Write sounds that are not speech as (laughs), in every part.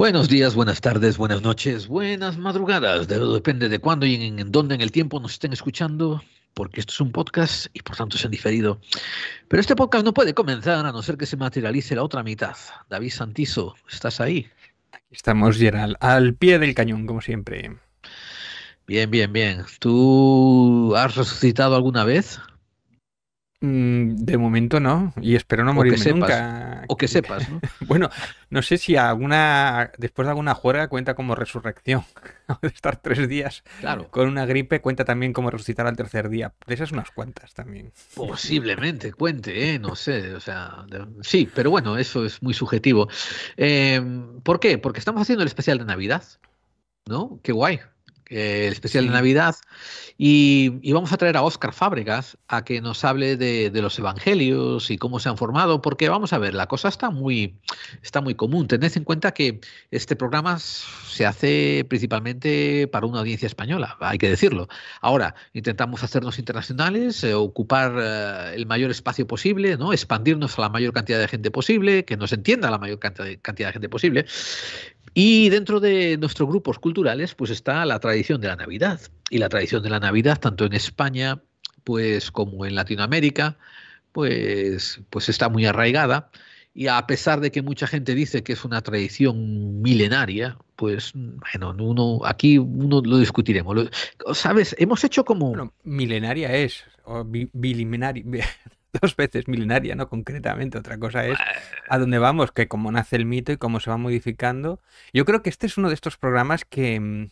Buenos días, buenas tardes, buenas noches, buenas madrugadas. depende de cuándo y en, dónde en el tiempo nos estén escuchando, porque esto es un podcast y por tanto es en diferido. Pero este podcast no puede comenzar a no ser que se materialice la otra mitad. David Santizo, ¿estás ahí? Aquí estamos, Gerald, al pie del cañón, como siempre. Bien, bien, bien. ¿Tú has resucitado alguna vez? Mm, de momento no, y espero no morirme nunca. O que sepas, ¿no? (laughs) bueno, no sé si alguna, después de alguna juega cuenta como resurrección. (laughs) de estar tres días claro. con una gripe cuenta también como resucitar al tercer día. De esas unas cuantas también. Posiblemente cuente, ¿eh? no sé. O sea, sí, pero bueno, eso es muy subjetivo. Em, ¿Por qué? Porque estamos haciendo el especial de Navidad. ¿No? Qué guay. Eh, el especial de Navidad, y, vamos a traer a Óscar Fábregas a que nos hable de, los evangelios y cómo se han formado, porque vamos a ver, la cosa está muy, está muy común. Tened en cuenta que este programa se hace principalmente para una audiencia española, hay que decirlo. Ahora, intentamos hacernos internacionales, eh, ocupar eh, el mayor espacio posible, ¿no? expandirnos a la mayor cantidad de gente posible, que nos entienda la mayor cantidad de gente posible. Y dentro de nuestros grupos culturales, pues está la tradición de la Navidad. Y la tradición de la Navidad, tanto en España, pues como en Latinoamérica, pues, pues está muy arraigada. Y a pesar de que mucha gente dice que es una tradición milenaria, pues bueno, aquí uno lo discutiremos. ¿Sabes? Hemos hecho como... Bueno, milenaria es, o (laughs) (laughs) dos veces milenaria, ¿no? Concretamente, otra cosa es a dónde vamos, que cómo nace el mito y cómo se va modificando. Yo creo que este es uno de estos programas que mm,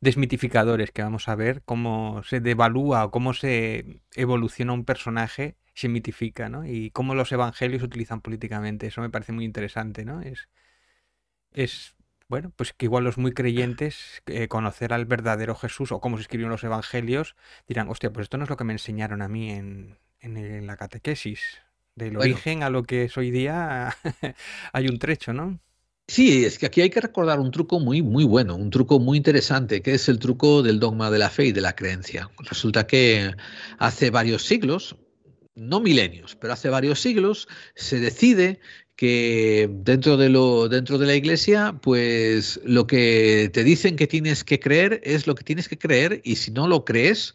desmitificadores que vamos a ver cómo se devalúa o cómo se evoluciona un personaje, se mitifica, ¿no? Y cómo los evangelios utilizan políticamente. Eso me parece muy interesante, ¿no? Es, es bueno, pues que igual los muy creyentes, eh, conocer al verdadero Jesús o cómo se escribieron los evangelios, dirán, hostia, pues esto no es lo que me enseñaron a mí en, en, la catequesis. Del origen a lo que es hoy día (laughs) hay un trecho, ¿no? Sí, es que aquí hay que recordar un truco muy, muy bueno, un truco muy interesante, que es el truco del dogma de la fe y de la creencia. Resulta que hace varios siglos, no milenios, pero hace varios siglos, se decide que dentro de lo dentro de la iglesia pues lo que te dicen que tienes que creer es lo que tienes que creer y si no lo crees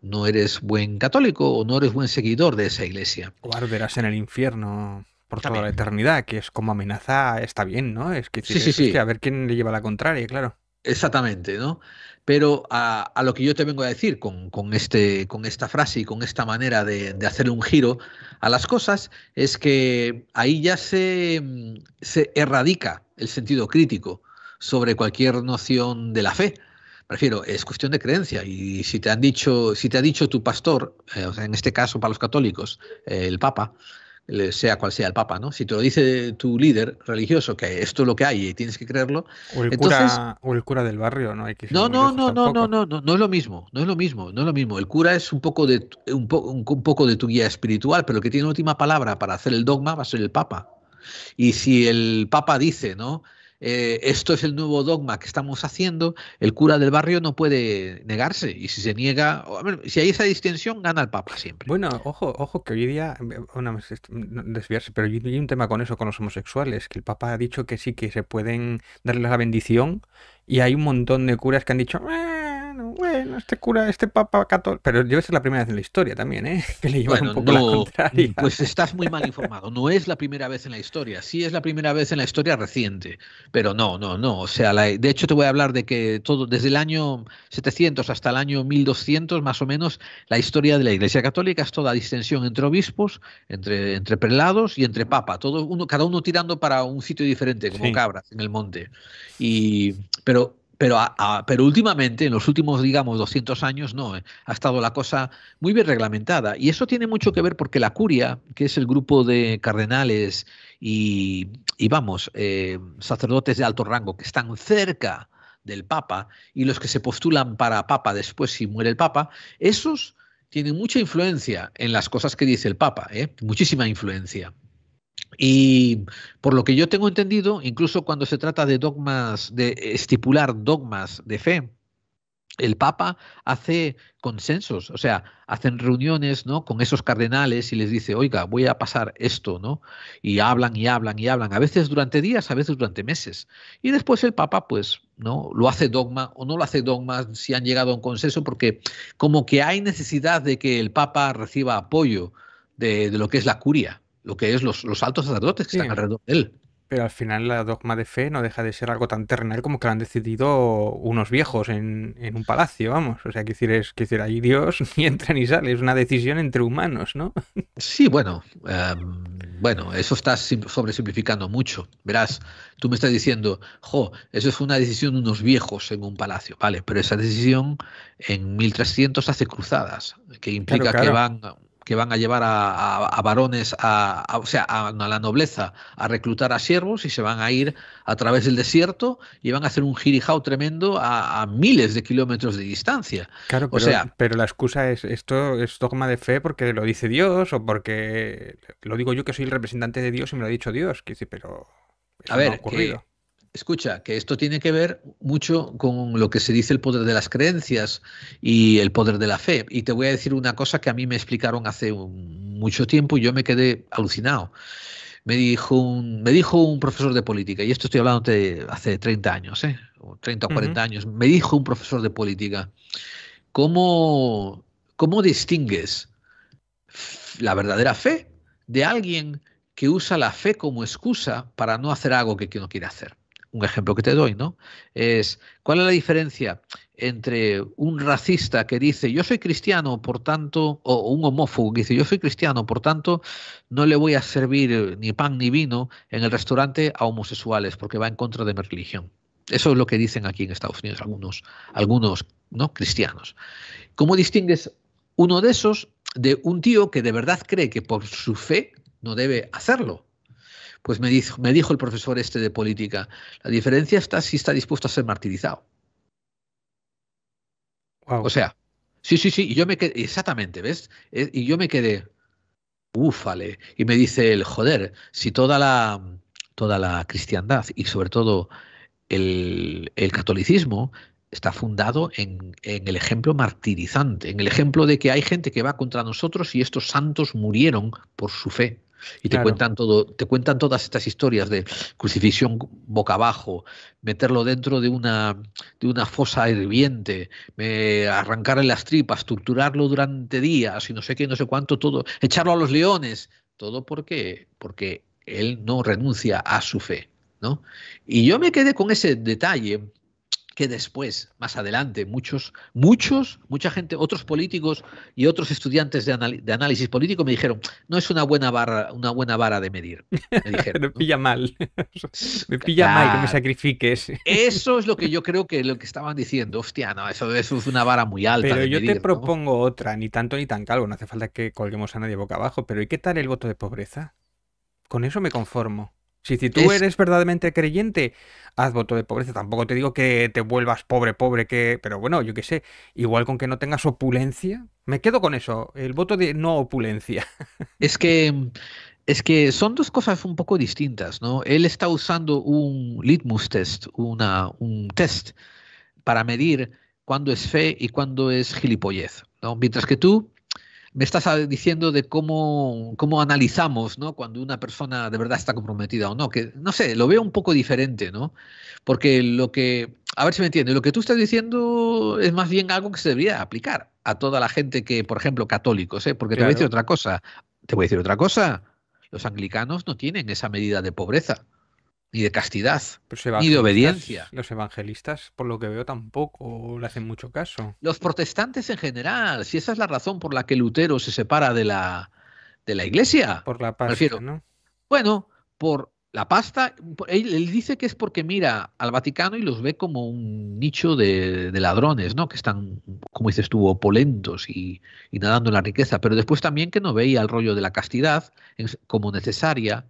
no eres buen católico o no eres buen seguidor de esa iglesia. O arderás en el infierno por toda la eternidad, que es como amenaza, está bien, ¿no? Es que sí, sí, sí. a ver quién le lleva la contraria, claro. Exactamente, ¿no? Pero a, lo que yo te vengo a decir con, este, con esta frase y con esta manera de, de hacerle un giro a las cosas es que ahí ya se, se erradica el sentido crítico sobre cualquier noción de la fe prefiero, es cuestión de creencia. Y si te han dicho, si te ha dicho tu pastor, eh, en este caso para los católicos, eh, el Papa, sea cual sea el Papa, ¿no? Si te lo dice tu líder religioso, que esto es lo que hay y tienes que creerlo. O el, cura, o el cura del barrio, ¿no? Hay que no, no, no, no, no, no, no, no es lo mismo, no es lo mismo, no es lo mismo. El cura es un poco de un, un poco de tu guía espiritual, pero el que tiene última palabra para hacer el dogma va a ser el Papa. Y si el Papa dice, ¿no? Eh, esto es el nuevo dogma que estamos haciendo, el cura del barrio no puede negarse. Y si se niega, si hay esa distinción, gana el Papa siempre. Bueno, ojo, ojo, que hoy día, bueno, desviarse, pero hay un tema con eso, con los homosexuales, que el Papa ha dicho que sí, que se pueden darles la bendición, y hay un montón de curas que han dicho, bueno, este cura, este papa católico. Pero debe ser la primera vez en la historia también, ¿eh? (laughs) Que le llevan un poco la contraria. Pues estás muy mal informado. No es la primera vez en la historia. Sí es la primera vez en la historia reciente. Pero no, no, no. O sea, de hecho te voy a hablar de que todo, desde el año 700 hasta el año 1200, más o menos, la historia de la Iglesia Católica es toda distensión entre obispos, entre, entre prelados y entre papa. Todo uno, cada uno tirando para un sitio diferente, como cabras en el monte. Y, pero pero, pero últimamente, en los últimos, digamos, 200 años, no, eh, ha estado la cosa muy bien reglamentada. Y eso tiene mucho que ver porque la curia, que es el grupo de cardenales y, vamos, eh, sacerdotes de alto rango que están cerca del Papa y los que se postulan para Papa después si muere el Papa, esos tienen mucha influencia en las cosas que dice el Papa, ¿eh? muchísima influencia. Y por lo que yo tengo entendido, incluso cuando se trata de dogmas, de estipular dogmas de fe, el Papa hace consensos, o sea, hacen reuniones ¿no? con esos cardenales y les dice, oiga, voy a pasar esto, ¿no? Y hablan y hablan y hablan, a veces durante días, a veces durante meses. Y después el Papa, pues, ¿no? Lo hace dogma o no lo hace dogma si han llegado a un consenso, porque como que hay necesidad de que el Papa reciba apoyo de, lo que es la curia, lo que es los, los altos sacerdotes que están alrededor de él. Pero al final la dogma de fe no deja de ser algo tan terrenal como que lo han decidido unos viejos en, un palacio, vamos. O sea, que decir, es, que decir, ahí Dios (laughs) ni entra ni sale, es una decisión entre humanos, ¿no? Sí, bueno, em, bueno, eso estás sobresimplificando mucho. Verás, tú me estás diciendo, jo, eso es una decisión de unos viejos en un palacio, vale, pero esa decisión en 1300 hace cruzadas, que implica que van que van a llevar a, varones, a, o sea, a, la nobleza, a reclutar a siervos y se van a ir a través del desierto y van a hacer un girijao tremendo a, miles de kilómetros de distancia. Claro, pero, sea, pero la excusa es, esto es dogma de fe porque lo dice Dios o porque lo digo yo que soy el representante de Dios y me lo ha dicho Dios. Que pero a ver, ha ocurrido. Escucha, que esto tiene que ver mucho con lo que se dice el poder de las creencias y el poder de la fe. Y te voy a decir una cosa que a mí me explicaron hace mucho tiempo y yo me quedé alucinado. Me dijo un, me dijo un profesor de política, y esto estoy hablando de hace 30 años, ¿eh? 30 o 40 años, me dijo un profesor de política, ¿cómo, ¿cómo distingues la verdadera fe de alguien que usa la fe como excusa para no hacer algo que no quiere hacer? Un ejemplo que te doy, ¿no? Es cuál es la diferencia entre un racista que dice yo soy cristiano, por tanto, o un homófobo que dice yo soy cristiano, por tanto, no le voy a servir ni pan ni vino en el restaurante a homosexuales porque va en contra de mi religión. Eso es lo que dicen aquí en Estados Unidos algunos, algunos ¿no? cristianos. ¿Cómo distingues uno de esos de un tío que de verdad cree que por su fe no debe hacerlo? Pues me dijo, me dijo el profesor este de política, la diferencia está si está dispuesto a ser martirizado. O sea, sí, sí, sí, y yo me quedé, exactamente, ¿ves? Eh, y yo me quedé, ufale, y me dice el joder, si toda la, toda la cristiandad y sobre todo el, el catolicismo está fundado en, en, el ejemplo martirizante, en el ejemplo de que hay gente que va contra nosotros y estos santos murieron por su fe. Y te cuentan todo, te cuentan todas estas historias de crucifixión boca abajo, meterlo dentro de una, de una fosa hirviente, arrancarle las tripas, torturarlo durante días y no sé qué, no sé cuánto, todo, echarlo a los leones, todo porque, porque él no renuncia a su fe. ¿no? Y yo me quedé con ese detalle que después, más adelante, muchos, muchos, mucha gente, otros políticos y otros estudiantes de, análisis político me dijeron, no es una buena vara, una buena vara de medir. Me, (laughs) pilla mal. (laughs) me pilla mal que me sacrifiques. Eso es lo que yo creo que lo que estaban diciendo. Hostia, no, eso, es una vara muy alta. Pero yo te propongo otra, ni tanto ni tan calvo, no hace falta que colguemos a nadie boca abajo, pero ¿y qué tal el voto de pobreza? Con eso me conformo. Si, tú eres verdaderamente creyente, haz voto de pobreza. Tampoco te digo que te vuelvas pobre, pobre, que. Pero bueno, yo qué sé. Igual con que no tengas opulencia. Me quedo con eso. El voto de no opulencia. (laughs) Es que. Es que son dos cosas un poco distintas, ¿no? Él está usando un litmus test, una, un test para medir cuándo es fe y cuándo es gilipollez, ¿no? Mientras que tú me estás diciendo de cómo, cómo analizamos, ¿no? Cuando una persona de verdad está comprometida o no, que no sé, lo veo un poco diferente, ¿no? Porque lo que, a ver si me entiendes, lo que tú estás diciendo es más bien algo que se debería aplicar a toda la gente que, por ejemplo, católicos, ¿eh? Porque te voy a decir otra cosa, te voy a decir otra cosa, los anglicanos no tienen esa medida de pobreza ni de castidad, ni de obediencia. Los evangelistas, por lo que veo, tampoco le hacen mucho caso. Los protestantes en general, si esa es la razón por la que Lutero se separa de la, de la iglesia. Por la pasta, ¿no? Bueno, por la pasta, él, dice que es porque mira al Vaticano y los ve como un nicho de, ladrones, ¿no? Que están, como dices tú, opulentos y, y nadando en la riqueza, pero después también que no veía el rollo de la castidad como necesaria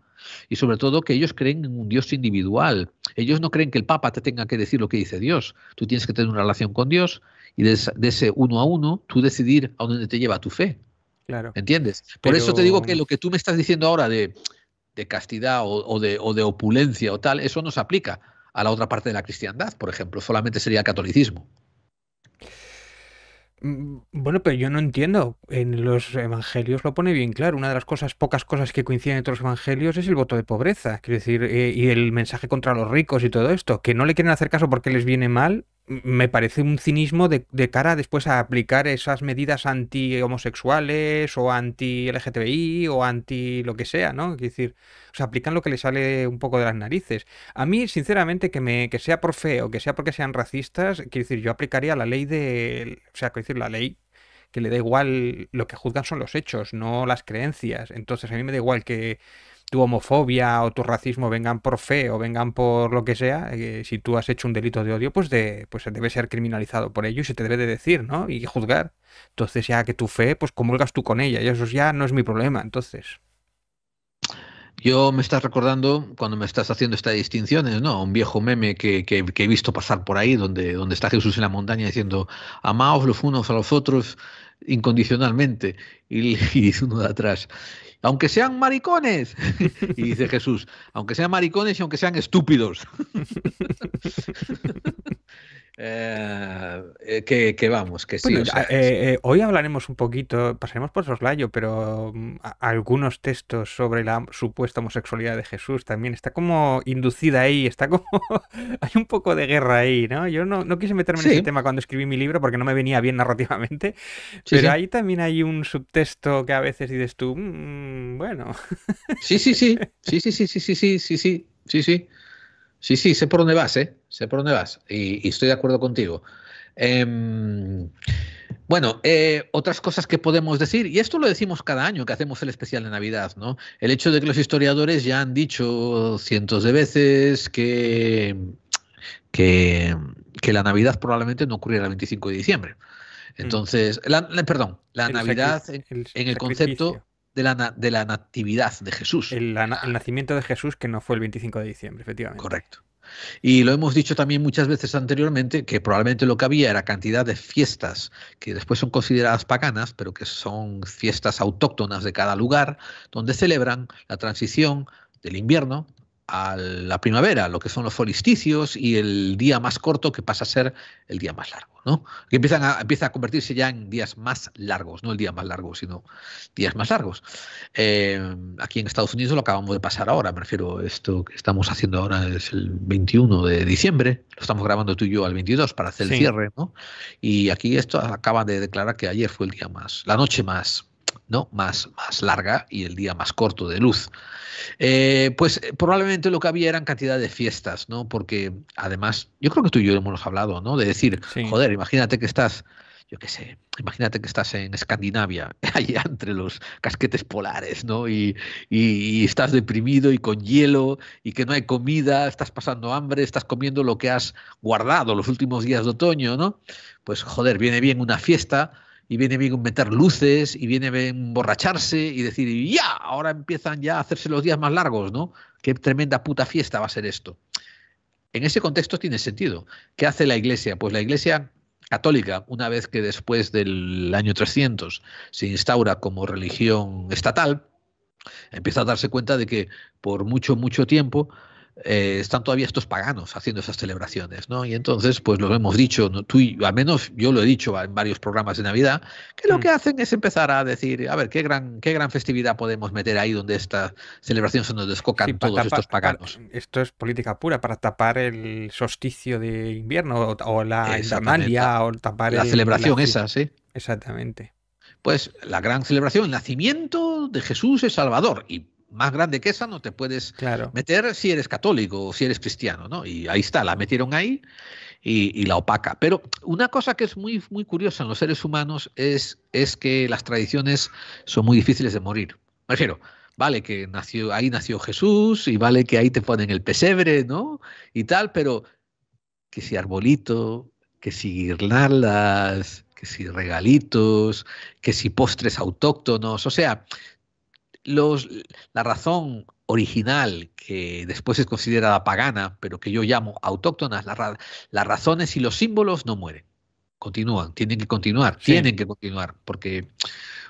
y sobre todo que ellos creen en un Dios individual. Ellos no creen que el Papa te tenga que decir lo que dice Dios. Tú tienes que tener una relación con Dios y de, ese uno a uno tú decidir a dónde te lleva tu fe. Claro. ¿Entiendes? Por eso te digo que lo que tú me estás diciendo ahora de, castidad o, de, o de opulencia o tal, eso no se aplica a la otra parte de la cristiandad, por ejemplo. Solamente sería el catolicismo. Mm, bueno, pero yo no entiendo. En los evangelios lo pone bien claro. Una de las cosas, pocas cosas que coinciden entre los evangelios es el voto de pobreza. Quiero decir, eh, y el mensaje contra los ricos y todo esto. Que no le quieren hacer caso porque les viene mal, me parece un cinismo de, cara después a aplicar esas medidas anti-homosexuales o anti-LGTBI o anti lo que sea, ¿no? Es decir, o sea, aplican lo que les sale un poco de las narices. A mí, sinceramente, que, me, que sea por fe o que sea porque sean racistas, quiero decir, yo aplicaría la ley de... O sea, quiero decir, la ley que le da igual, lo que juzgan son los hechos, no las creencias. Entonces, a mí me da igual que tu homofobia o tu racismo vengan por fe o vengan por lo que sea, eh, si tú has hecho un delito de odio, pues, de, pues debe ser criminalizado por ello y se te debe de decir, ¿no? Y juzgar. Entonces ya que tu fe, pues comulgas tú con ella y eso ya no es mi problema, entonces. Yo me estás recordando cuando me estás haciendo estas distinciones, ¿no? Un viejo meme que, que, he visto pasar por ahí, donde, donde está Jesús en la montaña diciendo, amaos los unos a los otros incondicionalmente. Y, (laughs) y dice uno de atrás, aunque sean maricones. (laughs) y dice Jesús, aunque sean maricones y aunque sean estúpidos. (laughs) Eh, eh, que, vamos, que sí. Eh, hoy hablaremos un poquito, pasaremos por soslayo, pero mm, algunos textos sobre la supuesta homosexualidad de Jesús también está como inducida ahí, está como. (laughs) hay un poco de guerra ahí, ¿no? Yo no, quise meterme en ese tema cuando escribí mi libro porque no me venía bien narrativamente, pero ahí también hay un subtexto que a veces dices tú, mm, bueno. (laughs) sí, sí, sí, sí, sí, sí, sí, sí, sí, sí, sí, sí, sí. Sí, sí, sé por dónde vas, ¿eh? Sé por dónde vas y, estoy de acuerdo contigo. Em, bueno, eh, otras cosas que podemos decir, y esto lo decimos cada año que hacemos el especial de Navidad, ¿no? El hecho de que los historiadores ya han dicho cientos de veces que, que, la Navidad probablemente no ocurriera el 25 de diciembre. Mm. Entonces, perdón, la Navidad en el concepto de la, de la natividad de Jesús. El, nacimiento de Jesús que no fue el 25 de diciembre, efectivamente. Correcto. Y lo hemos dicho también muchas veces anteriormente, que probablemente lo que había era cantidad de fiestas que después son consideradas paganas, pero que son fiestas autóctonas de cada lugar, donde celebran la transición del invierno a la primavera, lo que son los solsticios y el día más corto que pasa a ser el día más largo, ¿no? Que empiezan a, empieza a convertirse ya en días más largos, no el día más largo, sino días más largos. Eh, aquí en Estados Unidos lo acabamos de pasar ahora, me refiero, esto que estamos haciendo ahora es el 21 de diciembre, lo estamos grabando tú y yo al 22 para hacer el cierre, ¿no? Y aquí esto acaba de declarar que ayer fue el día más, la noche más ¿no? más, más larga y el día más corto de luz. Eh, pues eh, probablemente lo que había eran cantidad de fiestas, ¿no? Porque además, yo creo que tú y yo hemos hablado, ¿no? De decir, joder, imagínate que estás, yo qué sé, imagínate que estás en Escandinavia, (laughs) allá entre los casquetes polares, ¿no? Y, y, estás deprimido y con hielo y que no hay comida, estás pasando hambre, estás comiendo lo que has guardado los últimos días de otoño, ¿no? Pues joder, viene bien una fiesta y viene bien meter luces y viene bien emborracharse y decir, ya, ahora empiezan ya a hacerse los días más largos, ¿no? Qué tremenda puta fiesta va a ser esto. En ese contexto tiene sentido. ¿Qué hace la Iglesia? Pues la Iglesia católica, una vez que después del año 300 se instaura como religión estatal, empieza a darse cuenta de que por mucho, mucho tiempo eh, están todavía estos paganos haciendo esas celebraciones, ¿no? Y entonces, pues lo hemos dicho, tú y, al menos yo lo he dicho en varios programas de Navidad, que lo mm. que hacen es empezar a decir, a ver, qué gran, qué gran festividad podemos meter ahí donde esta celebración se nos descocan todos estos paganos. esto es política pura para tapar el solsticio de invierno o, la Invernalia o tapar la celebración esa, sí. Exactamente. Pues la gran celebración, el nacimiento de Jesús es Salvador y más grande que esa no te puedes meter si eres católico o si eres cristiano, ¿no? Y ahí está, la metieron ahí y, la opaca. Pero una cosa que es muy, muy curiosa en los seres humanos es, es que las tradiciones son muy difíciles de morir. Me refiero, vale que nació, ahí nació Jesús y vale que ahí te ponen el pesebre, ¿no? Y tal, pero que si arbolito, que si guirnaldas, que si regalitos, que si postres autóctonos, o sea, la razón original, que después es considerada pagana, pero que yo llamo autóctonas, las razones y los símbolos no mueren, continúan, tienen que continuar, tienen que continuar, porque,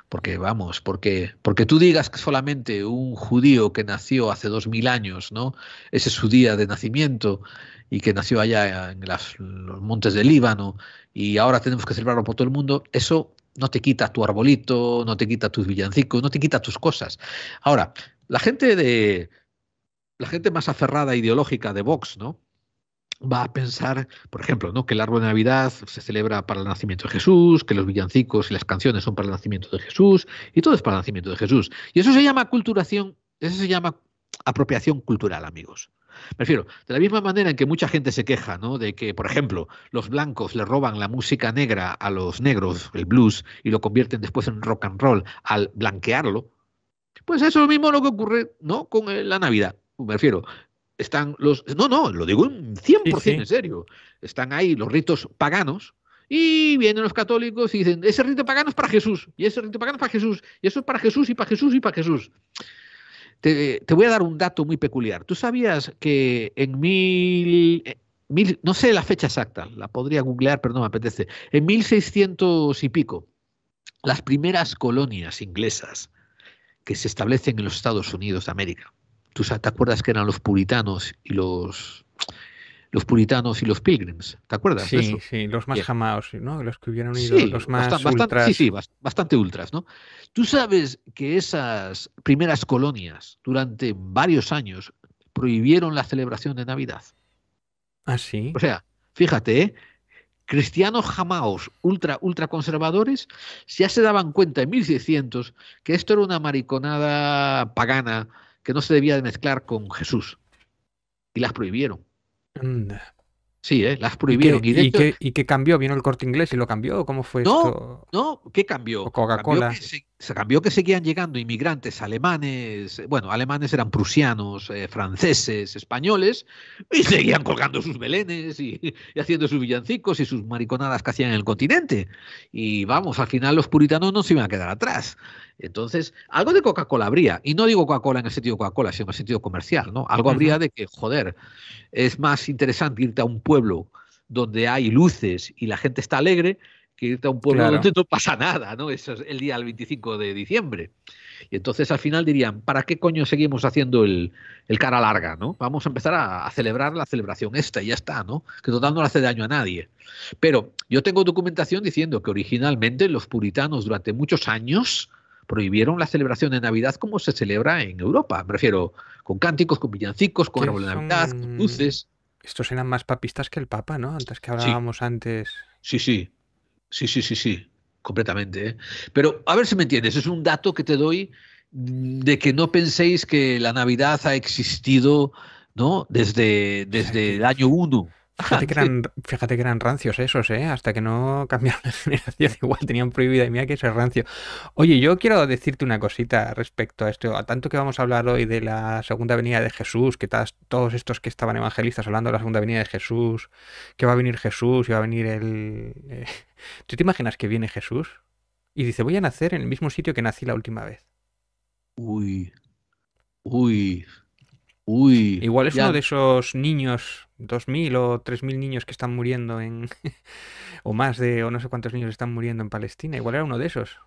porque vamos, porque, porque tú digas que solamente un judío que nació hace dos mil años, ¿no? Ese es su día de nacimiento y que nació allá en los montes del Líbano y ahora tenemos que celebrarlo por todo el mundo, eso no te quita tu arbolito, no te quita tus villancicos, no te quita tus cosas. Ahora, la gente de la gente más aferrada ideológica de Vox, ¿no? va a pensar, por ejemplo, ¿no? que el árbol de Navidad se celebra para el nacimiento de Jesús, que los villancicos y las canciones son para el nacimiento de Jesús, y todo es para el nacimiento de Jesús. Y eso se llama culturación, eso se llama apropiación cultural, amigos. Me refiero, de la misma manera en que mucha gente se queja, ¿no? De que, por ejemplo, los blancos le roban la música negra a los negros, el blues, y lo convierten después en rock and roll al blanquearlo, pues eso es lo mismo lo que ocurre, ¿no? Con eh, la Navidad. Me refiero, están los... No, no, lo digo en 100% en serio. Están ahí los ritos paganos y vienen los católicos y dicen, ese rito pagano es para Jesús, y ese rito pagano es para Jesús, y eso es para Jesús, y para Jesús, y para Jesús. Te, voy a dar un dato muy peculiar. ¿Tú sabías que en mil, eh, mil, no sé la fecha exacta, la podría googlear, pero no me apetece, en 1600 y pico, las primeras colonias inglesas que se establecen en los Estados Unidos de América, ¿tú te acuerdas que eran los puritanos y los los puritanos y los pilgrims. ¿Te acuerdas? Sí, sí, los más jamaos, ¿no? Los que hubieran ido, los más bastante, ultras. Sí, sí, bastante ultras, ¿no? Tú sabes que esas primeras colonias durante varios años prohibieron la celebración de Navidad. Ah, sí. O sea, fíjate, ¿eh? cristianos jamaos ultra, ultra conservadores ya se daban cuenta en 1600 que esto era una mariconada pagana que no se debía de mezclar con Jesús. Y las prohibieron. Sí, ¿eh? las prohibieron. ¿Y qué, y, qué, cambió? ¿Vino el corte inglés y lo cambió? ¿Cómo fue no, esto? No, ¿qué cambió? Coca-Cola. Se, cambió que seguían llegando inmigrantes alemanes, bueno, alemanes eran prusianos, eh, franceses, españoles, y seguían colgando sus belenes y, (laughs) y, haciendo sus villancicos y sus mariconadas que hacían en el continente. Y vamos, al final los puritanos no se iban a quedar atrás. Entonces, algo de Coca-Cola habría, y no digo Coca-Cola en el sentido Coca-Cola, sino en el sentido comercial, ¿no? Algo habría de que, joder, es más interesante irte a un pueblo donde hay luces y la gente está alegre que irte a un pueblo donde no pasa nada, ¿no? Eso es el día del 25 de diciembre. Y entonces al final dirían, ¿para qué coño seguimos haciendo el, cara larga, ¿no? Vamos a empezar a, a, celebrar la celebración esta y ya está, ¿no? Que total no le hace daño a nadie. Pero yo tengo documentación diciendo que originalmente los puritanos durante muchos años prohibieron la celebración de Navidad como se celebra en Europa. Me refiero con cánticos, con villancicos, con árbol de Navidad, con luces. Estos eran más papistas que el Papa, ¿no? Antes que hablábamos antes. Sí, sí. Sí, sí, sí, sí. Completamente. ¿eh? Pero a ver si me entiendes. Es un dato que te doy de que no penséis que la Navidad ha existido ¿no? desde, desde el año 1. Fíjate que, eran, (laughs) fíjate que eran rancios esos, ¿eh? Hasta que no cambiaron de (laughs) generación, igual tenían prohibida y mira que eso es rancio. Oye, yo quiero decirte una cosita respecto a esto. A tanto que vamos a hablar hoy de la segunda venida de Jesús, que todos estos que estaban evangelistas hablando de la segunda venida de Jesús, que va a venir Jesús y va a venir el... Eh, (laughs) ¿Tú te imaginas que viene Jesús? Y dice, voy a nacer en el mismo sitio que nací la última vez. Uy, uy, uy. Igual es uno de esos niños 2.000 o 3.000 niños que están muriendo en... (laughs) o más de, o no sé cuántos niños están muriendo en Palestina. Igual era uno de esos.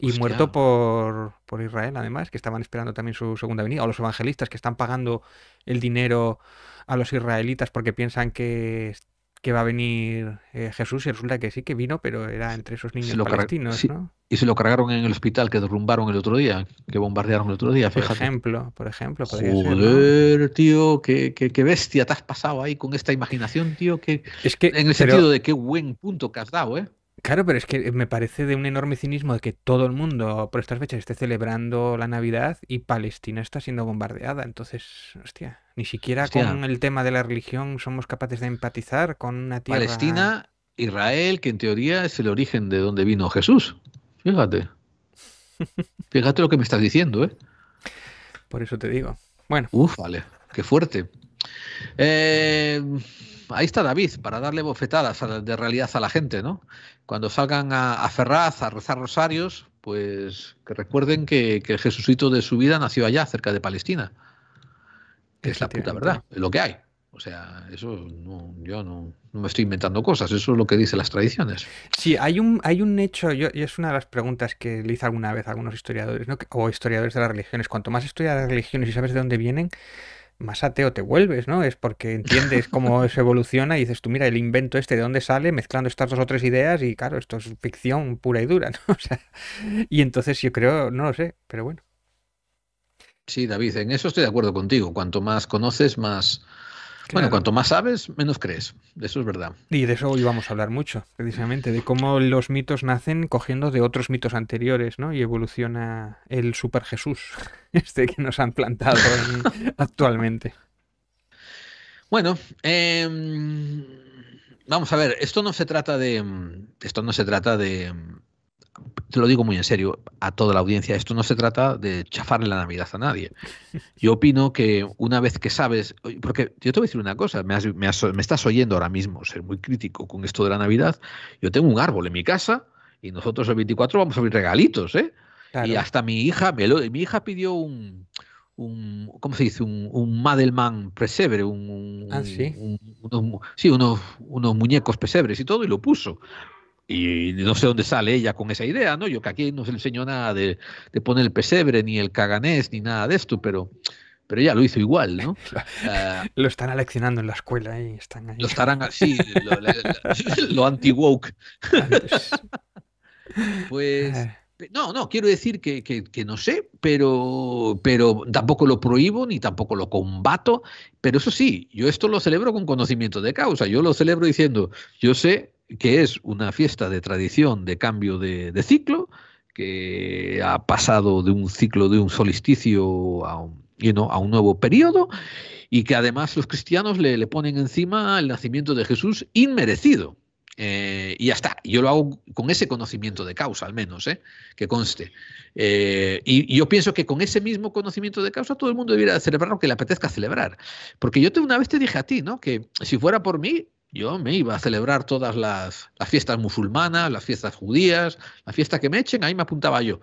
Y muerto por, por Israel, además, que estaban esperando también su segunda venida. O los evangelistas que están pagando el dinero a los israelitas porque piensan que que va a venir eh, Jesús y resulta que sí que vino, pero era entre esos niños palestinos, ¿no? Y se lo cargaron en el hospital que derrumbaron el otro día, que bombardearon el otro día, fíjate. Por ejemplo, por ejemplo. Joder, tío, qué, qué, bestia te has pasado ahí con esta imaginación, tío, que, es que en el sentido de qué buen punto que has dado, ¿eh? Claro, pero es que me parece de un enorme cinismo de que todo el mundo por estas fechas esté celebrando la Navidad y Palestina está siendo bombardeada. Entonces, hostia, ni siquiera con el tema de la religión somos capaces de empatizar con una tierra. Palestina, Israel, que en teoría es el origen de donde vino Jesús. Fíjate. (laughs) Fíjate lo que me estás diciendo, ¿eh? Por eso te digo. Bueno. Uf, vale. Qué fuerte. Eh, ahí está David, para darle bofetadas de realidad a la gente, ¿no? Cuando salgan a, Ferraz a rezar rosarios, pues que recuerden que, el Jesucito de su vida nació allá, cerca de Palestina. Que es la puta verdad, es lo que hay. O sea, eso no, yo no, me estoy inventando cosas, eso es lo que dicen las tradiciones. Sí, hay un, hay un hecho, yo, y es una de las preguntas que le hice alguna vez a algunos historiadores, ¿no? o historiadores de las religiones. Cuanto más estudias las religiones y sabes de dónde vienen, más ateo te vuelves, ¿no? Es porque entiendes (laughs) cómo se evoluciona y dices tú, mira, el invento este, ¿de dónde sale? Mezclando estas dos o tres ideas y claro, esto es ficción pura y dura, (laughs) ¿no? O sea, y entonces yo creo, no lo sé, pero bueno. Sí, David, en eso estoy de acuerdo contigo. Cuanto más conoces, más, bueno, cuanto más sabes, menos crees. Eso es verdad. Y de eso hoy vamos a hablar mucho, precisamente, de cómo los mitos nacen cogiendo de otros mitos anteriores, ¿no? Y evoluciona el Super Jesús, (laughs) este que nos han plantado (laughs) actualmente. Bueno, em, vamos a ver, esto no se trata de. Esto no se trata de te lo digo muy en serio a toda la audiencia, esto no se trata de chafarle la Navidad a nadie. Yo opino que una vez que sabes, porque yo te voy a decir una cosa, me, estás oyendo ahora mismo ser muy crítico con esto de la Navidad, yo tengo un árbol en mi casa y nosotros el 24 vamos a abrir regalitos, ¿eh? Y hasta mi hija, me mi hija pidió un, un, ¿cómo se dice? Un, un Madelman pesebre, un, ah, sí, sí unos, unos muñecos pesebres y todo, y lo puso. Y no sé dónde sale ella con esa idea, ¿no? Yo que aquí no se le enseñó nada de, poner el pesebre, ni el caganés, ni nada de esto, pero, pero ella lo hizo igual, ¿no? (laughs) Ah, lo están aleccionando en la escuela y están ahí. Lo estarán así, lo, anti-woke. (laughs) pues. Eh. No, no, quiero decir que, que, no sé, pero, pero tampoco lo prohíbo ni tampoco lo combato. Pero eso sí, yo esto lo celebro con conocimiento de causa. Yo lo celebro diciendo, yo sé que es una fiesta de tradición de cambio de, ciclo, que ha pasado de un ciclo de un solsticio a un, nuevo periodo y que además los cristianos le, ponen encima el nacimiento de Jesús inmerecido. Eh, y ya está. Yo lo hago con ese conocimiento de causa, al menos, ¿eh? que conste. Eh, y, yo pienso que con ese mismo conocimiento de causa todo el mundo debiera celebrar lo que le apetezca celebrar. Porque yo te, una vez te dije a ti, ¿no? Que si fuera por mí, yo me iba a celebrar todas las, fiestas musulmanas, las fiestas judías, la fiesta que me echen, ahí me apuntaba yo.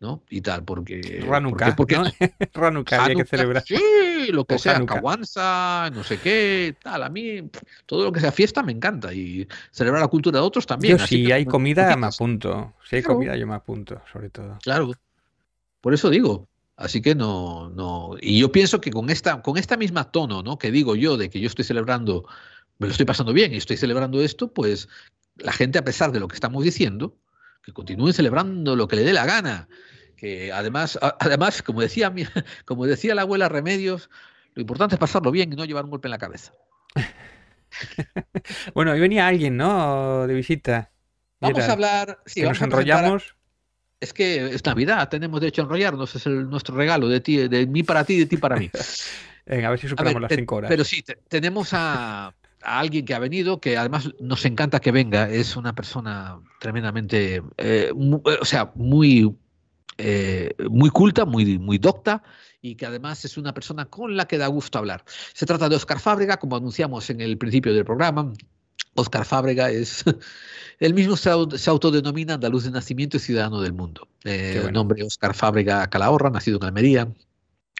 ¿no? Y tal, porque. Ranuka, porque, ¿no? (laughs) (laughs) Ranuka había que celebrar. Sí, lo que sea, Kawanza, no sé qué, tal. A mí, todo lo que sea fiesta me encanta. Y celebrar la cultura de otros también. Yo, si hay comida, me apunto. Si hay comida, yo me apunto, sobre todo. Claro. Por eso digo. Así que no, no. Y yo pienso que con esta, con esta misma tono, ¿no? Que digo yo de que yo estoy celebrando me lo estoy pasando bien y estoy celebrando esto, pues la gente, a pesar de lo que estamos diciendo, que continúe celebrando lo que le dé la gana. Que además, además como, decía, (laughs) como decía la abuela Remedios, lo importante es pasarlo bien y no llevar un golpe en la cabeza. (laughs) bueno, hoy venía alguien, ¿no? De visita. Vamos a hablar. Sí, nos enrollamos. Es que es Navidad, tenemos derecho a enrollarnos, es el, nuestro regalo de ti, de mí para ti, de ti para mí. (laughs) Venga, a ver si superamos las cinco horas. Pero sí, tenemos a, a alguien que ha venido, que además nos encanta que venga, es una persona tremendamente, eh, eh, o sea, muy, eh, muy culta, muy, muy docta y que además es una persona con la que da gusto hablar. Se trata de Oscar Fábrega, como anunciamos en el principio del programa. Oscar Fábrega es, (laughs) el mismo se, autodenomina andaluz de nacimiento y ciudadano del mundo. El nombre Oscar Fábrega Calahorra, nacido en Almería,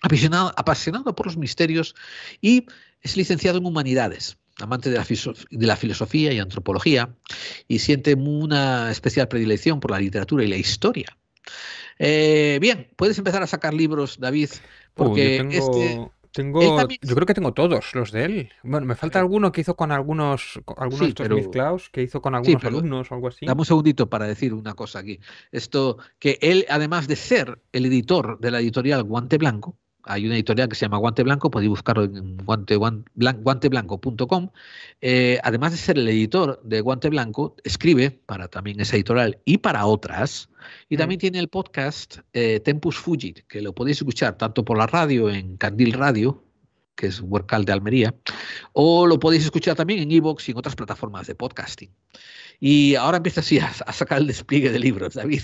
apasionado, apasionado por los misterios y es licenciado en humanidades amante de la, filosofía y antropología, y siente una especial predilección por la literatura y la historia. Eh, bien, puedes empezar a sacar libros, David, porque yo tengo, este, yo creo que tengo todos los de él. Bueno, me falta alguno que hizo con algunos, algunos de estos Klaus, que hizo con algunos alumnos o algo así. Dame un segundito para decir una cosa aquí. Esto, que él, además de ser el editor de la editorial Guante Blanco, hay una editorial que se llama Guante Blanco, podéis buscarlo en guante, guanteblanco.com. Eh, además de ser el editor de Guante Blanco, escribe para también esa editorial y para otras. Y también mm. tiene el podcast eh, Tempus Fugit, que lo podéis escuchar tanto por la radio en Candil Radio, que es Workal de Almería, o lo podéis escuchar también en Evox y en otras plataformas de podcasting. Y ahora empieza así a, sacar el despliegue de libros, David.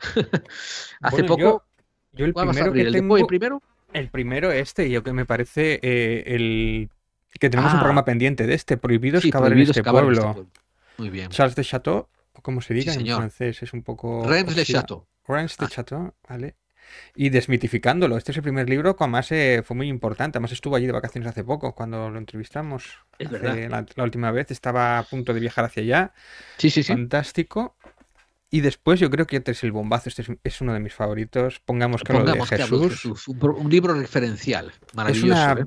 (laughs) Hace poco... Yo, el primero que tengo... ¿El primero? El primero, este, yo que me parece eh, el que tenemos un ah. programa pendiente de este, Prohibido excavar en, este, este pueblo. Muy bien. Charles de Chateau, o como se diga en francés, es un poco. Reims de Chateau. Reims de ah. Chateau, vale. Y desmitificándolo. Este es el primer libro que además eh, fue muy importante. Además estuvo allí de vacaciones hace poco, cuando lo entrevistamos. Es verdad. La, última vez estaba a punto de viajar hacia allá. Sí, sí, sí. Fantástico. Y después yo creo que este es el bombazo, este es, es uno de mis favoritos. Pongamos que Pongamos lo de Jesús. Jesús, Un, libro referencial, Es maravilloso. una ¿eh?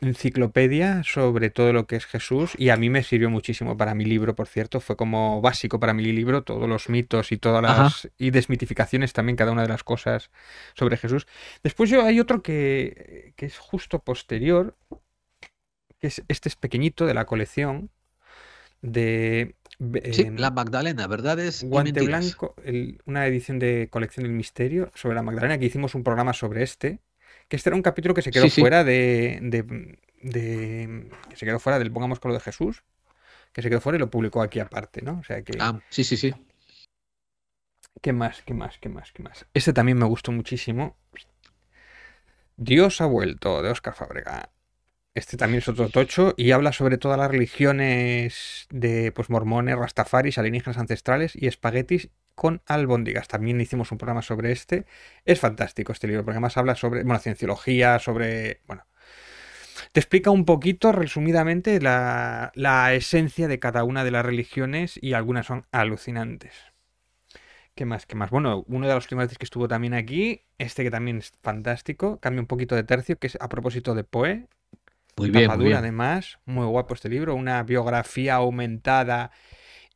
enciclopedia sobre todo lo que es Jesús y a mí me sirvió muchísimo para mi libro, por cierto. Fue como básico para mi libro, todos los mitos y todas Ajá. las y desmitificaciones también, cada una de las cosas sobre Jesús. Después yo hay otro que, que es justo posterior, que es este es pequeñito de la colección de Sí, em, La Magdalena, verdades Guante. Blanco, el- una edición de Colección del Misterio sobre la Magdalena, que hicimos un programa sobre este, que este era un capítulo que se quedó Sí, sí. fuera de, de, de- que se quedó fuera del Pongamos con lo de Jesús, que se quedó fuera y lo publicó aquí aparte, ¿no? O sea que, Ah, sí, sí, sí. ¿qué más, qué más, qué más, qué más? Este también me gustó muchísimo. Dios ha vuelto, de Óscar Fábrega. Este también es otro tocho y habla sobre todas las religiones de pues mormones, rastafaris, alienígenas ancestrales y espaguetis con albóndigas. También hicimos un programa sobre este. Es fantástico este libro, porque además habla sobre, bueno, cienciología, sobre, bueno, te explica un poquito, resumidamente, la, la esencia de cada una de las religiones y algunas son alucinantes. ¿Qué más? ¿Qué más? Bueno, uno de los primeros que estuvo también aquí, este que también es fantástico, cambia un poquito de tercio, que es a propósito de Poe, Muy bien, muy bien. además, muy guapo este libro, una biografía aumentada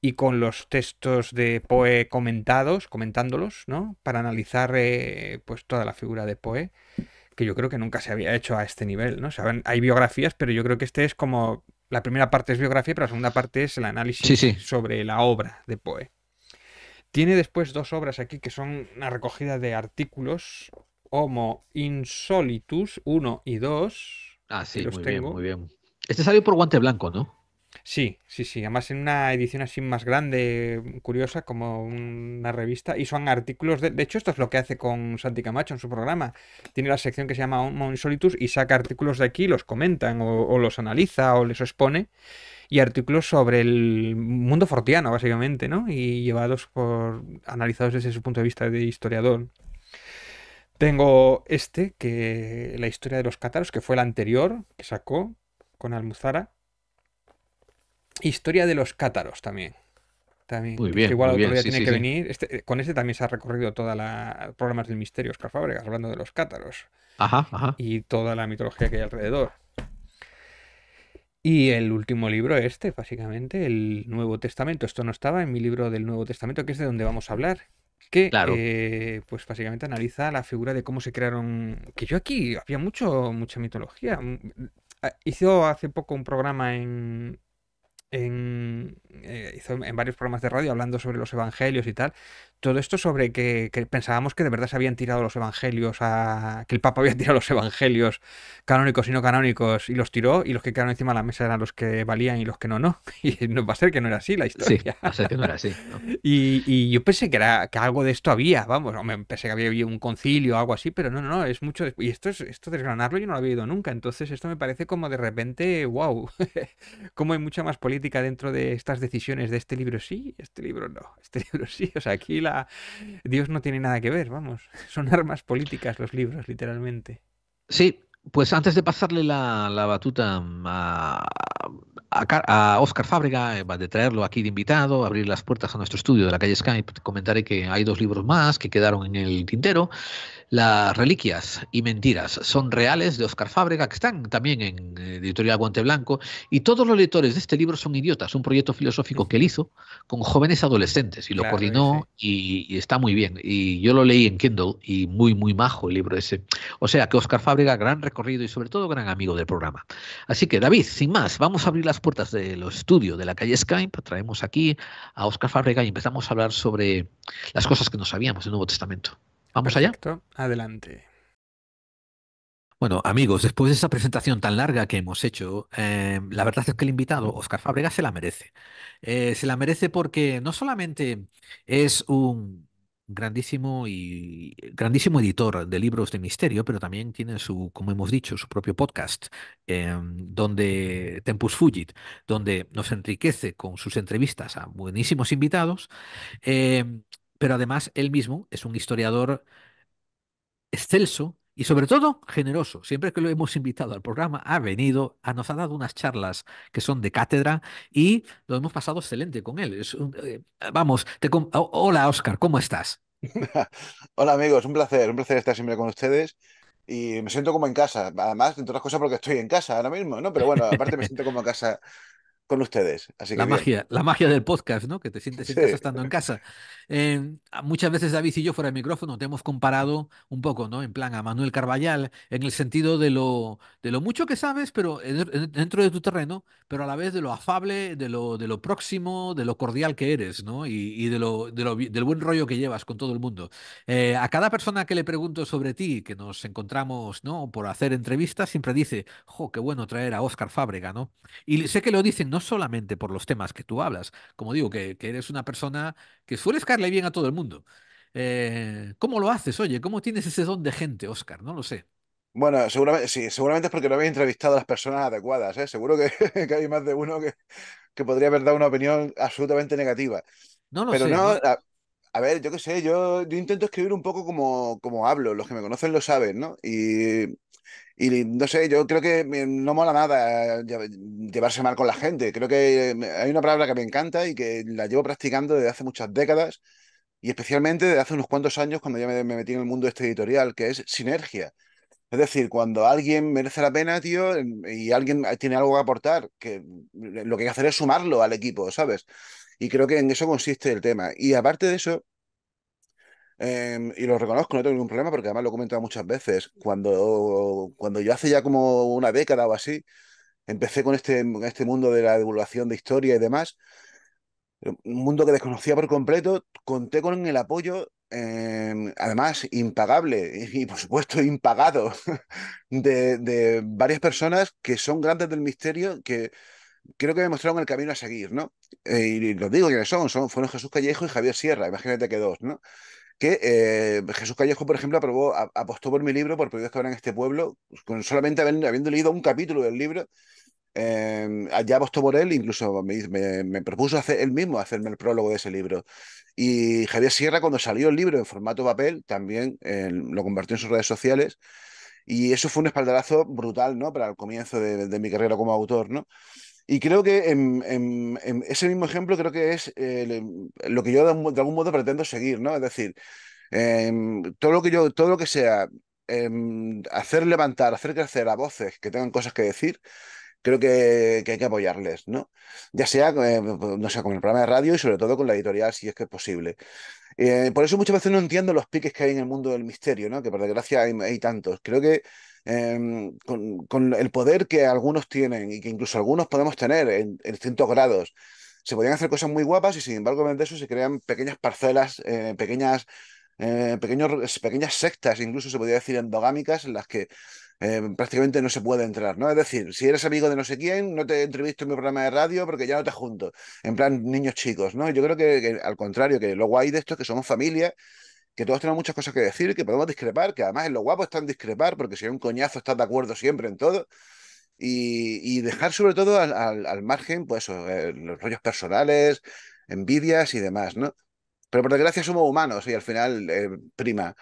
y con los textos de Poe comentados, comentándolos, ¿no? Para analizar eh, pues toda la figura de Poe, que yo creo que nunca se había hecho a este nivel, ¿no? O sea, hay biografías, pero yo creo que este es como la primera parte es biografía, pero la segunda parte es el análisis Sí, sí. sobre la obra de Poe. Tiene después dos obras aquí que son una recogida de artículos Homo Insolitus 1 y 2. Ah, sí, los muy bien, muy bien. Este salió por Guante Blanco, ¿no? Sí, sí, sí. Además en una edición así más grande, curiosa, como una revista. Y son artículos de... De hecho, esto es lo que hace con Santi Camacho en su programa. Tiene la sección que se llama Homo Insolitus y saca artículos de aquí, los comentan o, o los analiza o les expone. Y artículos sobre el mundo fortiano, básicamente, ¿no? Y llevados por... analizados desde su punto de vista de historiador. Tengo este, que la historia de los cátaros, que fue el anterior, que sacó con Almuzara. Historia de los cátaros también. También. Muy que bien, igual muy otro bien, día sí, tiene sí, que sí. venir. Este- eh, con este también se ha recorrido toda la programas del misterio, Oscar Fábregas, hablando de los cátaros Ajá, ajá. y toda la mitología que hay alrededor. Y el último libro, este, básicamente, el Nuevo Testamento. Esto no estaba en mi libro del Nuevo Testamento, que es de donde vamos a hablar. Que, Claro. eh, pues básicamente analiza la figura de cómo se crearon. Que yo aquí había mucho, mucha mitología. Mm, ah, Hizo hace poco un programa en. en eh, hizo en varios programas de radio hablando sobre los evangelios y tal. Todo esto sobre que, que pensábamos que de verdad se habían tirado los evangelios a. que el Papa había (laughs) tirado los evangelios canónicos y no canónicos y los tiró y los que quedaron encima de la mesa eran los que valían y los que no, no. (laughs) Y no va a ser que no era así la Sí, historia. o sea que no era así. ¿no? (laughs) Y, y yo pensé que era que algo de esto había, vamos, hombre, pensé que había habido un concilio o algo así, pero no, no, no, es mucho. Y esto es, esto desgranarlo yo no lo había oído nunca, entonces esto me parece como de repente, wow, como hay mucha más política dentro de estas decisiones de este libro sí, este libro no, este libro sí, o sea, aquí la Dios no tiene nada que ver, vamos, son armas políticas los libros, literalmente. Sí, pues antes de pasarle la, la batuta a, a, a Óscar Fábrega, eh, de traerlo aquí de invitado, abrir las puertas a nuestro estudio de la calle Skype, comentaré que hay dos libros más que quedaron en el tintero. Las reliquias y mentiras son reales de Óscar Fábrega, que están también en eh, Editorial Guante Blanco, y todos los lectores de este libro son idiotas, un proyecto filosófico que él hizo con jóvenes adolescentes y lo Claro, coordinó y, y está muy bien. Y yo lo leí en Kindle y muy, muy majo el libro ese. O sea que Óscar Fábrega, gran recorrido y sobre todo gran amigo del programa. Así que David, sin más, vamos a abrir las puertas de los estudios de la calle Skype, traemos aquí a Óscar Fábrega y empezamos a hablar sobre las cosas que no sabíamos del Nuevo Testamento. ¿Vamos allá? Perfecto, adelante. Bueno, amigos, después de esta presentación tan larga que hemos hecho, eh, la verdad es que el invitado, Óscar Fábrega, se la merece. Eh, se la merece porque no solamente es un grandísimo y grandísimo editor de libros de misterio, pero también tiene su, como hemos dicho, su propio podcast, eh, donde Tempus Fugit, donde nos enriquece con sus entrevistas a buenísimos invitados, eh, pero además él mismo es un historiador excelso y sobre todo generoso. Siempre que lo hemos (laughs) invitado al programa, ha venido, nos ha dado unas charlas que son de cátedra y lo hemos pasado excelente con él. Eh, vamos, te, hola Oscar, ¿cómo estás? (laughs) hola amigos, un placer, un placer estar siempre con ustedes y me siento como en casa. Además, entre otras cosas, porque estoy en casa ahora mismo, ¿no? Pero bueno, aparte me siento como en casa con ustedes. Así que la, magia, la magia del podcast, ¿no? Que te sientes en casa estando en casa. Eh, muchas veces David y yo fuera del micrófono te hemos comparado un poco, ¿no? En plan a Manuel Carballal, en el sentido de lo, de lo mucho que sabes, pero dentro de tu terreno, pero a la vez de lo afable, de lo, de lo próximo, de lo cordial que eres, ¿no? Y, de lo, de lo, del buen rollo que llevas con todo el mundo. Eh, a cada persona que le pregunto sobre ti, que nos encontramos, ¿no? Por hacer entrevistas, siempre dice, jo, qué bueno traer a Oscar Fábrega, ¿no? Y sé que lo dicen, no solamente por los temas que tú hablas, como digo, que, eres una persona que sueles caerle bien a todo el mundo. Eh, ¿Cómo lo haces? Oye, ¿cómo tienes ese don de gente, Oscar? No lo sé. Bueno, seguramente, sí, seguramente es porque no habéis entrevistado a las personas adecuadas, ¿eh? Seguro (laughs) que, hay más de uno que, que, podría haber dado una opinión absolutamente negativa. No lo Pero sé. no, a, a, ver, yo qué sé, yo, yo intento escribir un poco como, como hablo, los que me conocen lo saben, ¿no? Y y no sé, yo creo que no mola nada llevarse mal con la gente. Creo que hay una palabra que me encanta y que la llevo practicando desde hace muchas décadas y especialmente desde hace unos cuantos años cuando ya me, metí en el mundo este editorial, que es sinergia. Es decir, cuando alguien merece la pena, tío, y alguien tiene algo que aportar, que lo que hay que hacer es sumarlo al equipo, ¿sabes? Y creo que en eso consiste el tema. Y aparte de eso, Em, y lo reconozco, no tengo ningún problema porque además lo he comentado muchas veces. Cuando, cuando yo hace ya como una década o así, empecé con este, este mundo de la divulgación de historia y demás, un mundo que desconocía por completo, conté con el apoyo, em, además impagable (laughs) y, por supuesto impagado, (laughs) de, de, varias personas que son grandes del misterio, que creo que me mostraron el camino a seguir, ¿no? Eh, y los digo quiénes son, son, fueron Jesús Callejo y Javier Sierra, imagínate que dos, ¿no? Que eh, Jesús Callejo, por ejemplo, aprobó, apostó por mi libro por periodos que habrá en este pueblo, con solamente habiendo, leído un capítulo del libro, eh, ya apostó por él, incluso me, propuso hacer él mismo hacerme el prólogo de ese libro. Y Javier Sierra, cuando salió el libro en formato papel, también eh, lo compartió en sus redes sociales. Y eso fue un espaldarazo brutal, ¿no? Para el comienzo de, de mi carrera como autor, ¿no? Y creo que en, ese mismo ejemplo creo que es eh, lo que yo de, algún modo pretendo seguir, ¿no? Es decir, em, todo lo que yo, todo lo que sea em, hacer levantar, hacer crecer a voces que tengan cosas que decir, creo que, hay que apoyarles, ¿no? Ya sea, eh, no sé, con el programa de radio y sobre todo con la editorial, si es que es posible. Eh, por eso muchas veces no entiendo los piques que hay en el mundo del misterio, ¿no? Que por desgracia hay, hay tantos. Creo que Em, con, el poder que algunos tienen y que incluso algunos podemos tener en, distintos grados. Se podían hacer cosas muy guapas y sin embargo de eso se crean pequeñas parcelas, eh, pequeñas, eh, pequeños, pequeñas sectas, incluso se podría decir endogámicas, en las que em, prácticamente no se puede entrar, ¿no? Es decir, si eres amigo de no sé quién, no te entrevisto en mi programa de radio porque ya no te junto, en plan niños chicos, ¿no? Yo creo que, que al contrario, que lo guay de esto es que somos familia que todos tenemos muchas cosas que decir, que podemos discrepar, que además en lo guapo está en discrepar, porque si hay un coñazo estás de acuerdo siempre en todo. Y, dejar sobre todo al, margen, pues eh, los rollos personales, envidias y demás, ¿no? Pero por desgracia somos humanos y al final eh, prima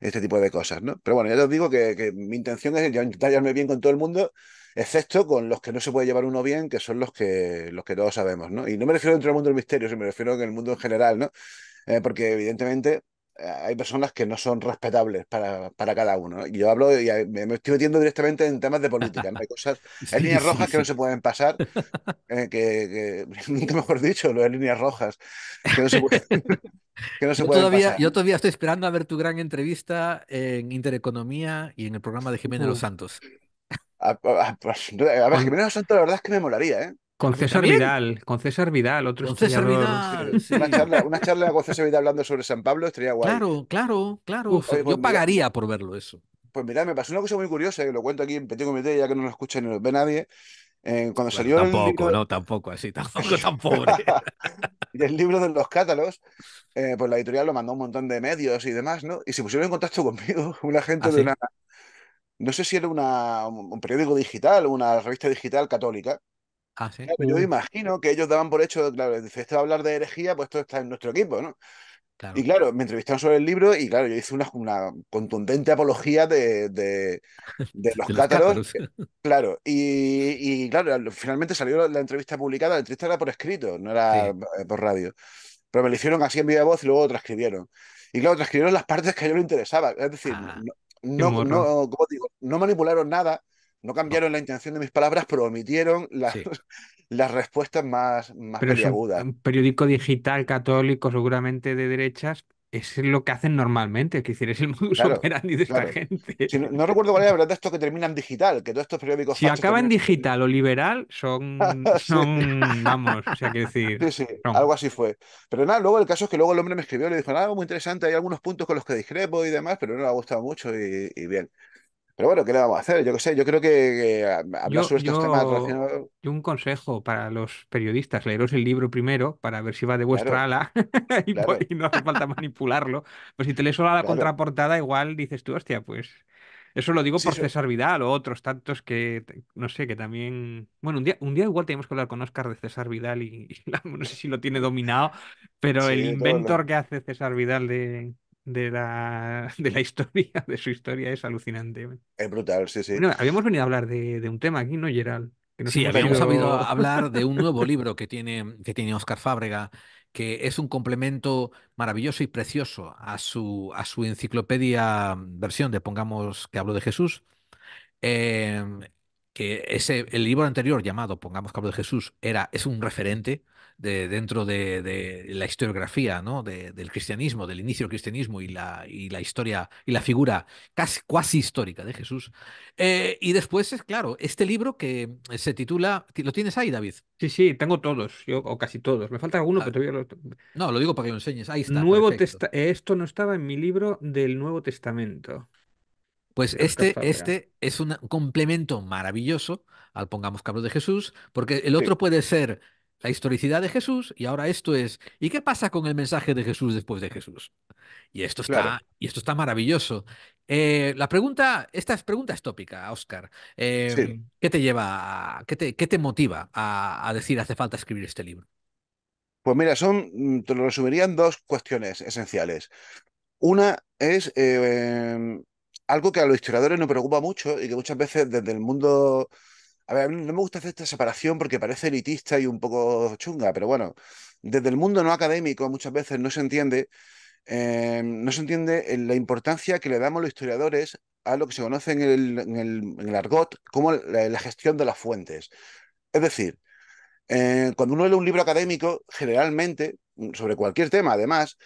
este tipo de cosas, ¿no? Pero bueno, ya os digo que, mi intención es intentar llevarme bien con todo el mundo, excepto con los que no se puede llevar uno bien, que son los que, los que todos sabemos, ¿no? Y no me refiero dentro del mundo del misterio, sino me refiero en el mundo en general, ¿no? Eh, porque evidentemente hay personas que no son respetables para, para cada uno. Yo hablo y me estoy metiendo directamente en temas de política. Hay cosas, (laughs) hay líneas rojas que no se pueden pasar, eh, que, (laughs) nunca mejor dicho, lo de líneas rojas, que no se, (laughs) que no se yo todavía, pasar. Yo todavía estoy esperando a ver tu gran entrevista en Intereconomía y en el programa de Jiménez Los Santos. A, pues, a ver, Jiménez Los Santos la verdad es que me molaría, ¿eh? Con César Vidal, con César Vidal, otro con César Vidal, una, charla, una, charla, con César Vidal hablando sobre San Pablo estaría guay. Claro, claro, claro. Yo pues pagaría por verlo eso. Pues mira, me pasó una cosa muy curiosa, que lo cuento aquí en Petit Comité, ya que no lo escucha ni lo ve nadie. Eh, cuando salió tampoco, el libro... no, tampoco así, tampoco (laughs) tan pobre. y el libro de los catálogos, eh, pues la editorial lo mandó a un montón de medios y demás, ¿no? Y se pusieron en contacto conmigo, (laughs) una gente ¿Ah, de una... No sé si era una, un periódico digital, una revista digital católica, Ah, ¿sí? yo imagino que ellos daban por hecho, claro, si este va a hablar de herejía, pues esto está en nuestro equipo, ¿no? Y claro, me entrevistaron sobre el libro y claro, yo hice una, una contundente apología de, de, (laughs) los, cátaros. Claro, y, claro, finalmente salió la entrevista publicada, la entrevista era por escrito, no era por radio. Pero me lo hicieron así en viva voz y luego transcribieron. Y claro, transcribieron las partes que a ellos les interesaba. Es decir, ah, no, no, digo? no manipularon nada, no cambiaron la intención de mis palabras, pero omitieron las, (laughs) las respuestas más, más pero un, periódico digital católico, seguramente de derechas, es lo que hacen normalmente, es decir, es el modus operandi de esta gente. no, recuerdo cuál era la verdad esto que termina en digital, que todos estos periódicos. Si acaba en digital o liberal, son, (laughs) son vamos, o sea, que decir. Sí, sí, algo así fue. Pero nada, luego el caso es que luego el hombre me escribió y le dijo, nada, muy interesante, hay algunos puntos con los que discrepo y demás, pero no le ha gustado mucho y bien. Pero bueno, ¿qué le vamos a hacer? Yo qué sé, yo creo que, hablar sobre estos temas relacionados. Yo un consejo para los periodistas, leeros el libro primero para ver si va de vuestra ala (laughs) y, no hace falta manipularlo. Pues si te lees solo la contraportada, igual dices tú, hostia, pues. Eso lo digo por César Vidal o otros tantos que, no sé, que también... Bueno, un día, un día igual tenemos que hablar con Oscar de César Vidal y, (laughs) no sé si lo tiene dominado, pero el inventor que hace César Vidal de, de la, de la historia, (laughs) de su historia, es alucinante. Es brutal, sí, sí. habíamos venido a hablar de, un tema aquí, ¿no, Gerald? sí, habíamos oído hablar de un (laughs) nuevo libro que tiene, que tiene Oscar Fábrega, que es un complemento maravilloso y precioso a su, a su enciclopedia versión de Pongamos que hablo de Jesús. Em, que ese, el libro anterior llamado Pongamos hablo de Jesús era, es un referente de, dentro de, la historiografía ¿no? del cristianismo, del inicio del cristianismo y la, y la historia y la figura casi cuasi histórica de Jesús. Eh, y después es claro, este libro que se titula, ¿lo tienes ahí, David? Sí, sí, tengo todos, yo, o casi todos. Me falta alguno, ah, pero todavía lo... No, lo digo para que lo enseñes. Ahí está. Nuevo Esto no estaba en mi libro del Nuevo Testamento. Pues este, este es un complemento maravilloso al Pongamos Cabros de Jesús, porque el otro puede ser la historicidad de Jesús y ahora esto es, ¿y qué pasa con el mensaje de Jesús después de Jesús? Y esto está, y esto está maravilloso. Eh, la pregunta, esta pregunta es tópica, Oscar. Em, ¿Qué te lleva, qué te, qué te motiva a, decir hace falta escribir este libro? Pues mira, son, mm, te lo resumirían dos cuestiones esenciales. Una es em, algo que a los historiadores nos preocupa mucho y que muchas veces desde el mundo a ver, no me gusta hacer esta separación porque parece elitista y un poco chunga, pero bueno, desde el mundo no académico muchas veces no se entiende, eh, no se entiende la importancia que le damos los historiadores a lo que se conoce en el, argot como la, gestión de las fuentes. Es decir, eh, cuando uno lee un libro académico, generalmente, sobre cualquier tema, además,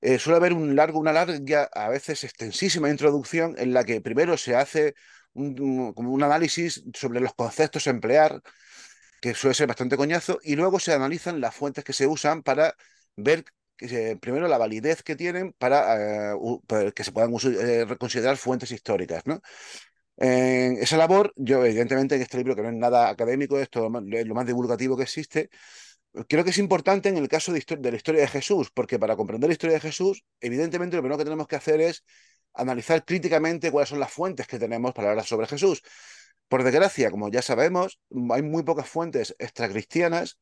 eh, suele haber un largo, una larga, a veces extensísima introducción en la que primero se hace un, un análisis sobre los conceptos a emplear, que suele ser bastante coñazo, y luego se analizan las fuentes que se usan para ver primero la validez que tienen para, eh, que se puedan eh, considerar fuentes históricas. ¿no? Esa labor, yo evidentemente en este libro, que no es nada académico, esto es lo más divulgativo que existe, creo que es importante en el caso de, la historia de Jesús, porque para comprender la historia de Jesús, evidentemente lo primero que tenemos que hacer es analizar críticamente cuáles son las fuentes que tenemos para hablar sobre Jesús. Por desgracia, como ya sabemos, hay muy pocas fuentes extracristianas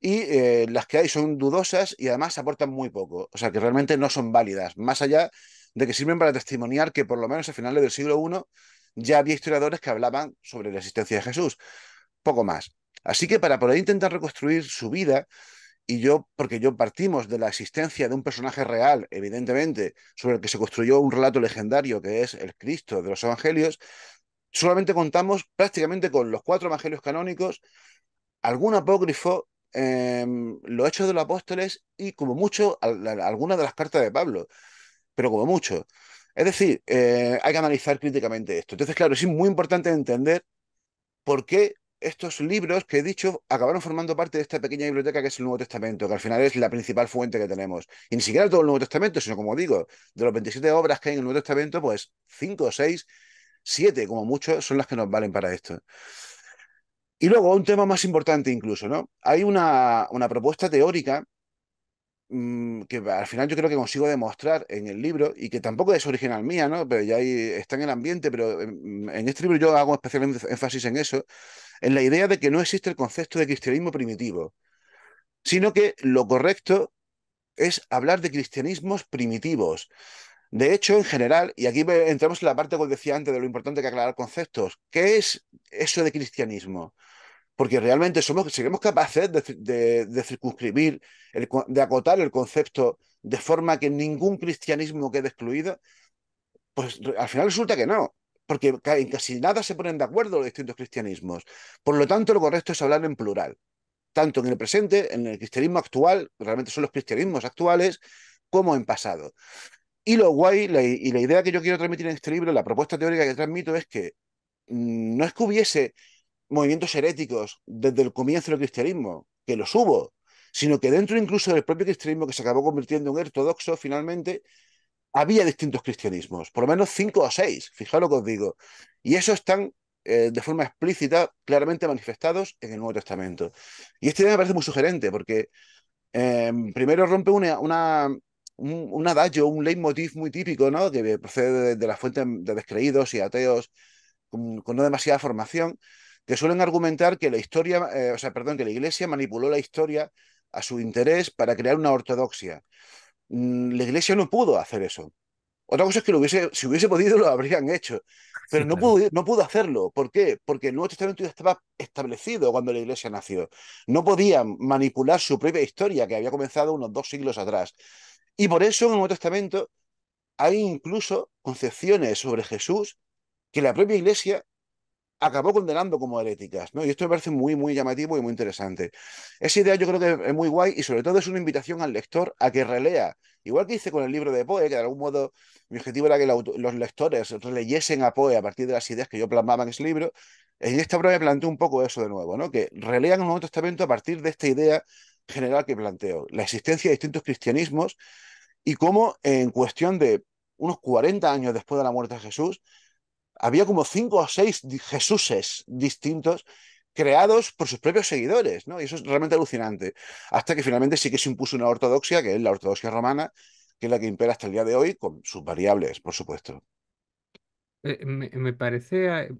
y eh, las que hay son dudosas y además aportan muy poco, o sea que realmente no son válidas, más allá de que sirven para testimoniar que por lo menos a finales del siglo I ya había historiadores que hablaban sobre la existencia de Jesús, poco más. Así que para poder intentar reconstruir su vida, y yo, porque yo partimos de la existencia de un personaje real, evidentemente, sobre el que se construyó un relato legendario que es el Cristo de los Evangelios, solamente contamos prácticamente con los cuatro Evangelios canónicos, algún apócrifo, em, los Hechos de los Apóstoles y como mucho algunas de las cartas de Pablo, pero como mucho. Es decir, eh, hay que analizar críticamente esto. Entonces, claro, es muy importante entender por qué estos libros que he dicho acabaron formando parte de esta pequeña biblioteca que es el Nuevo Testamento, que al final es la principal fuente que tenemos. Y ni siquiera todo el Nuevo Testamento, sino como digo, de los 27 obras que hay en el Nuevo Testamento, pues 5, 6, 7 como mucho son las que nos valen para esto. Y luego un tema más importante incluso, ¿no? Hay una, una propuesta teórica mm, que al final yo creo que consigo demostrar en el libro y que tampoco es original mía, ¿no? Pero ya está en el ambiente, pero en, en este libro yo hago especial énfasis en eso, en la idea de que no existe el concepto de cristianismo primitivo, sino que lo correcto es hablar de cristianismos primitivos. De hecho, en general, y aquí entramos en la parte que os decía antes de lo importante que aclarar conceptos, ¿qué es eso de cristianismo? Porque realmente somos, seremos capaces de, circunscribir, de acotar el concepto de forma que ningún cristianismo quede excluido. Pues al final resulta que no, porque en casi nada se ponen de acuerdo los distintos cristianismos. Por lo tanto, lo correcto es hablar en plural tanto en el presente, en el cristianismo actual, realmente son los cristianismos actuales, como en pasado. Y lo guay, y la idea que yo quiero transmitir en este libro, la propuesta teórica que transmito es que mm, no es que hubiese movimientos heréticos desde el comienzo del cristianismo, que los hubo, sino que dentro incluso del propio cristianismo que se acabó convirtiendo en ortodoxo, finalmente, había distintos cristianismos, por lo menos cinco o seis, fijaos lo que os digo. Y eso están eh, de forma explícita, claramente manifestados en el Nuevo Testamento. Y este idea me parece muy sugerente porque eh, primero rompe una, un, un, adagio, un leitmotiv muy típico, ¿no? que procede de, la fuente de descreídos y ateos con, no demasiada formación, que suelen argumentar que la historia, eh, o sea, perdón, que la Iglesia manipuló la historia a su interés para crear una ortodoxia. Mm, la Iglesia no pudo hacer eso. Otra cosa es que lo hubiese, si hubiese podido lo habrían hecho, pero no, pudo, no pudo hacerlo. ¿Por qué? Porque el Nuevo Testamento ya estaba establecido cuando la Iglesia nació. No podían manipular su propia historia, que había comenzado unos dos siglos atrás. Y por eso en el Nuevo Testamento hay incluso concepciones sobre Jesús que la propia Iglesia acabó condenando como heréticas, ¿no? Y esto me parece muy, muy llamativo y muy interesante. Esa idea yo creo que es muy guay y sobre todo es una invitación al lector a que relea, igual que hice con el libro de Poe, que de algún modo mi objetivo era que los lectores releyesen a Poe a partir de las ideas que yo plasmaba en ese libro, en esta obra me planteo un poco eso de nuevo, ¿no? Que relean el Nuevo Testamento a partir de esta idea general que planteo, la existencia de distintos cristianismos y cómo en cuestión de unos 40 años después de la muerte de Jesús, había como cinco o seis Jesuses distintos creados por sus propios seguidores, ¿no? Y eso es realmente alucinante. Hasta que finalmente sí que se impuso una ortodoxia, que es la ortodoxia romana, que es la que impera hasta el día de hoy, con sus variables, por supuesto. Eh, me, parece, eh,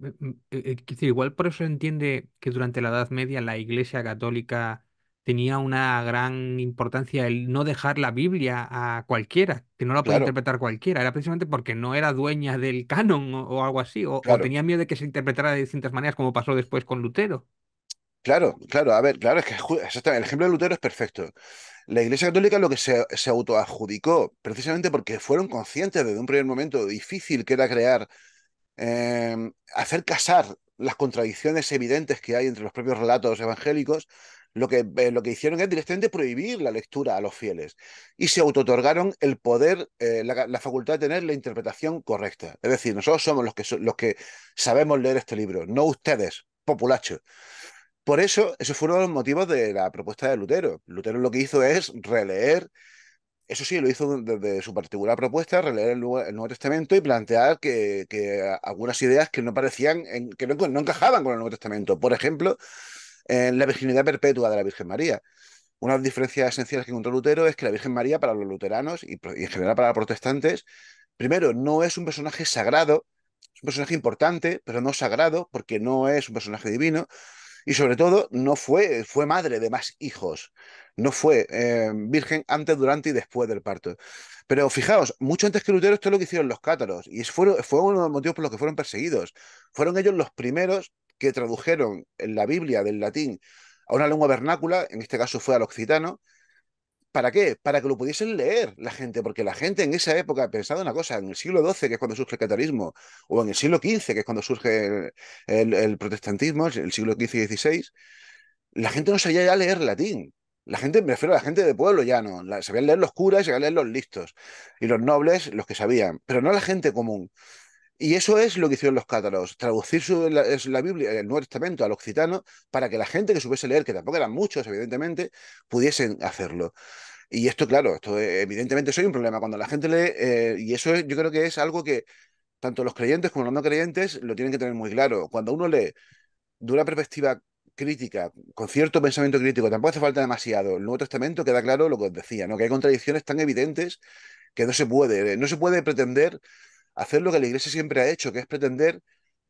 eh, igual por eso entiende que durante la Edad Media la Iglesia Católica tenía una gran importancia el no dejar la Biblia a cualquiera, que no la podía interpretar cualquiera. Era precisamente porque no era dueña del canon o, algo así, o, tenía miedo de que se interpretara de distintas maneras, como pasó después con Lutero. Claro, claro, a ver, claro, es que el ejemplo de Lutero es perfecto. La Iglesia Católica lo que se, se autoadjudicó, precisamente porque fueron conscientes desde un primer momento difícil que era crear, em, hacer casar las contradicciones evidentes que hay entre los propios relatos evangélicos, lo que, eh, lo que hicieron es directamente prohibir la lectura a los fieles y se autotorgaron el poder, eh, la, facultad de tener la interpretación correcta. Es decir, nosotros somos los que, los que sabemos leer este libro, no ustedes, populacho. Por eso, esos fueron los motivos de la propuesta de Lutero. Lutero lo que hizo es releer, eso sí, lo hizo desde su particular propuesta, releer el Nuevo, Testamento y plantear que, algunas ideas que no parecían, que no, no encajaban con el Nuevo Testamento. Por ejemplo, en la virginidad perpetua de la Virgen María. Una de las diferencias esenciales que encontró Lutero es que la Virgen María, para los luteranos y, en general para los protestantes, primero, no es un personaje sagrado, es un personaje importante, pero no sagrado, porque no es un personaje divino, y sobre todo no fue, fue madre de más hijos, no fue eh, virgen antes, durante y después del parto. Pero fijaos, mucho antes que Lutero esto es lo que hicieron los cátaros, y fue, fue uno de los motivos por los que fueron perseguidos. Fueron ellos los primeros que tradujeron en la Biblia del latín a una lengua vernácula, en este caso fue al occitano. ¿Para qué? Para que lo pudiesen leer la gente, porque la gente en esa época, pensado una cosa, en el siglo XII, que es cuando surge el catarismo, o en el siglo XV, que es cuando surge el, protestantismo, el siglo XV y XVI, la gente no sabía ya leer latín. La gente, me refiero a la gente de pueblo ya no. sabían leer los curas, sabían leer los listos. Y los nobles, los que sabían. Pero no la gente común. Y eso es lo que hicieron los cátaros, traducir la, Biblia, el Nuevo Testamento al occitano, para que la gente que supiese leer, que tampoco eran muchos, evidentemente, pudiesen hacerlo. Y esto, claro, esto eh, evidentemente soy un problema. Cuando la gente lee, eh, y eso yo creo que es algo que tanto los creyentes como los no creyentes lo tienen que tener muy claro. Cuando uno lee de una perspectiva crítica, con cierto pensamiento crítico, tampoco hace falta demasiado. El Nuevo Testamento queda claro lo que os decía, ¿no? Que hay contradicciones tan evidentes que no se puede, no se puede pretender hacer lo que la Iglesia siempre ha hecho, que es pretender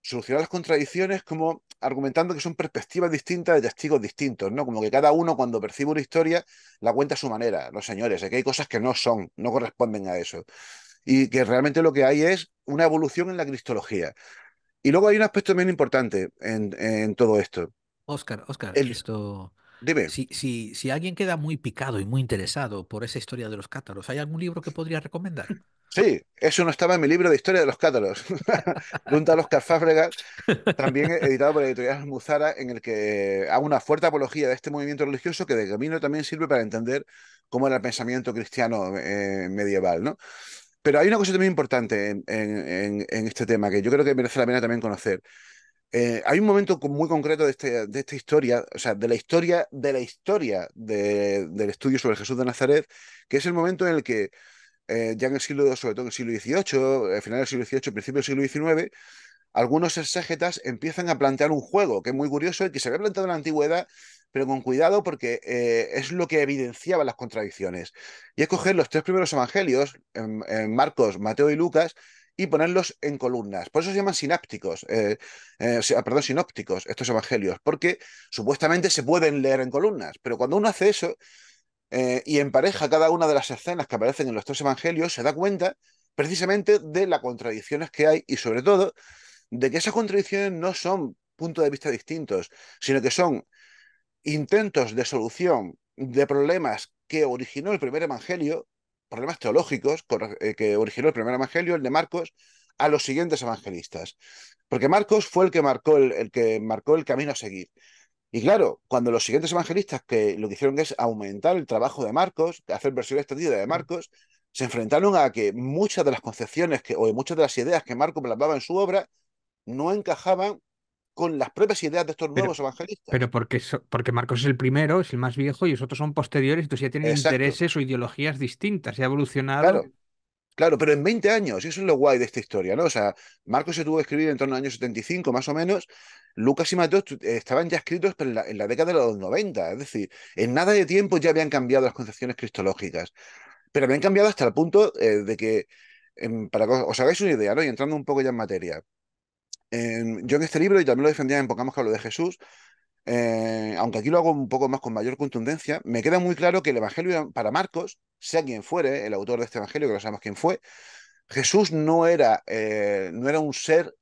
solucionar las contradicciones como argumentando que son perspectivas distintas de testigos distintos, ¿no? Como que cada uno cuando percibe una historia la cuenta a su manera. No, señores, aquí hay cosas que no son, no corresponden a eso. Y que realmente lo que hay es una evolución en la cristología. Y luego hay un aspecto bien importante en, todo esto. Oscar, Oscar, esto... Dime. Si, si, si alguien queda muy picado y muy interesado por esa historia de los cátaros, ¿hay algún libro que podría recomendar? Sí, eso no estaba en mi libro de historia de los cátaros. (laughs) Junta a Oscar Fábregas, también editado por editorial Muzara, en el que hago una fuerte apología de este movimiento religioso que de camino también sirve para entender cómo era el pensamiento cristiano eh, medieval, ¿no? Pero hay una cosa también importante en, este tema que yo creo que merece la pena también conocer. Eh, hay un momento muy concreto de, este, de, esta historia, o sea, de la historia de la historia del estudio sobre Jesús de Nazaret, que es el momento en el que eh, ya en el siglo, sobre todo en el siglo XVIII, al final del siglo XVIII, principio del siglo XIX, algunos exégetas empiezan a plantear un juego que es muy curioso y que se había planteado en la antigüedad, pero con cuidado porque eh, es lo que evidenciaba las contradicciones. Y es coger los tres primeros evangelios, Marcos, Mateo y Lucas, y ponerlos en columnas. Por eso se llaman sinápticos, eh, perdón, sinópticos, estos evangelios, porque supuestamente se pueden leer en columnas, pero cuando uno hace eso, eh, y empareja cada una de las escenas que aparecen en los tres evangelios, se da cuenta precisamente de las contradicciones que hay y sobre todo de que esas contradicciones no son puntos de vista distintos, sino que son intentos de solución de problemas que originó el primer evangelio, problemas teológicos eh, que originó el primer evangelio, el de Marcos, a los siguientes evangelistas. Porque Marcos fue el que marcó el que marcó el camino a seguir. Y claro, cuando los siguientes evangelistas que lo que hicieron es aumentar el trabajo de Marcos, hacer versión extendida de Marcos, se enfrentaron a que muchas de las concepciones que, o muchas de las ideas que Marcos plasmaba en su obra no encajaban con las propias ideas de estos nuevos evangelistas. Pero porque, porque Marcos es el primero, es el más viejo y los otros son posteriores, entonces ya tienen intereses o ideologías distintas, y ha evolucionado. Claro. Claro, pero en 20 años, y eso es lo guay de esta historia, ¿no? O sea, Marcos se tuvo que escribir en torno al año 75, más o menos. Lucas y Mateo estaban ya escritos en la, en la década de los 90, es decir, en nada de tiempo ya habían cambiado las concepciones cristológicas. Pero habían cambiado hasta el punto eh, de que, em, para que os hagáis una idea, ¿no? Y entrando un poco ya en materia. yo en este libro, y también lo defendía en Pocamos que hablo de Jesús, eh, aunque aquí lo hago un poco más con mayor contundencia, me queda muy claro que el Evangelio para Marcos, sea quien fuere, el autor de este Evangelio, que no sabemos quién fue, Jesús no era, eh, no era un ser,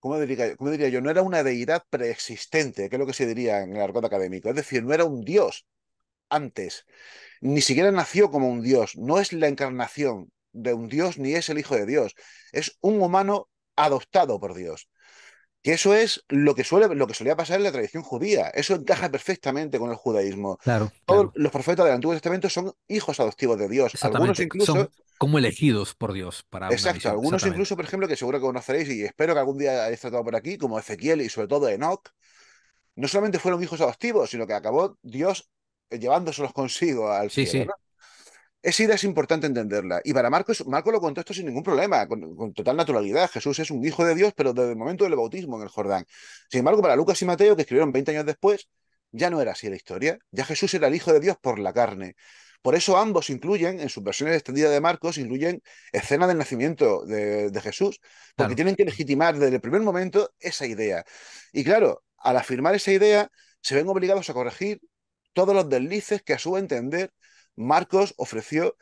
¿cómo diría, ¿cómo diría, yo? No era una deidad preexistente, que es lo que se diría en el argot académico. Es decir, no era un dios antes, ni siquiera nació como un dios, no es la encarnación de un dios ni es el hijo de Dios, es un humano adoptado por Dios. Que eso es lo que, suele, lo que solía pasar en la tradición judía. Eso encaja perfectamente con el judaísmo. Claro, Todos los profetas del Antiguo Testamento son hijos adoptivos de Dios. Algunos incluso. Son como elegidos por Dios para. Exacto. algunos incluso, por ejemplo, que seguro que conoceréis y espero que algún día hayáis tratado por aquí, como Ezequiel y sobre todo Enoch, no solamente fueron hijos adoptivos, sino que acabó Dios llevándoselos consigo al sí, cielo. Sí. Esa idea es importante entenderla. Y para Marcos, Marco lo contó esto sin ningún problema, con, total naturalidad. Jesús es un hijo de Dios, pero desde el momento del bautismo en el Jordán. Sin embargo, para Lucas y Mateo, que escribieron 20 años después, ya no era así la historia. Ya Jesús era el hijo de Dios por la carne. Por eso ambos incluyen, en sus versiones extendidas de Marcos, incluyen escena del nacimiento de, Jesús, porque tienen que legitimar desde el primer momento esa idea. Y claro, al afirmar esa idea, se ven obligados a corregir todos los deslices que a su entender Marcos ofreció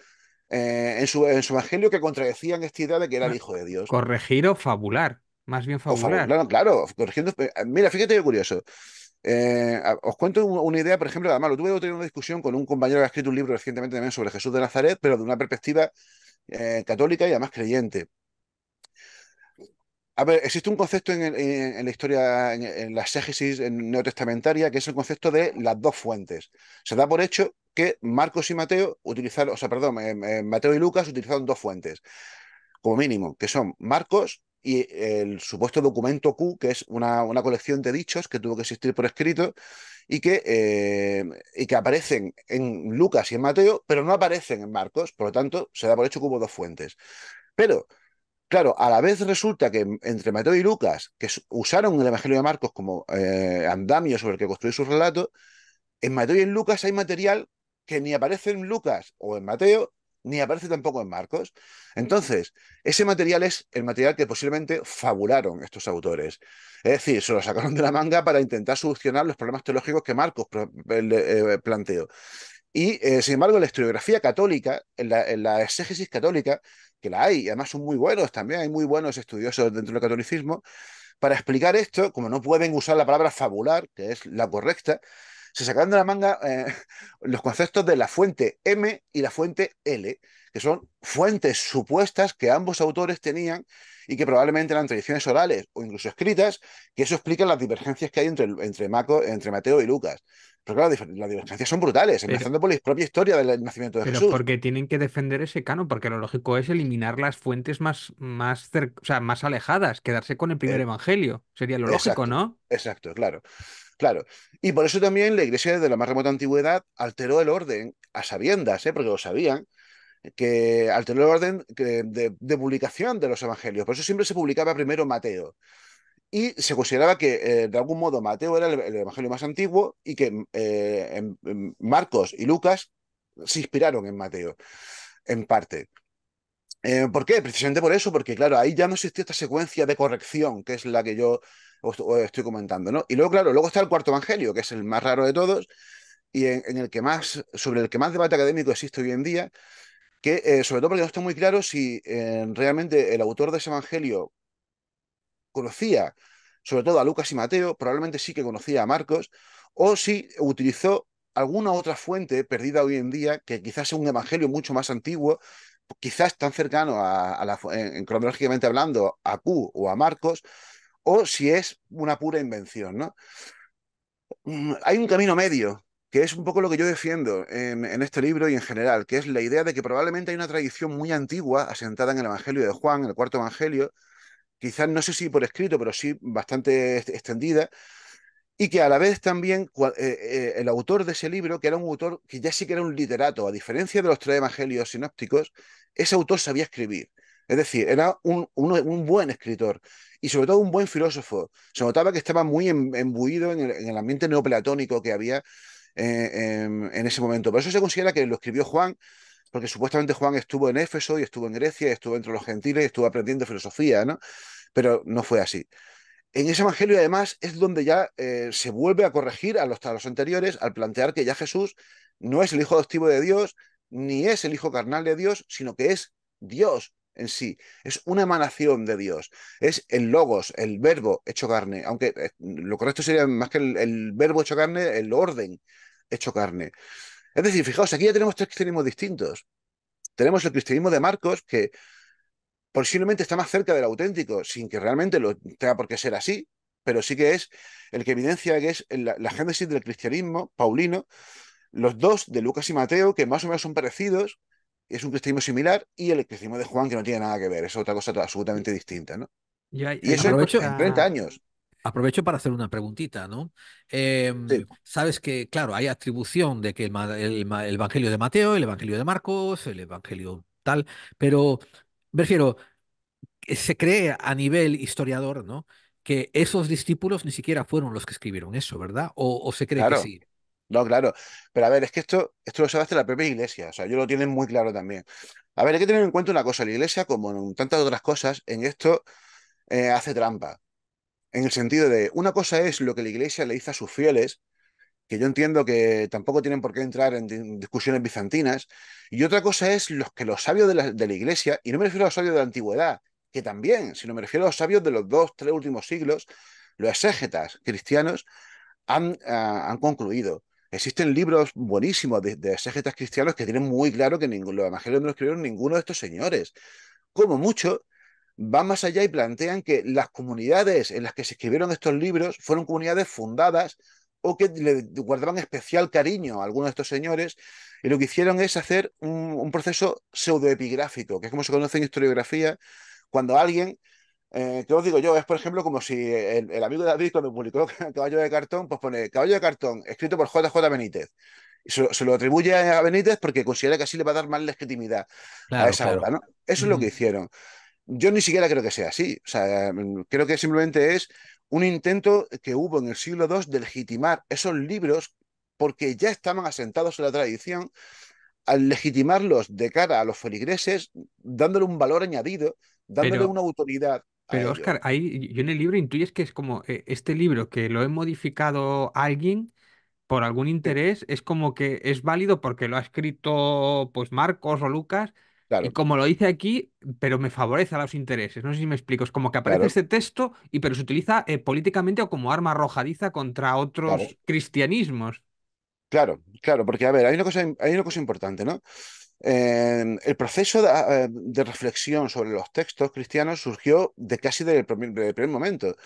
eh, en, su, en, su, evangelio que contradecían esta idea de que era el Hijo de Dios. Corregir o fabular, más bien fabular. claro, corrigiendo. Eh, mira, fíjate qué curioso. Eh, os cuento una idea, por ejemplo, además lo tuve que tener una discusión con un compañero que ha escrito un libro recientemente también sobre Jesús de Nazaret, pero de una perspectiva católica y además creyente. A ver, existe un concepto en, la historia, en, la exégesis neotestamentaria, que es el concepto de las dos fuentes. Se da por hecho que Marcos y Mateo utilizaron, o sea, perdón, eh, eh, Mateo y Lucas utilizaron dos fuentes, como mínimo, que son Marcos y el supuesto documento Q, que es una, colección de dichos que tuvo que existir por escrito y que, eh, y que aparecen en Lucas y en Mateo, pero no aparecen en Marcos, por lo tanto, se da por hecho que hubo dos fuentes. Pero Claro, a la vez resulta que entre Mateo y Lucas, que usaron el Evangelio de Marcos como andamio sobre el que construir su relato, en Mateo y en Lucas hay material que ni aparece en Lucas o en Mateo, ni aparece tampoco en Marcos. Entonces, ese material es el material que posiblemente fabularon estos autores. Es decir, se lo sacaron de la manga para intentar solucionar los problemas teológicos que Marcos eh, planteó. Y, eh, sin embargo, la historiografía católica, en la, exégesis católica, que la hay, y además son muy buenos también, hay muy buenos estudiosos dentro del catolicismo, para explicar esto, como no pueden usar la palabra fabular, que es la correcta, se sacaron de la manga eh, (laughs) los conceptos de la fuente M y la fuente L, que son fuentes supuestas que ambos autores tenían y que probablemente eran tradiciones orales o incluso escritas, que eso explica las divergencias que hay entre, entre, entre Mateo y Lucas. Pero claro, las divergencias son brutales, empezando por la propia historia del nacimiento de pero Jesús. porque tienen que defender ese canon, porque lo lógico es eliminar las fuentes más, más, o sea, más alejadas, quedarse con el primer eh, evangelio. Sería lo lógico, ¿no? Exacto, claro. Claro. Y por eso también la iglesia desde la más remota antigüedad alteró el orden a sabiendas, ¿eh? porque lo sabían, que alteró el orden de, publicación de los evangelios. Por eso siempre se publicaba primero Mateo. Y se consideraba que eh, de algún modo Mateo era el, evangelio más antiguo y que eh, Marcos y Lucas se inspiraron en Mateo, en parte. ¿Por qué? Precisamente por eso, porque claro, ahí ya no existía esta secuencia de corrección, que es la que yo estoy comentando, ¿no? Y luego, claro, luego está el cuarto evangelio, que es el más raro de todos, y en, el que más, sobre el que más debate académico existe hoy en día, que eh, sobre todo porque no está muy claro si eh, realmente el autor de ese evangelio conocía sobre todo a Lucas y Mateo, probablemente sí que conocía a Marcos, o si utilizó alguna otra fuente perdida hoy en día, que quizás sea un evangelio mucho más antiguo, quizás tan cercano a, la, cronológicamente hablando, a Q o a Marcos, o si es una pura invención, ¿no? Mm, hay un camino medio, que es un poco lo que yo defiendo en, este libro y en general, que es la idea de que probablemente hay una tradición muy antigua asentada en el Evangelio de Juan, el cuarto Evangelio, quizás no sé si por escrito, pero sí bastante extendida, y que a la vez también eh, eh, el autor de ese libro, que era un autor que ya sí que era un literato, a diferencia de los tres evangelios sinópticos, ese autor sabía escribir. Es decir, era un, buen escritor y sobre todo un buen filósofo. Se notaba que estaba muy embuido en el, ambiente neoplatónico que había eh, en, ese momento. Por eso se considera que lo escribió Juan, porque supuestamente Juan estuvo en Éfeso y estuvo en Grecia, y estuvo entre los gentiles y estuvo aprendiendo filosofía, ¿no? Pero no fue así. En ese evangelio, además, es donde ya eh, se vuelve a corregir a los, a los anteriores al plantear que ya Jesús no es el hijo adoptivo de Dios, ni es el hijo carnal de Dios, sino que es Dios en sí, es una emanación de Dios, es el logos, el verbo hecho carne, aunque eh, lo correcto sería más que el, verbo hecho carne, el orden hecho carne. Es decir, fijaos, aquí ya tenemos tres cristianismos distintos. Tenemos el cristianismo de Marcos, que posiblemente está más cerca del auténtico, sin que realmente lo tenga por qué ser así, pero sí que es el que evidencia que es la, la génesis del cristianismo paulino, los dos de Lucas y Mateo, que más o menos son parecidos, es un cristianismo similar y el cristianismo de Juan que no tiene nada que ver, es otra cosa absolutamente distinta, ¿no? Y, eso aprovecho, en 30 años. Aprovecho para hacer una preguntita, ¿no? Em, sabes que, claro, hay atribución de que el, el, Evangelio de Mateo, el Evangelio de Marcos, el Evangelio tal, pero me refiero, se cree a nivel historiador, ¿no? Que esos discípulos ni siquiera fueron los que escribieron eso, ¿verdad? O, se cree que sí. No, claro. Pero a ver, es que esto, esto lo sabe hasta la propia iglesia. O sea, yo lo tienen muy claro también. A ver, hay que tener en cuenta una cosa. La iglesia, como en tantas otras cosas, en esto eh, hace trampa. En el sentido de, una cosa es lo que la iglesia le dice a sus fieles, que yo entiendo que tampoco tienen por qué entrar en discusiones bizantinas, y otra cosa es los que los sabios de la, de la iglesia, y no me refiero a los sabios de la antigüedad, que también, sino me refiero a los sabios de los dos, tres últimos siglos, los exégetas cristianos, han, ah, han concluido Existen libros buenísimos de, de cristianos que tienen muy claro que ninguno, los evangelios no escribieron ninguno de estos señores. Como mucho, van más allá y plantean que las comunidades en las que se escribieron estos libros fueron comunidades fundadas o que le guardaban especial cariño a algunos de estos señores, y lo que hicieron es hacer un, un proceso pseudoepigráfico, que es como se conoce en historiografía, cuando alguien eh, ¿Qué os digo yo? Es, por ejemplo, como si el, amigo de David, cuando publicó (laughs) Caballo de Cartón, pues pone Caballo de Cartón, escrito por JJ Benítez. Y se, lo atribuye a Benítez porque considera que así le va a dar más legitimidad a esa obra, ¿no? Eso es lo que hicieron. Yo ni siquiera creo que sea así. O sea, creo que simplemente es un intento que hubo en el siglo II de legitimar esos libros porque ya estaban asentados en la tradición al legitimarlos de cara a los feligreses, dándole un valor añadido, dándole Pero- una autoridad. Pero. Oscar, ahí yo en el libro intuyes que es como eh, este libro que lo he modificado alguien por algún interés, es como que es válido porque lo ha escrito pues Marcos o Lucas, Claro, y como lo dice aquí, pero me favorece a los intereses. No sé si me explico. Es como que aparece Claro. este texto, y pero se utiliza eh, políticamente o como arma arrojadiza contra otros Claro. cristianismos. claro, claro, porque a ver, hay una cosa, hay una cosa importante, ¿no? Eh, el proceso de, eh, de reflexión sobre los textos cristianos surgió de casi del primer, momento.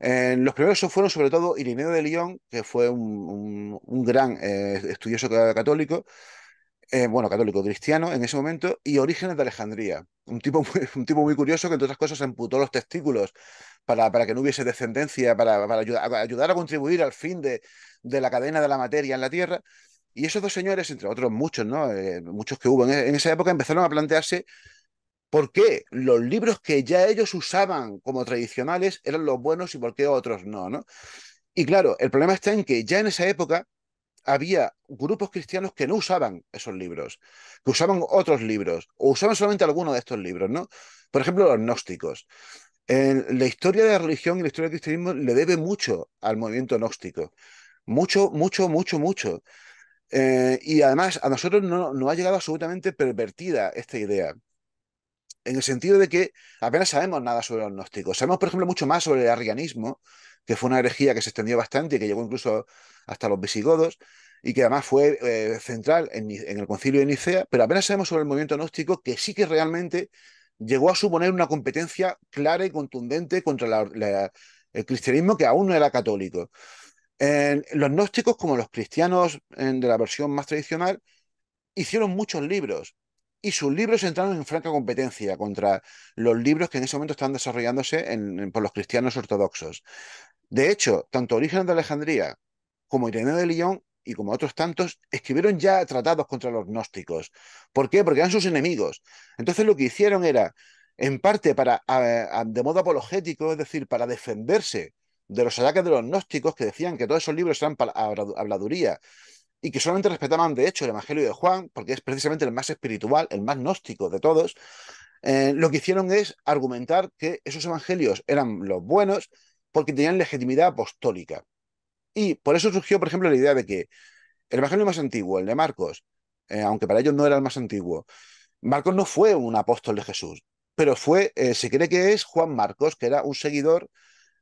Eh, los primeros fueron sobre todo Irineo de Lyon, que fue un, gran eh, estudioso ca- católico, eh, bueno, católico cristiano en ese momento, y Orígenes de Alejandría, un tipo (laughs) muy, un tipo muy curioso que entre otras cosas amputó los testículos para, para que no hubiese descendencia, para, para ayudar, ayudar a contribuir al fin de, de la cadena de la materia en la Tierra. Y esos dos señores, entre otros muchos, ¿no? Eh, muchos que hubo en, en esa época, empezaron a plantearse por qué los libros que ya ellos usaban como tradicionales eran los buenos y por qué otros no, ¿no? Y claro, el problema está en que ya en esa época había grupos cristianos que no usaban esos libros, que usaban otros libros, o usaban solamente algunos de estos libros, ¿no? Por ejemplo, los gnósticos. La historia de la religión y la historia del cristianismo le debe mucho al movimiento gnóstico. Mucho, mucho, mucho, mucho. Eh, y además a nosotros no, no ha llegado absolutamente pervertida esta idea. En el sentido de que apenas sabemos nada sobre los gnósticos. Sabemos, por ejemplo, mucho más sobre el arrianismo, que fue una herejía que se extendió bastante y que llegó incluso hasta los visigodos y que además fue eh, central en, el concilio de Nicea, pero apenas sabemos sobre el movimiento gnóstico que sí que realmente llegó a suponer una competencia clara y contundente contra el cristianismo que aún no era católico. Los gnósticos, como los cristianos de la versión más tradicional, hicieron muchos libros y sus libros entraron en franca competencia contra los libros que en ese momento estaban desarrollándose en- por los cristianos ortodoxos. De hecho, tanto Orígenes de Alejandría como Ireneo de Lyon y como otros tantos escribieron ya tratados contra los gnósticos. ¿Por qué? Porque eran sus enemigos. Entonces lo que hicieron era, en parte para, de modo apologético, es decir, para defenderse de los ataques de los gnósticos que decían que todos esos libros eran habla- habladuría y que solamente respetaban, de hecho, el Evangelio de Juan, porque es precisamente el más espiritual, el más gnóstico de todos, eh, lo que hicieron es argumentar que esos evangelios eran los buenos porque tenían legitimidad apostólica. Y por eso surgió, por ejemplo, la idea de que el evangelio más antiguo, el de Marcos, eh, aunque para ellos no era el más antiguo, Marcos no fue un apóstol de Jesús, pero fue, eh, se cree que es Juan Marcos, que era un seguidor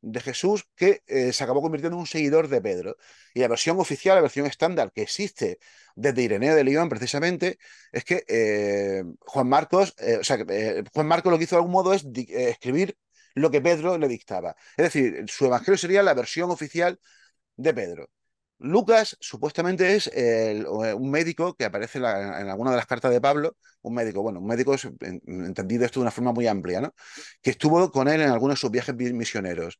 de Jesús que eh, se acabó convirtiendo en un seguidor de Pedro. Y la versión oficial, la versión estándar que existe desde Ireneo de León, precisamente, es que eh, Juan Marcos, eh, o sea, Juan Marcos lo que hizo de algún modo es escribir lo que Pedro le dictaba. Es decir, su evangelio sería la versión oficial de Pedro. Lucas supuestamente es el- un médico que aparece en, la- alguna de las cartas de Pablo, un médico, bueno, un médico entendido esto de una forma muy amplia, ¿no? Que estuvo con él en algunos de sus viajes vi- misioneros.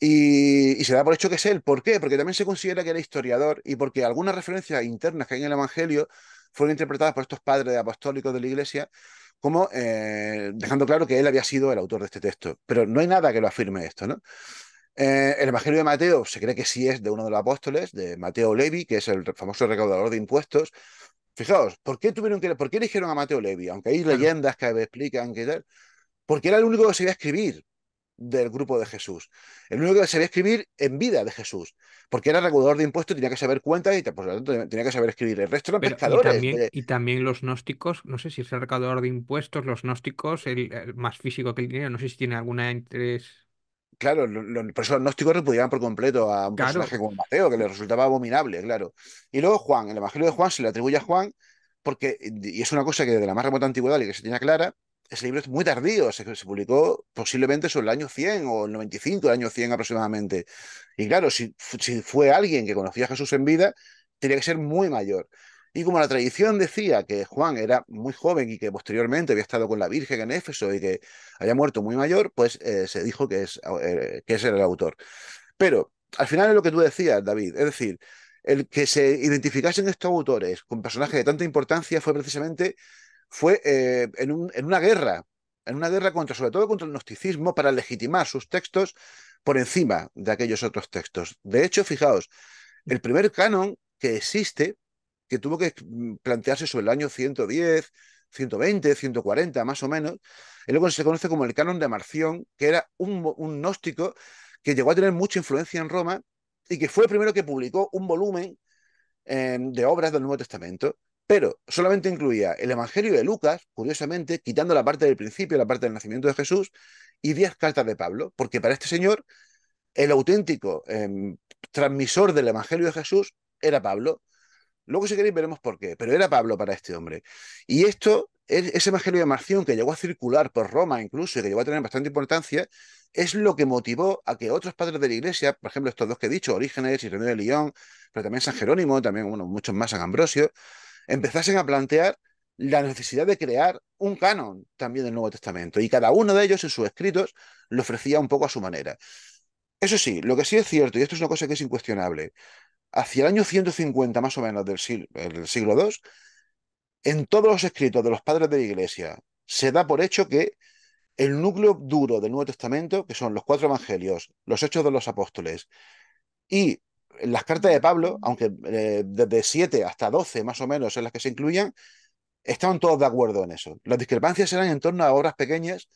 Y, y se da por hecho que es él. ¿Por qué? Porque también se considera que era historiador y porque algunas referencias internas que hay en el Evangelio fueron interpretadas por estos padres apostólicos de la Iglesia como eh, dejando claro que él había sido el autor de este texto. Pero no hay nada que lo afirme esto, ¿no? Eh, el Evangelio de Mateo se cree que sí es de uno de los apóstoles, de Mateo Levi, que es el famoso recaudador de impuestos. Fijaos, ¿por qué tuvieron que, por qué eligieron a Mateo Levi? Aunque hay leyendas que explican que tal, porque era el único que sabía escribir del grupo de Jesús, el único que sabía escribir en vida de Jesús, porque era recaudador de impuestos, tenía que saber cuentas y por lo tanto tenía que saber escribir. El resto eran Pero, y, pescadores. también, de- y también los gnósticos, no sé si es el recaudador de impuestos, los gnósticos, el, el más físico que el dinero, no sé si tiene alguna interés. Claro, lo- lo- por eso los gnósticos repudiaban por completo a un Claro. personaje como Mateo, que le resultaba abominable, claro. Y luego Juan, el Evangelio de Juan se le atribuye a Juan porque, y es una cosa que de la más remota antigüedad y que se tenía clara, ese libro es muy tardío, se, se publicó posiblemente sobre el año 100 o el 95, el año 100 aproximadamente. Y claro, si, si fue alguien que conocía a Jesús en vida, tenía que ser muy mayor. Y como la tradición decía que Juan era muy joven y que posteriormente había estado con la Virgen en Éfeso y que había muerto muy mayor, pues eh, se dijo que, es, eh, que ese era el autor. Pero al final es lo que tú decías, David, es decir, el que se identificasen estos autores con personajes de tanta importancia fue precisamente fue eh, en, un- en una guerra, en una guerra contra, sobre todo contra el gnosticismo, para legitimar sus textos por encima de aquellos otros textos. De hecho, fijaos, el primer canon que existe, que tuvo que mm, plantearse sobre el año 110, 120, 140, más o menos, es lo que se conoce como el canon de Marción, que era un, gnóstico que llegó a tener mucha influencia en Roma y que fue el primero que publicó un volumen eh, de obras del Nuevo Testamento, pero solamente incluía el Evangelio de Lucas, curiosamente, quitando la parte del principio, la parte del nacimiento de Jesús, y diez cartas de Pablo, porque para este señor el auténtico eh, transmisor del Evangelio de Jesús era Pablo. Luego, si queréis, veremos por qué, pero era Pablo para este hombre. Y esto, ese Evangelio de Marción que llegó a circular por Roma incluso y que llegó a tener bastante importancia, es lo que motivó a que otros padres de la iglesia, por ejemplo, estos dos que he dicho, Orígenes y René de León, pero también San Jerónimo, también bueno, muchos más, San Ambrosio, empezasen a plantear la necesidad de crear un canon también del Nuevo Testamento. Y cada uno de ellos en sus escritos lo ofrecía un poco a su manera. Eso sí, lo que sí es cierto, y esto es una cosa que es incuestionable, hacia el año 150 más o menos del siglo, II, en todos los escritos de los padres de la Iglesia se da por hecho que el núcleo duro del Nuevo Testamento, que son los cuatro evangelios, los hechos de los apóstoles y las cartas de Pablo, aunque eh, desde 7 hasta 12 más o menos en las que se incluían, estaban todos de acuerdo en eso. Las discrepancias eran en torno a obras pequeñas,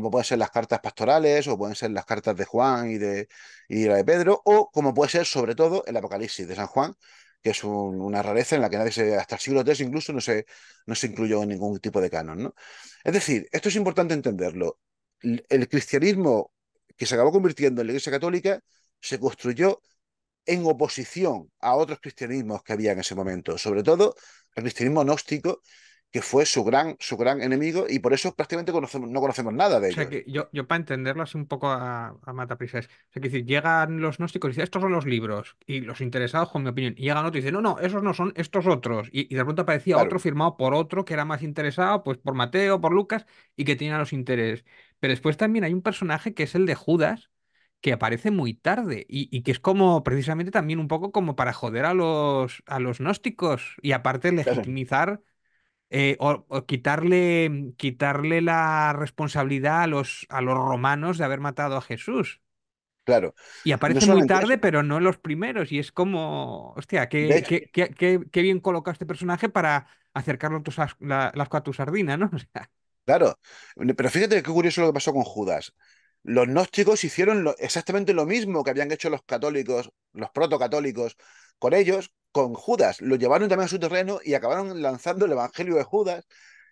como pueden ser las cartas pastorales, o pueden ser las cartas de Juan y de, y la de Pedro, o como puede ser sobre todo el Apocalipsis de San Juan, que es una rareza en la que nadie se, hasta el siglo III incluso no se, no se incluyó en ningún tipo de canon. ¿no? Es decir, esto es importante entenderlo. El cristianismo que se acabó convirtiendo en la Iglesia Católica se construyó en oposición a otros cristianismos que había en ese momento, sobre todo el cristianismo gnóstico, que fue su gran, su gran enemigo, y por eso prácticamente conocemos, no conocemos nada de O sea, ellos. que yo, yo para entenderlo así un poco a, a mataprisas, o sea, que decir, llegan los gnósticos y dicen, estos son los libros, y los interesados, con mi opinión, y llegan otros y dicen, no, no, esos no son, estos otros, y, y de pronto aparecía Claro. otro firmado por otro que era más interesado, pues por Mateo, por Lucas, y que tenía los intereses. Pero después también hay un personaje que es el de Judas, que aparece muy tarde, y, y que es como, precisamente también un poco como para joder a los, a los gnósticos, y aparte legitimizar eh, o, o quitarle, quitarle la responsabilidad a los, a los romanos de haber matado a Jesús. Claro. Y No aparece muy tarde, eso. pero no en los primeros. Y es como, hostia, qué, qué, qué, qué- bien coloca este personaje para acercarlo a tu sas- la, las a tu sardina, ¿no? (laughs) O sea, claro. Pero fíjate qué curioso lo que pasó con Judas. Los gnósticos hicieron lo- exactamente lo mismo que habían hecho los católicos, los protocatólicos, con ellos, con Judas. Lo llevaron también a su terreno y acabaron lanzando el Evangelio de Judas,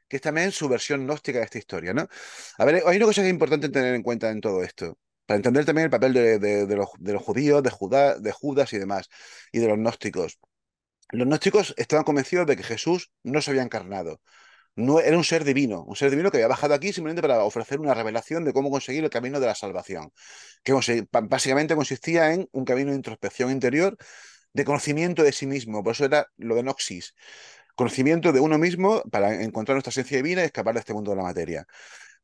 que es también su versión gnóstica de esta historia, ¿no? A ver, hay una cosa que es importante tener en cuenta en todo esto, para entender también el papel de, de- los, judíos, de, de Judas y demás, y de los gnósticos. Los gnósticos estaban convencidos de que Jesús no se había encarnado. No, era un ser divino, un ser divino que había bajado aquí simplemente para ofrecer una revelación de cómo conseguir el camino de la salvación, que básicamente consistía en un camino de introspección interior, de conocimiento de sí mismo, por eso era lo de Noxis, conocimiento de uno mismo para encontrar nuestra esencia divina y escapar de este mundo de la materia.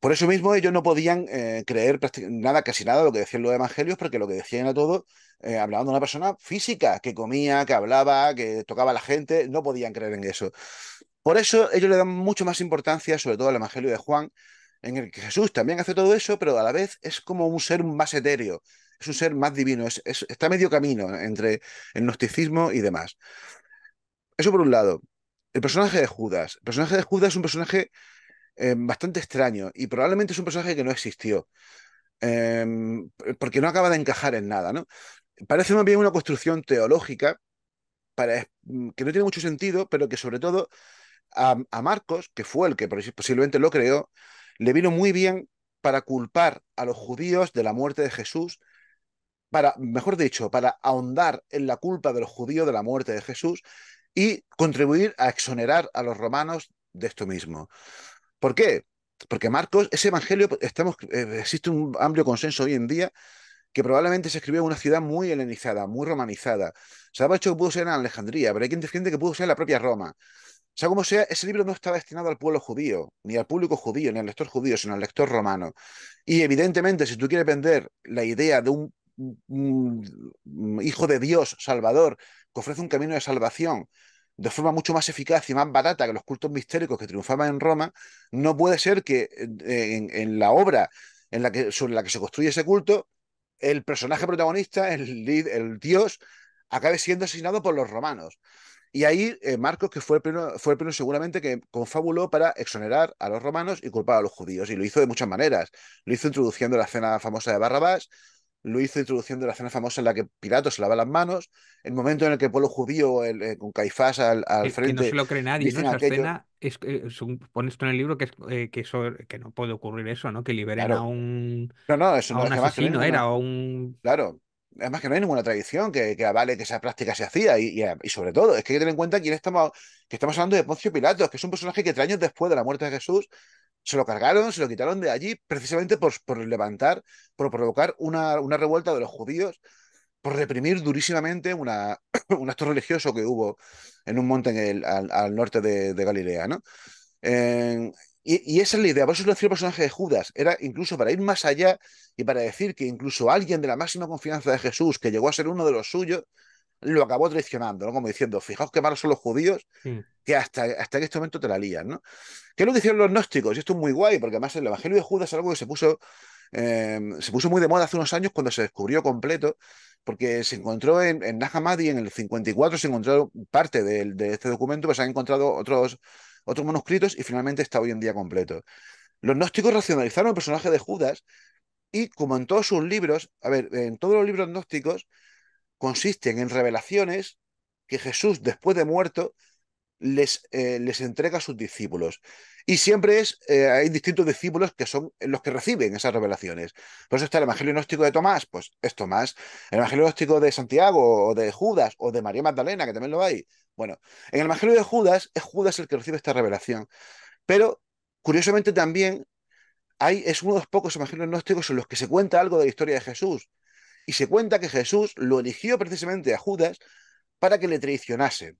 Por eso mismo ellos no podían eh, creer nada, casi nada lo que decían los evangelios, porque lo que decían era todo, eh, hablaban de una persona física, que comía, que hablaba, que tocaba a la gente, no podían creer en eso. Por eso ellos le dan mucho más importancia, sobre todo al Evangelio de Juan, en el que Jesús también hace todo eso, pero a la vez es como un ser más etéreo, es un ser más divino, es, es- está medio camino entre el gnosticismo y demás. Eso por un lado. El personaje de Judas. El personaje de Judas es un personaje eh, bastante extraño y probablemente es un personaje que no existió, eh, porque no acaba de encajar en nada, ¿no? Parece más bien una construcción teológica para, que no tiene mucho sentido, pero que sobre todo a, a Marcos, que fue el que posiblemente lo creó, le vino muy bien para culpar a los judíos de la muerte de Jesús, para, mejor dicho, para ahondar en la culpa de los judíos de la muerte de Jesús y contribuir a exonerar a los romanos de esto mismo. ¿Por qué? Porque Marcos, ese evangelio, estamos, eh, existe un amplio consenso hoy en día que probablemente se escribió en una ciudad muy helenizada, muy romanizada. Se ha hecho que pudo ser en Alejandría, pero hay quien defiende que pudo ser en la propia Roma. Sea como sea, ese libro no estaba destinado al pueblo judío, ni al público judío, ni al lector judío, sino al lector romano. Y evidentemente, si tú quieres vender la idea de un hijo de Dios, Salvador, que ofrece un camino de salvación de forma mucho más eficaz y más barata que los cultos mistéricos que triunfaban en Roma, no puede ser que en, en la obra en la que, sobre la que se construye ese culto, el personaje protagonista, el, el Dios, acabe siendo asesinado por los romanos. Y ahí eh, Marcos, que fue el, primero, fue el primero seguramente que confabuló para exonerar a los romanos y culpar a los judíos. Y lo hizo de muchas maneras. Lo hizo introduciendo la escena famosa de Barrabás, lo hizo introduciendo la escena famosa en la que Pilato se lava las manos, el momento en el que el pueblo judío, el, eh, con Caifás al, al frente... Que no se lo cree nadie, ¿no? Esa aquello... escena, es, eh, pones tú en el libro que, es, eh, que, eso, que no puede ocurrir eso, ¿no? Que liberen claro. a un, no, no, eso a no un es asesino, que era, o un... Claro, además que no hay ninguna tradición que, que avale que esa práctica se hacía y, y, y, sobre todo es que hay que tener en cuenta quién estamos, que estamos hablando de Poncio Pilatos, que es un personaje que tres años después de la muerte de Jesús se lo cargaron, se lo quitaron de allí precisamente por, por levantar, por provocar una, una, revuelta de los judíos, por reprimir durísimamente una, (clears throat) un acto religioso que hubo en un monte al, al, norte de, Galilea, ¿no? Y, y, esa es la idea, por eso lo decía el personaje de Judas, era incluso para ir más allá y para decir que incluso alguien de la máxima confianza de Jesús, que llegó a ser uno de los suyos, lo acabó traicionando, ¿no? Como diciendo, fijaos qué malos son los judíos, sí. que hasta, hasta en este momento te la lían, ¿no? ¿Qué es lo que hicieron los gnósticos? Y esto es muy guay, porque además el Evangelio de Judas es algo que se puso, eh, se puso muy de moda hace unos años cuando se descubrió completo, porque se encontró en, en Nag Hammadi en el 54, se encontró parte de, de este documento, pues se han encontrado otros, otros manuscritos y finalmente está hoy en día completo. Los gnósticos racionalizaron el personaje de Judas y como en todos sus libros, a ver, en todos los libros gnósticos, consisten en revelaciones que Jesús, después de muerto, les, eh, les entrega a sus discípulos. Y siempre es, eh, hay distintos discípulos que son los que reciben esas revelaciones. Por eso está el Evangelio gnóstico de Tomás, pues es Tomás. El Evangelio gnóstico de Santiago, o de Judas, o de María Magdalena, que también lo hay. Bueno, en el Evangelio de Judas, es Judas el que recibe esta revelación. Pero, curiosamente también, hay, es uno de los pocos evangelios gnósticos en los que se cuenta algo de la historia de Jesús. Y se cuenta que Jesús lo eligió precisamente a Judas para que le traicionase.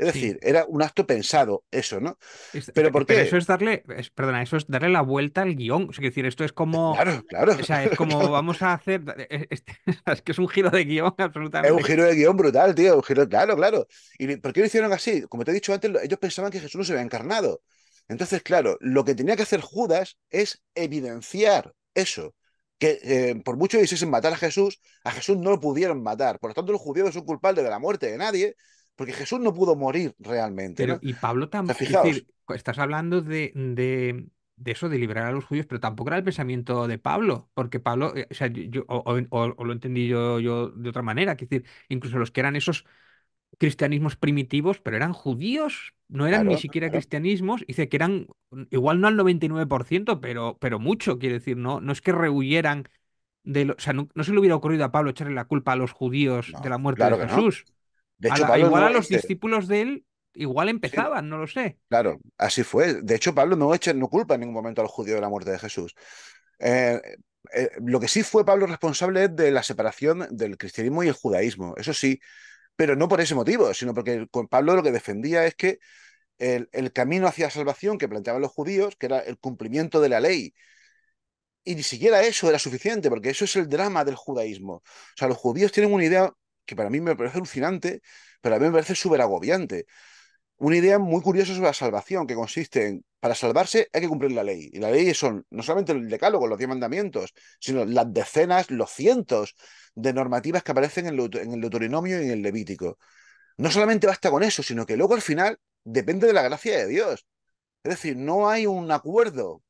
Es decir, sí. era un acto pensado, eso, ¿no? Es, pero ¿por qué? Pero eso es darle, es, perdona, eso es darle la vuelta al guion. Es decir, esto es como. Claro, claro. O sea, es como claro. (laughs) vamos a hacer. (laughs) Es, es, que es un giro de guion absolutamente. Es un giro de guion brutal, tío. Un giro, claro, claro. ¿Y por qué lo hicieron así? Como te he dicho antes, ellos pensaban que Jesús no se había encarnado. Entonces, claro, lo que tenía que hacer Judas es evidenciar eso. Que eh, por mucho que quisiesen matar a Jesús, a Jesús no lo pudieron matar. Por lo tanto, los judíos son culpables de la muerte de nadie, porque Jesús no pudo morir realmente. Pero, ¿no? y Pablo también. Es decir, estás hablando de, de, de, eso, de liberar a los judíos, pero tampoco era el pensamiento de Pablo, porque Pablo, eh, o sea, yo, o, o, o, lo entendí yo, yo de otra manera, que decir, incluso los que eran esos cristianismos primitivos, pero eran judíos, no eran claro, ni siquiera claro. cristianismos, dice que eran, igual no al 99%, pero, pero mucho, quiere decir, no, no es que rehuyeran de lo, o sea, no, no, se le hubiera ocurrido a Pablo echarle la culpa a los judíos no, de la muerte claro de Jesús. No. De hecho, a la, igual a los dice... discípulos de él, igual empezaban, sí. no lo sé. Claro, así fue. De hecho, Pablo no echa, no culpa en ningún momento a los judíos de la muerte de Jesús. Eh, eh, lo que sí fue Pablo responsable es de la separación del cristianismo y el judaísmo, eso sí, pero no por ese motivo, sino porque con Pablo lo que defendía es que el, el camino hacia la salvación que planteaban los judíos, que era el cumplimiento de la ley, y ni siquiera eso era suficiente, porque eso es el drama del judaísmo. O sea, los judíos tienen una idea que para mí me parece alucinante, pero a mí me parece súper agobiante. Una idea muy curiosa sobre la salvación, que consiste en, para salvarse hay que cumplir la ley. Y la ley son no solamente el decálogo, los diez mandamientos, sino las decenas, los cientos de normativas que aparecen en, en el Deuteronomio y en el Levítico. No solamente basta con eso, sino que luego al final depende de la gracia de Dios. Es decir, no hay un acuerdo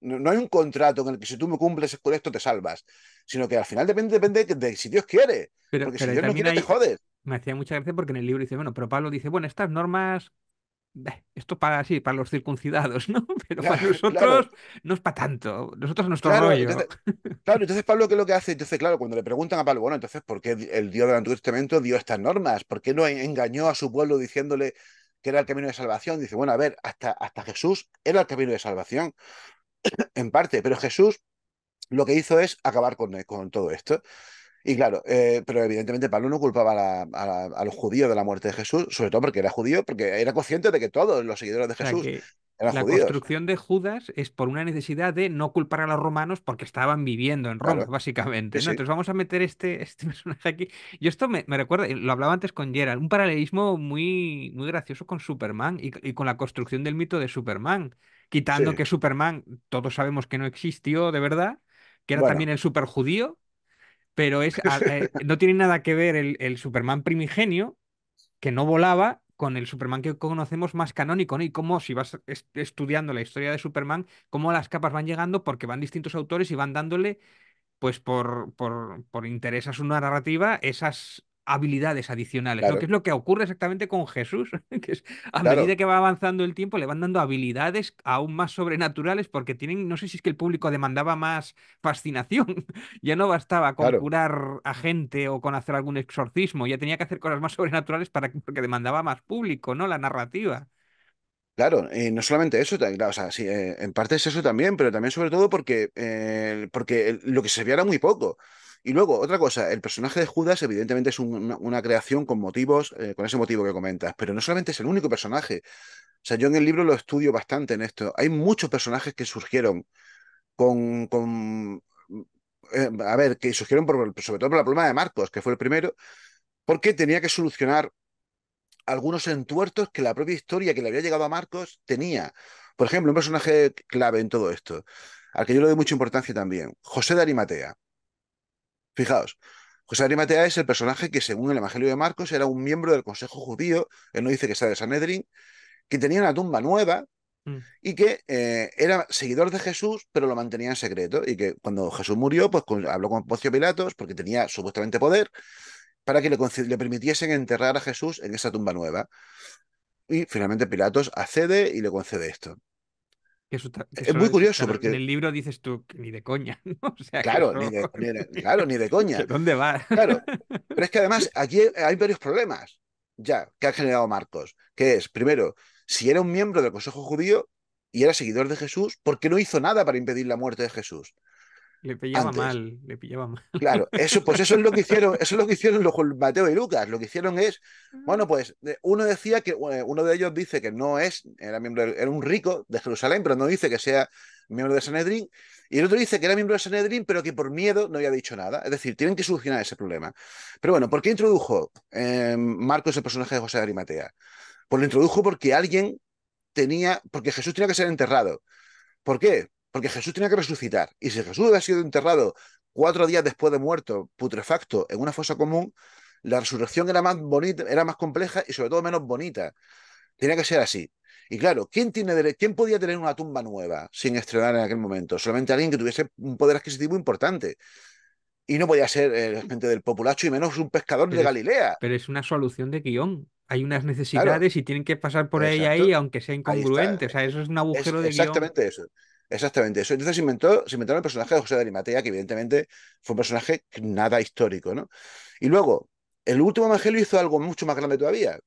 no, no, hay un contrato en el que si tú me cumples con esto te salvas, sino que al final depende, depende de, de si Dios quiere. Pero, porque pero si Dios no quiere, hay, te jodes. Me hacía mucha gracia porque en el libro dice, bueno, pero Pablo dice, bueno, estas normas, esto para sí, para los circuncidados, (laughs) ¿no? Pero para nosotros claro. no es para tanto. Nosotros nuestro claro, rollo. Entonces, claro, entonces Pablo, ¿qué es lo que hace? Entonces, claro, cuando le preguntan a Pablo, bueno, entonces, ¿por qué el Dios del Antiguo Testamento dio estas normas? ¿Por qué no engañó a su pueblo diciéndole que era el camino de salvación? Dice, bueno, a ver, hasta, hasta Jesús era el camino de salvación en parte, pero Jesús lo que hizo es acabar con, con todo esto. Y claro, eh, pero evidentemente Pablo no culpaba a, la, a, la, a, los judíos de la muerte de Jesús, sobre todo porque era judío, porque era consciente de que todos los seguidores de Jesús o sea, eran la judíos. construcción de Judas es por una necesidad de no culpar a los romanos porque estaban viviendo en Roma, claro. básicamente. ¿no? Sí, sí. Entonces vamos a meter este, (laughs) este personaje aquí. Yo esto me, me, recuerda, lo hablaba antes con Gerald, un paralelismo muy, muy gracioso con Superman y, y con la construcción del mito de Superman quitando sí. que Superman, todos sabemos que no existió de verdad, que era bueno. también el super judío, pero es, eh, no tiene nada que ver el, el, Superman primigenio que no volaba con el Superman que conocemos más canónico, ¿no? Y cómo, si vas estudiando la historia de Superman, cómo las capas van llegando porque van distintos autores y van dándole, pues por, por, por interés a su narrativa, esas habilidades adicionales, lo que es lo que ocurre exactamente con Jesús, (laughs) que es a medida que va avanzando el tiempo le van dando habilidades aún más sobrenaturales porque tienen, no sé si es que el público demandaba más fascinación, (laughs) ya no bastaba con curar a gente o con hacer algún exorcismo, ya tenía que hacer cosas más (laughs) sobrenaturales para porque demandaba más público, ¿no? La narrativa. Claro, y no solamente eso, o sea, sí, eh, en parte es eso también, pero también sobre todo porque, eh, porque lo que se veía era muy poco. Y luego, otra cosa, el personaje de Judas evidentemente es una, creación con motivos, eh, con ese motivo que comentas, pero no solamente es el único personaje. O sea, yo en el libro lo estudio bastante en esto. Hay muchos personajes que surgieron con, con a ver, que surgieron sobre todo por la problema de Marcos, que fue el primero, porque tenía que solucionar algunos entuertos que la propia historia que le había llegado a Marcos tenía. Por ejemplo, un personaje clave en todo esto, al que yo le doy mucha importancia también, José de Arimatea. Fijaos, José Arimatea es el personaje que, según el Evangelio de Marcos, era un miembro del Consejo Judío, él no dice que sea de Sanedrín, que tenía una tumba nueva mm. y que eh, era seguidor de Jesús, pero lo mantenía en secreto. Y que cuando Jesús murió, pues habló con Poncio Pilatos, porque tenía supuestamente poder, para que le, permitiesen enterrar a Jesús en esa tumba nueva. Y finalmente Pilatos accede y le concede esto. Es muy curioso porque en el libro dices tú ni de coña, (laughs) claro, ni de, claro, ni de coña. ¿Dónde va? Claro, pero es que además (laughs) aquí hay varios problemas ya que ha generado Marcos, que es primero, si era un miembro del Consejo Judío y era seguidor de Jesús, ¿por qué no hizo nada para impedir la muerte de Jesús? Le pillaba mal, le pillaba mal. Claro, eso, pues eso es lo que hicieron, eso es lo que hicieron los Mateo y Lucas. Lo que hicieron es, bueno, pues uno decía que uno de ellos dice que no es, era miembro, era un rico de Jerusalén, pero no dice que sea miembro de Sanedrín, y el otro dice que era miembro de Sanedrín, pero que por miedo no había dicho nada. Es decir, tienen que solucionar ese problema. Pero bueno, ¿por qué introdujo eh, Marcos el personaje de José de Arimatea? Pues lo introdujo porque alguien tenía, porque Jesús tenía que ser enterrado. ¿Por qué? Porque Jesús tenía que resucitar. Y si Jesús había sido enterrado cuatro días después de muerto, putrefacto, en una fosa común, la resurrección era más bonita, era más compleja y sobre todo menos bonita. Tenía que ser así. Y claro, ¿quién, tiene, ¿quién podía tener una tumba nueva sin estrenar en aquel momento? Solamente alguien que tuviese un poder adquisitivo importante. Y no podía ser el gente del populacho y menos un pescador de Galilea. Pero es una solución de guion. Hay unas necesidades y tienen que pasar por ahí ahí, aunque sea incongruente. O sea, eso es un agujero de guion. Exactamente eso. Exactamente eso. Entonces se inventó, se inventó el personaje de José de Arimatea, que evidentemente fue un personaje nada histórico, ¿no? Y luego, el último evangelio hizo algo mucho más grande todavía.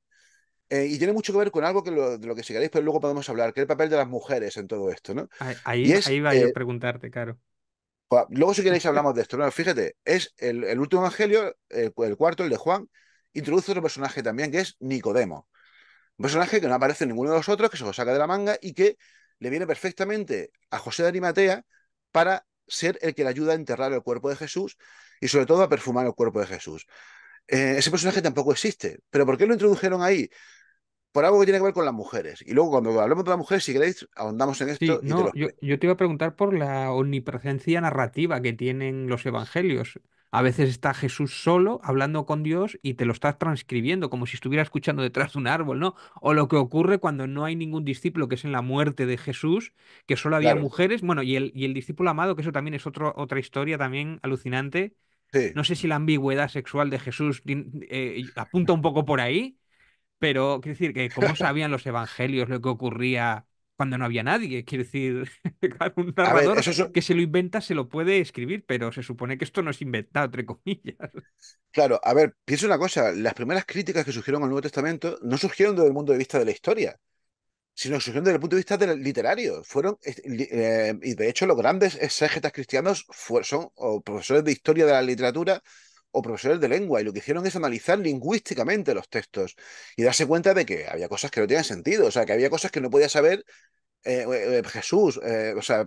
Eh, y tiene mucho que ver con algo que de lo que si queréis, pero luego podemos hablar, que es el papel de las mujeres en todo esto, ¿no? Ahí, ahí va yo a eh, preguntarte, claro. Luego, si queréis, hablamos de esto. ¿no? Fíjate, es el, último evangelio, el, el, cuarto, el de Juan, introduce otro personaje también, que es Nicodemo. Un personaje que no aparece en ninguno de los otros, que se lo saca de la manga y que le viene perfectamente a José de Arimatea para ser el que le ayuda a enterrar el cuerpo de Jesús y sobre todo a perfumar el cuerpo de Jesús. Eh, ese personaje tampoco existe, pero ¿por qué lo introdujeron ahí? Por algo que tiene que ver con las mujeres. Y luego cuando hablemos de las mujeres, si queréis, ahondamos en esto. yo, yo, te iba a preguntar por la omnipresencia narrativa que tienen los evangelios. A veces está Jesús solo hablando con Dios y te lo estás transcribiendo como si estuviera escuchando detrás de un árbol, ¿no? O lo que ocurre cuando no hay ningún discípulo, que es en la muerte de Jesús, que solo había mujeres, bueno, y el, y el discípulo amado, que eso también es otro, otra historia también alucinante. No sé si la ambigüedad sexual de Jesús eh, apunta un poco por ahí, pero quiero decir que cómo sabían los evangelios lo que ocurría cuando no había nadie. Quiero decir, (laughs) un narrador que se lo inventa se lo puede escribir, pero se supone que esto no es inventado, entre comillas. Claro, a ver, pienso una cosa, las primeras críticas que surgieron al Nuevo Testamento no surgieron desde el punto de vista de la historia, sino surgieron desde el punto de vista del literario. Fueron, eh, y de hecho los grandes exégetas cristianos son o profesores de historia de la literatura o profesores de lengua, y lo que hicieron es analizar lingüísticamente los textos y darse cuenta de que había cosas que no tenían sentido, o sea, que había cosas que no podía saber eh, eh, Jesús, eh, o sea,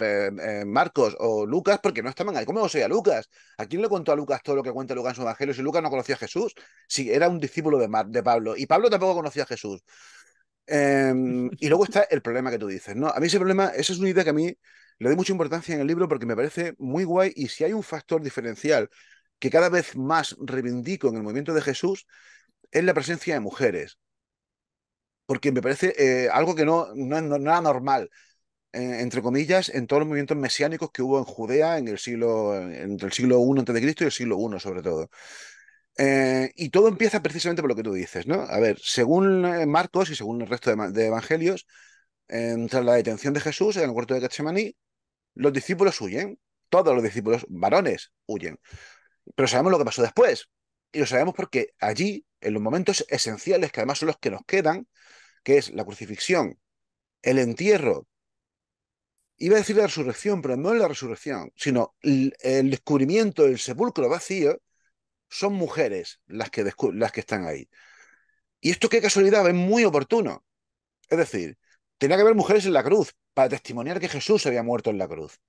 Marcos o Lucas, porque no estaban ahí. ¿Cómo no sabía Lucas? ¿A quién le contó a Lucas todo lo que cuenta Lucas en su evangelio si Lucas no conocía a Jesús? Si era un discípulo de, de Pablo, y Pablo tampoco conocía a Jesús. Em, y luego está el problema que tú dices, ¿no? A mí ese problema, esa es una idea que a mí le doy mucha importancia en el libro porque me parece muy guay y si hay un factor diferencial que cada vez más reivindico en el movimiento de Jesús es la presencia de mujeres. Porque me parece eh, algo que no, no, era normal, eh, entre comillas, en todos los movimientos mesiánicos que hubo en Judea en el siglo, entre el siglo I a.C. y el siglo I, sobre todo. Eh, y todo empieza precisamente por lo que tú dices, ¿no? A ver, según Marcos y según el resto de, de evangelios, tras la detención de Jesús en el huerto de Getsemaní, los discípulos huyen. Todos los discípulos varones huyen. Pero sabemos lo que pasó después. Y lo sabemos porque allí, en los momentos esenciales, que además son los que nos quedan, que es la crucifixión, el entierro, iba a decir la resurrección, pero no es la resurrección, sino el, descubrimiento del sepulcro vacío, son mujeres las que, las que están ahí. Y esto, qué casualidad, es muy oportuno. Es decir, tenía que haber mujeres en la cruz para testimoniar que Jesús había muerto en la cruz.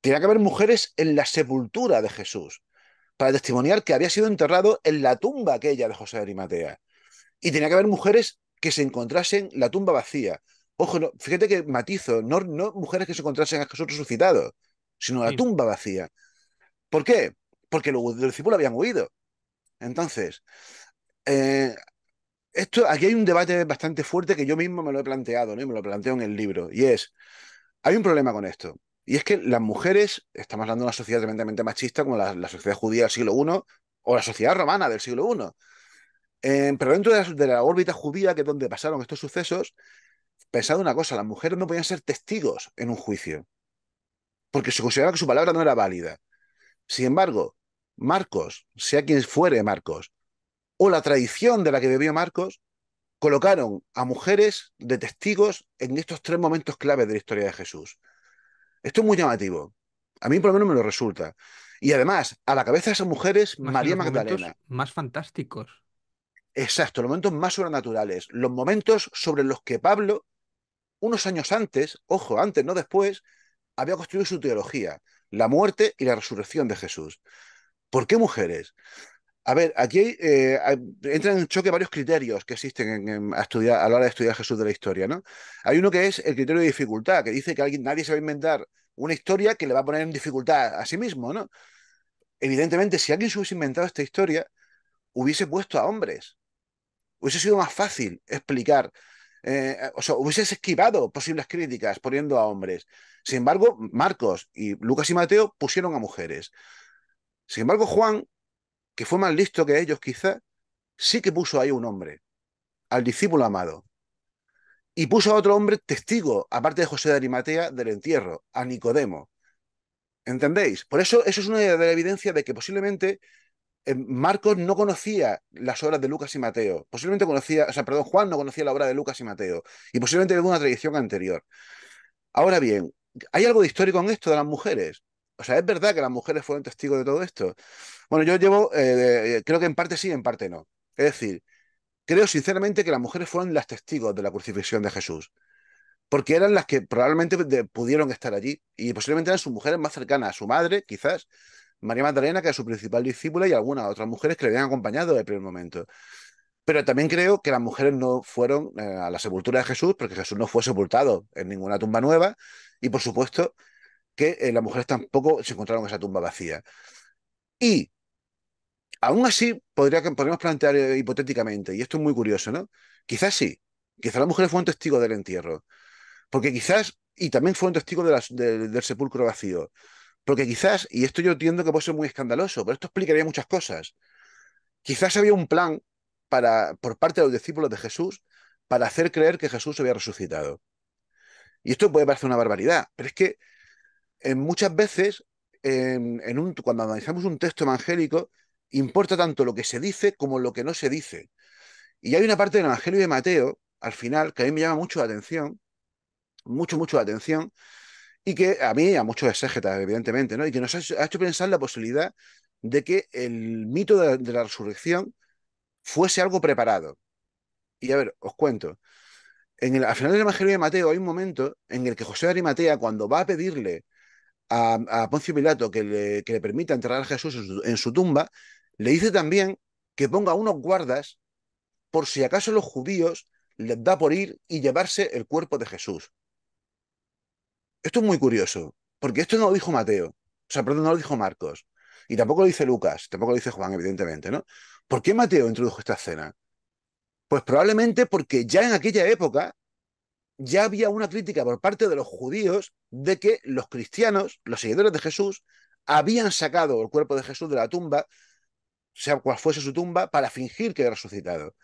Tenía que haber mujeres en la sepultura de Jesús para testimoniar que había sido enterrado en la tumba aquella de José de Arimatea. Y tenía que haber mujeres que se encontrasen la tumba vacía. Ojo, fíjate que matizo, no, no, mujeres que se encontrasen a Jesús resucitado, sino la tumba vacía. ¿Por qué? Porque los discípulos habían huido. Entonces, eh, esto, aquí hay un debate bastante fuerte que yo mismo me lo he planteado, ¿no? y me lo planteo en el libro, y es, hay un problema con esto. Y es que las mujeres, estamos hablando de una sociedad tremendamente machista como la, sociedad judía del siglo I o la sociedad romana del siglo I. Eh, pero dentro de la, órbita judía, que es donde pasaron estos sucesos, pensad una cosa, las mujeres no podían ser testigos en un juicio, porque se consideraba que su palabra no era válida. Sin embargo, Marcos, sea quien fuere Marcos, o la tradición de la que bebió Marcos, colocaron a mujeres de testigos en estos tres momentos claves de la historia de Jesús. Esto es muy llamativo. A mí por lo menos me lo resulta. Y además, a la cabeza de esas mujeres, María Magdalena. Más fantásticos. Exacto, los momentos más sobrenaturales, los momentos sobre los que Pablo, unos años antes, ojo, antes, no después, había construido su teología, la muerte y la resurrección de Jesús. ¿Por qué mujeres? A ver, aquí eh, entran en choque varios criterios que existen a, estudiar, a la hora de estudiar Jesús de la historia, ¿no? Hay uno que es el criterio de dificultad, que dice que alguien, nadie se va a inventar una historia que le va a poner en dificultad a sí mismo, ¿no? Evidentemente, si alguien se hubiese inventado esta historia, hubiese puesto a hombres. Hubiese sido más fácil explicar, eh, o sea, hubieses esquivado posibles críticas poniendo a hombres. Sin embargo, Marcos y Lucas y Mateo pusieron a mujeres. Sin embargo, Juan que fue más listo que ellos quizá, sí que puso ahí un hombre, al discípulo amado. Y puso a otro hombre testigo, aparte de José de Arimatea, del entierro, a Nicodemo. ¿Entendéis? Por eso eso es una de de que posiblemente eh, Marcos no conocía las obras de Lucas y Mateo. Posiblemente conocía, o sea, perdón, Juan no conocía la obra de Lucas y Mateo. Y posiblemente de una tradición anterior. Ahora bien, ¿hay algo de histórico en esto de las mujeres? O sea, ¿es verdad que las mujeres fueron testigos de todo esto? Bueno, yo llevo, eh, creo que en parte sí, en parte no. Es decir, creo sinceramente que las mujeres fueron las testigos de la crucifixión de Jesús, porque eran las que probablemente pudieron estar allí y posiblemente eran sus mujeres más cercanas, su madre, quizás, María Magdalena, que era su principal discípula, y algunas otras mujeres que le habían acompañado en el primer momento. Pero también creo que las mujeres no fueron eh, a la sepultura de Jesús, porque Jesús no fue sepultado en ninguna tumba nueva, y por supuesto que eh, las mujeres tampoco se encontraron esa tumba vacía. Y aún así, podría, podríamos plantear eh, hipotéticamente, y esto es muy curioso, ¿no? Quizás sí, quizás las mujeres fueron testigos del entierro, porque quizás, y también fueron testigos del sepulcro vacío, porque quizás, y esto yo entiendo que puede ser muy escandaloso, pero esto explicaría muchas cosas. Quizás había un plan para, por parte de los discípulos de Jesús para hacer creer que Jesús había resucitado. Y esto puede parecer una barbaridad, pero es que muchas veces, cuando analizamos un texto evangélico, importa tanto lo que se dice como lo que no se dice. Y hay una parte del Evangelio de Mateo, al final, que a mí me llama mucho la atención, mucho, mucho la atención, y que a mí, a muchos exégetas, evidentemente, ¿no? y que nos ha, hecho pensar la posibilidad de que el mito de, la resurrección fuese algo preparado. Y a ver, os cuento. En el, al final del Evangelio de Mateo hay un momento en el que José de Arimatea, cuando va a pedirle a, Poncio Pilato que le, que le, permita enterrar a Jesús en su, tumba, le dice también que ponga unos guardas por si acaso los judíos les da por ir y llevarse el cuerpo de Jesús. Esto es muy curioso, porque esto no lo dijo Mateo, o sea, perdón, no lo dijo Marcos, y tampoco lo dice Lucas, tampoco lo dice Juan, evidentemente, ¿no? ¿Por qué Mateo introdujo esta escena? Pues probablemente porque ya en aquella época ya había una crítica por parte de los judíos de que los cristianos, los seguidores de Jesús, habían sacado el cuerpo de Jesús de la tumba, sea cual fuese su tumba, para fingir que había resucitado.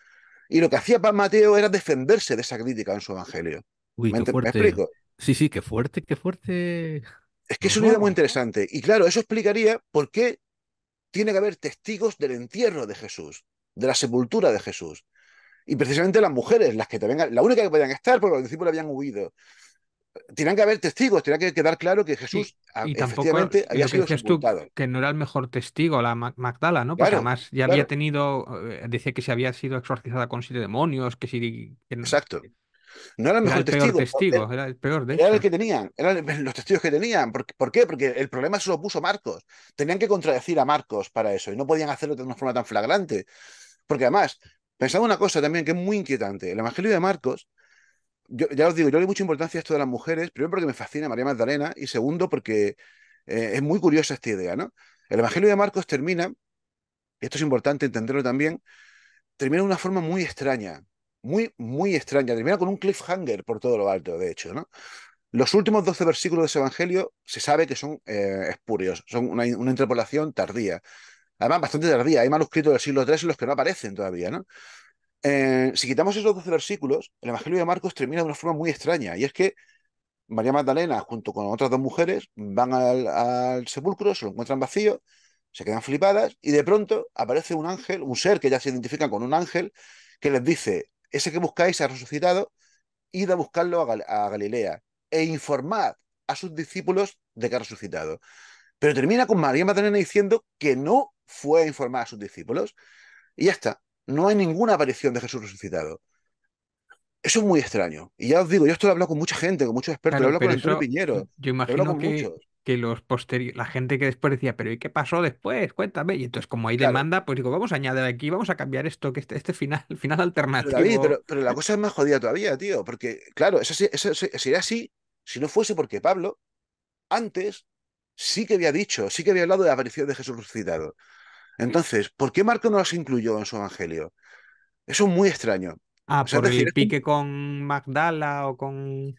Y lo que hacía Pan Mateo era defenderse de esa crítica en su evangelio. Uy, ¿Me, qué explico? Sí, sí, qué fuerte, qué fuerte. Es que es una idea muy interesante. Y claro, eso explicaría por qué tiene que haber testigos del entierro de Jesús, de la sepultura de Jesús. Y precisamente las mujeres, las que te vengan, la única que podían estar, porque los discípulos habían huido. Tenían que haber testigos, tenía que quedar claro que Jesús a- Y efectivamente había que sido tú, sepultado. que no era el mejor testigo, la Ma- Magdala, ¿no? Porque Claro, además ya claro. había tenido, eh, decía que se había sido exorcizada con siete demonios, que sí, que no- Exacto. No era el era mejor peor testigo, era, era el peor, de era el que tenían, eran los testigos que tenían. ¿Por, por qué? Porque el problema se lo puso Marcos. Tenían que contradecir a Marcos para eso y no podían hacerlo de una forma tan flagrante. Porque además, pensaba una cosa también que es muy inquietante. El Evangelio de Marcos, ya os digo, yo le doy mucha importancia a esto de las mujeres, primero porque me fascina María Magdalena y segundo porque eh, es muy curiosa esta idea, ¿no? El Evangelio de Marcos termina, y esto es importante entenderlo también, termina de una forma muy extraña, muy, muy extraña. Termina con un cliffhanger por todo lo alto, de hecho, ¿no? Los últimos 12 versículos de ese Evangelio se sabe que son eh, espurios, son una interpolación tardía. Además, bastante tardía. Hay manuscritos del siglo III en los que no aparecen todavía, ¿no? Eh, si quitamos esos 12 versículos, el Evangelio de Marcos termina de una forma muy extraña, y es que María Magdalena, junto con otras dos mujeres, van al, sepulcro, se lo encuentran vacío, se quedan flipadas, y de pronto aparece un ángel, un ser que ya se identifica con un ángel, que les dice, ese que buscáis ha resucitado, id a buscarlo a Galilea, e informad a sus discípulos de que ha resucitado. Pero termina con María Magdalena diciendo que no fue a informar a sus discípulos, y ya está. No hay ninguna aparición de Jesús resucitado. Eso es muy extraño. Y ya os digo, yo esto lo he hablado con mucha gente, con muchos expertos, lo he hablado con Antonio eso, Piñero, yo imagino que, que los posteriores, la gente que después decía, pero ¿y qué pasó después? Cuéntame. Y entonces, como hay Claro. demanda, pues digo, vamos a añadir aquí, vamos a cambiar esto, que este, este final, el final Pero David, alternativo. pero, pero la cosa es más jodida todavía, tío, porque, claro, eso, sí- eso sí- sería así si no fuese porque Pablo antes sí que había dicho, sí que había hablado de la aparición de Jesús resucitado. Entonces, ¿por qué Marco no los incluyó en su evangelio? Eso es muy extraño. Ah, O sea, es por decir, el pique con Magdala o con...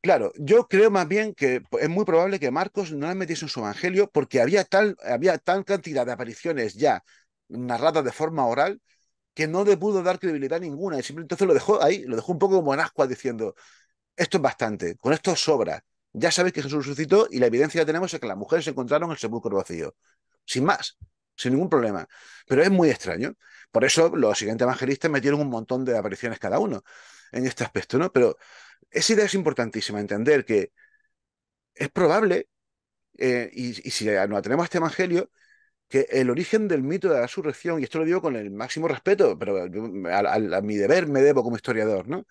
Claro, yo creo más bien que es muy probable que Marcos no las metiese en su evangelio porque había tal, había tal cantidad de apariciones ya narradas de forma oral que no le pudo dar credibilidad ninguna. Y simplemente entonces lo dejó ahí, lo dejó un poco como en ascuas diciendo, esto es bastante, con esto sobra. Ya sabéis que Jesús resucitó y la evidencia que tenemos es que las mujeres encontraron el sepulcro vacío. Sin más, sin ningún problema. Pero es muy extraño. Por eso los siguientes evangelistas metieron un montón de apariciones cada uno en este aspecto, ¿no? Pero esa idea es importantísima, entender que es probable, eh, y, si nos atenemos a este evangelio, que el origen del mito de la resurrección, y esto lo digo con el máximo respeto, pero a mi deber me debo como historiador, ¿no?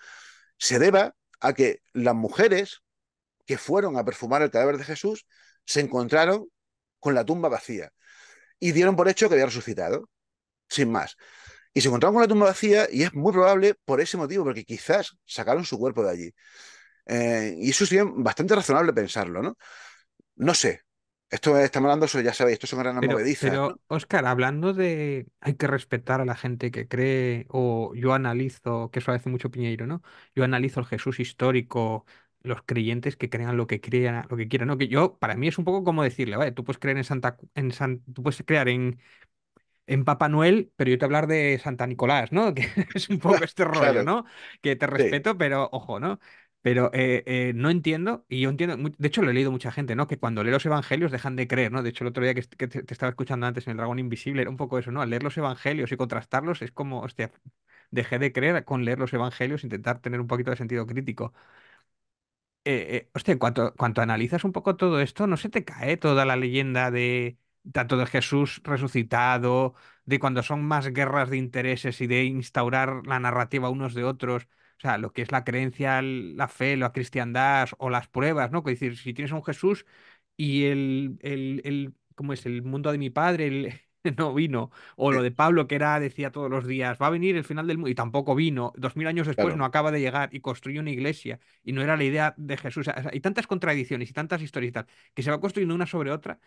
Se deba a que las mujeres que fueron a perfumar el cadáver de Jesús se encontraron con la tumba vacía y dieron por hecho que había resucitado, sin más. Y se encontraron con la tumba vacía y es muy probable por ese motivo, porque quizás sacaron su cuerpo de allí. Eh, y eso sería bastante razonable pensarlo, ¿no? No sé. Esto estamos hablando sobre, ya sabéis, esto son granas Pero, movedizas, pero, ¿no? Oscar, hablando de hay que respetar a la gente que cree, o yo analizo, que eso hace mucho Piñeiro, ¿no? Yo analizo el Jesús histórico, los creyentes que crean lo que crean, lo que quieran, ¿no? Que yo, para mí es un poco como decirle, vale, tú puedes creer en Santa, en San, tú puedes creer en, en Papá Noel, pero yo te hablar de Santa Nicolás, ¿no? (laughs) Que es un poco este rollo, Claro, ¿no? Que te sí, respeto, pero ojo, ¿no? Pero eh, eh, no entiendo, y yo entiendo, de hecho lo he leído mucha gente, ¿no? Que cuando lee los evangelios dejan de creer, ¿no? De hecho, el otro día que, que te, te estaba escuchando antes en El Dragón Invisible, era un poco eso, ¿no? Al leer los evangelios y contrastarlos es como, hostia, dejé de creer con leer los evangelios, intentar tener un poquito de sentido crítico. Eh, eh, hostia, cuanto, analizas un poco todo esto, ¿no se te cae toda la leyenda de tanto de Jesús resucitado, de cuando son más guerras de intereses y de instaurar la narrativa unos de otros? O sea, lo que es la creencia, la fe, la cristiandad o las pruebas, ¿no? Que decir, si tienes un Jesús y el, el, el, ¿cómo es? El mundo de mi padre, el, (laughs) no vino. O lo de (laughs) Pablo, que era, decía todos los días, va a venir el final del mundo, y tampoco vino. Dos mil años después claro. no acaba de llegar y construyó una iglesia y no era la idea de Jesús. O sea, hay tantas contradicciones y tantas historias y tal, que se va construyendo una sobre otra,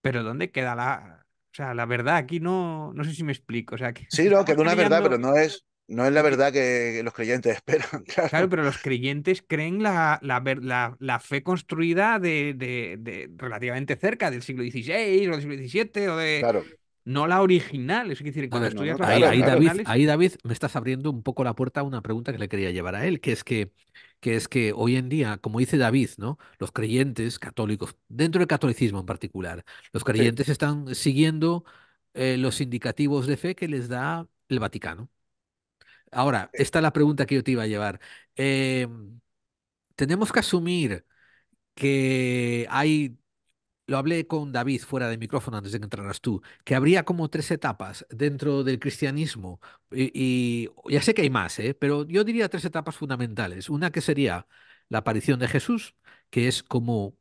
pero ¿dónde queda la, o sea, la verdad? Aquí no, no sé si me explico. O sea, que Sí, no, que una verdad, pero no es, no es la verdad que los creyentes (laughs) esperan. Claro, claro pero los creyentes creen la, la, la, fe construida de, de, de, relativamente cerca, del siglo XVI o del siglo XVII, o de, claro no la original. Es decir, cuando estudias ahí, David, ahí, David, me estás abriendo un poco la puerta a una pregunta que le quería llevar a él, que es que, que es que hoy en día, como dice David, ¿no? Los creyentes católicos, dentro del catolicismo en particular, los creyentes están siguiendo eh, los indicativos de fe que les da el Vaticano. Ahora, esta es la pregunta que yo te iba a llevar. Em, tenemos que asumir que hay lo hablé con David fuera de micrófono antes de que entraras tú, que habría como tres etapas dentro del cristianismo. Y, ya sé que hay más, ¿eh? pero yo diría tres etapas fundamentales. Una que sería la aparición de Jesús, que es como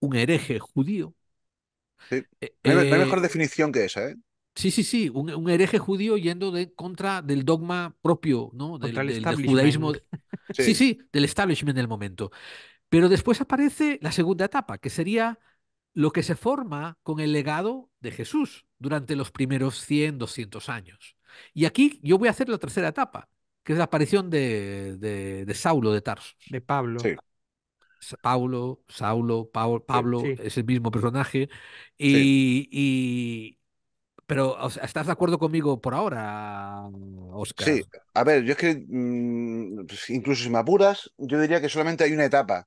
un hereje judío. Sí. Eh, no, hay, mejor eh, definición que esa, ¿eh? Sí, sí, sí, un, hereje judío yendo de contra del dogma propio, ¿no? Del, judaísmo. sí, sí, del establishment del momento. Pero después aparece la segunda etapa, que sería lo que se forma con el legado de Jesús durante los primeros 100, 200 años. Y aquí yo voy a hacer la tercera etapa, que es la aparición de, de, Saulo de Tarsos. De Pablo. Sí. Paulo, Saulo, Pablo, es el mismo personaje. Y, pero, ¿estás de acuerdo conmigo por ahora, Oscar? Sí, a ver, yo es que mm, incluso si me apuras, yo diría que solamente hay una etapa